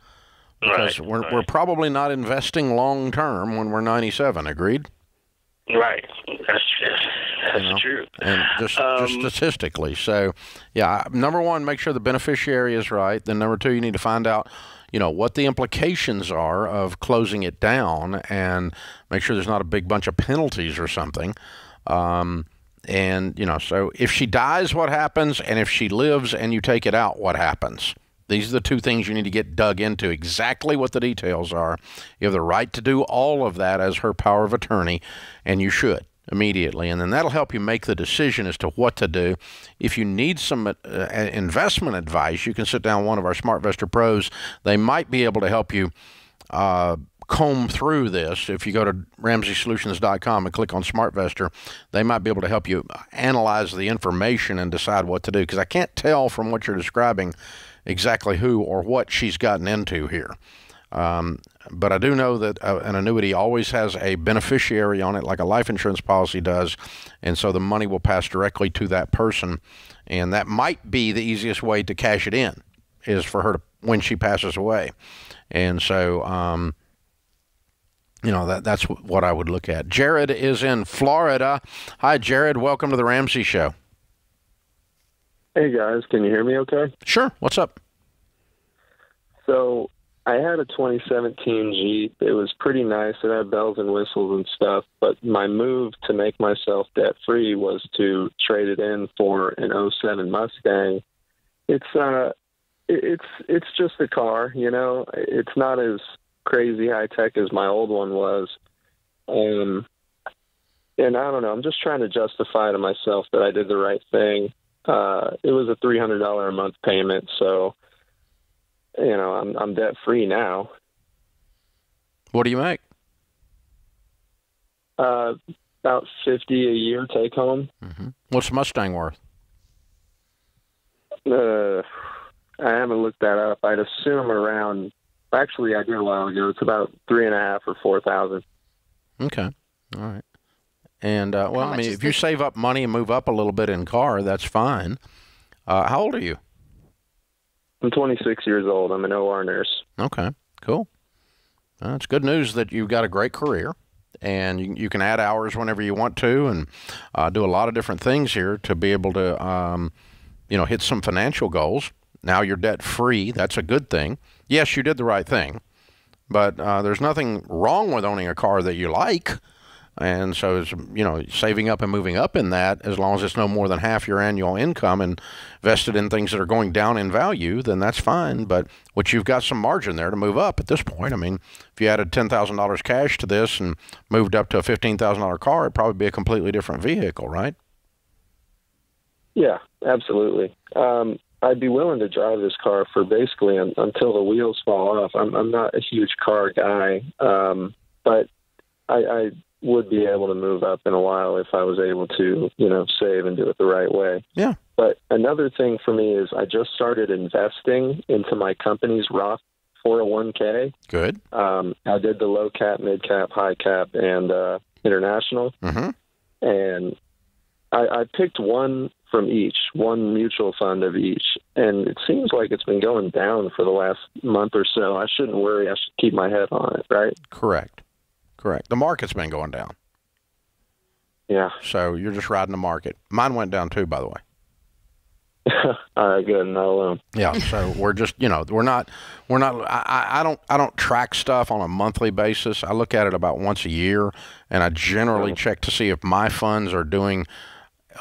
Because Right, we're right. we're probably not investing long term when we're 97. Agreed. right, that's that's true. And just just Um, statistically, so yeah. Number one, make sure the beneficiary is right. Then number two, you need to find out, you know, what the implications are of closing it down, and make sure there's not a big bunch of penalties or something. Um, and you know, so if she dies, what happens? And if she lives and you take it out, what happens? These are the two things you need to get dug into exactly what the details are. You have the right to do all of that as her power of attorney, and you should immediately. And then that'll help you make the decision as to what to do. If you need some uh, investment advice, you can sit down one of our SmartVestor pros. They might be able to help you. Uh, comb through this if you go to ramseysolutions.com and click on smartvestor they might be able to help you analyze the information and decide what to do because i can't tell from what you're describing exactly who or what she's gotten into here um, but I do know that uh, an annuity always has a beneficiary on it, like a life insurance policy does, and so the money will pass directly to that person, and that might be the easiest way to cash it in, is for her to when she passes away, and so um, you know that that's what I would look at. Jared is in Florida. Hi, Jared. Welcome to the Ramsey Show. Hey guys, can you hear me okay? Sure. What's up? So I had a 2017 Jeep. It was pretty nice. It had bells and whistles and stuff. But my move to make myself debt free was to trade it in for an 07 Mustang. It's uh, it's it's just a car, you know. It's not as crazy high tech as my old one was. Um, and I don't know. I'm just trying to justify to myself that I did the right thing. Uh, it was a three hundred dollar a month payment, so you know I'm I'm debt free now. What do you make? Uh, about fifty a year take home. Mm-hmm. What's Mustang worth? Uh, I haven't looked that up. I'd assume around. Actually, I did a while ago. It's about three and a half or four thousand. Okay. All right. And uh, well, I mean, if you save up money and move up a little bit in car, that's fine. Uh, how old are you? I'm 26 years old. I'm an OR nurse. Okay, cool. Well, it's good news that you've got a great career, and you, you can add hours whenever you want to, and uh, do a lot of different things here to be able to, um, you know, hit some financial goals. Now you're debt free. That's a good thing. Yes, you did the right thing, but uh, there's nothing wrong with owning a car that you like. And so, it's, you know, saving up and moving up in that, as long as it's no more than half your annual income and vested in things that are going down in value, then that's fine. But which you've got some margin there to move up at this point. I mean, if you added ten thousand dollars cash to this and moved up to a fifteen thousand dollar car, it'd probably be a completely different vehicle, right? Yeah, absolutely. Um, I'd be willing to drive this car for basically un- until the wheels fall off. I'm, I'm not a huge car guy, um, but I, I would be able to move up in a while if I was able to, you know, save and do it the right way. Yeah. But another thing for me is I just started investing into my company's Roth 401k. Good. Um, I did the low cap, mid cap, high cap, and uh, international. Mm-hmm. And I, I picked one from each, one mutual fund of each. And it seems like it's been going down for the last month or so. I shouldn't worry. I should keep my head on it, right? Correct. Correct. The market's been going down. Yeah. So you're just riding the market. Mine went down too, by the way. All right, good. Not alone. Yeah. So we're just, you know, we're not, we're not. I, I don't, I don't track stuff on a monthly basis. I look at it about once a year, and I generally check to see if my funds are doing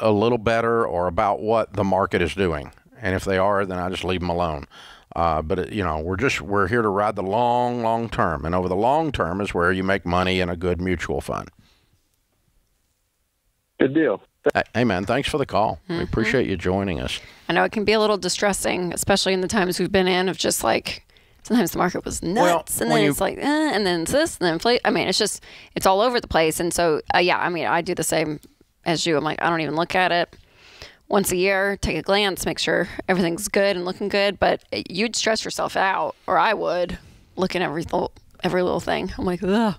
a little better or about what the market is doing. And if they are, then I just leave them alone. Uh, but it, you know, we're just we're here to ride the long, long term, and over the long term is where you make money in a good mutual fund. Good deal. Hey man, thanks for the call. Mm-hmm. We appreciate you joining us. I know it can be a little distressing, especially in the times we've been in, of just like sometimes the market was nuts, well, and then you, it's like, eh, and then it's this, and then inflation. I mean, it's just it's all over the place, and so uh, yeah, I mean, I do the same as you. I'm like, I don't even look at it once a year, take a glance, make sure everything's good and looking good. But you'd stress yourself out, or I would, looking at every every little thing. I'm like, ugh.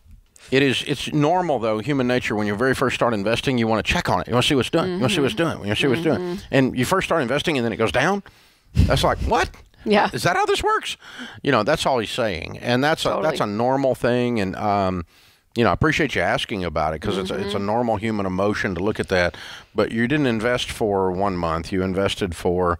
It is. It's normal though, human nature. When you very first start investing, you want to check on it. You want to see what's doing. Mm-hmm. You want to see what's doing. You want to see what's doing. Mm-hmm. And you first start investing, and then it goes down. That's like what? Yeah. Is that how this works? You know, that's all he's saying, and that's totally. a that's a normal thing. And um, you know, I appreciate you asking about it because mm-hmm. it's a, it's a mm-hmm. normal human emotion to look at that. But you didn't invest for one month. You invested for.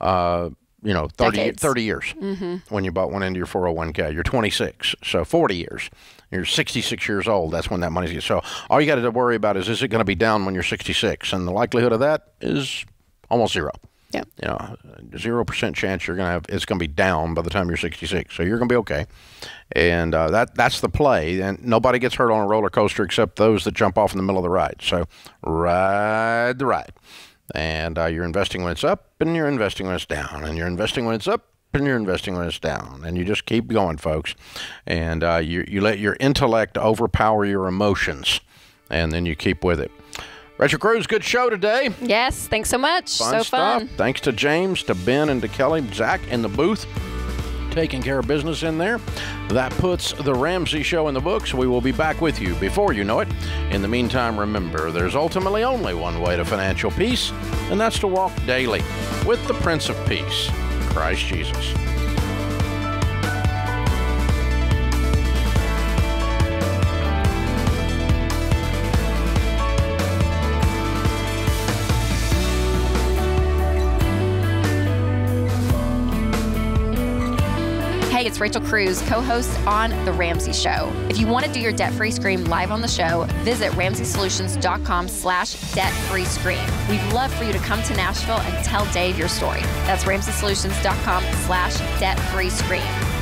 Uh, you know 30, 30 years mm-hmm. when you bought one into your 401k you're 26 so 40 years you're 66 years old that's when that money's going so all you got to worry about is is it going to be down when you're 66 and the likelihood of that is almost zero yeah. You know zero percent chance you're going to have it's going to be down by the time you're 66 so you're going to be okay. And uh, that that's the play and nobody gets hurt on a roller coaster except those that jump off in the middle of the ride so ride the ride. And uh, you're investing when it's up and you're investing when it's down and you're investing when it's up and you're investing when it's down and you just keep going folks. And uh, you, you let your intellect overpower your emotions and then you keep with it Rachel Cruze, good show today. Yes, thanks so much. Fun so stuff. fun. Thanks to James, to Ben, and to Kelly, Zach in the booth taking care of business in there. That puts the Ramsey Show in the books. We will be back with you before you know it. In the meantime, remember there's ultimately only one way to financial peace, and that's to walk daily with the Prince of Peace, Christ Jesus. Rachel Cruze co host on The Ramsey Show. If you want to do your debt free scream live on the show, visit ramseysolutions.com slash debt free scream. We'd love for you to come to Nashville and tell Dave your story. That's ramseysolutions.com slash debt free scream.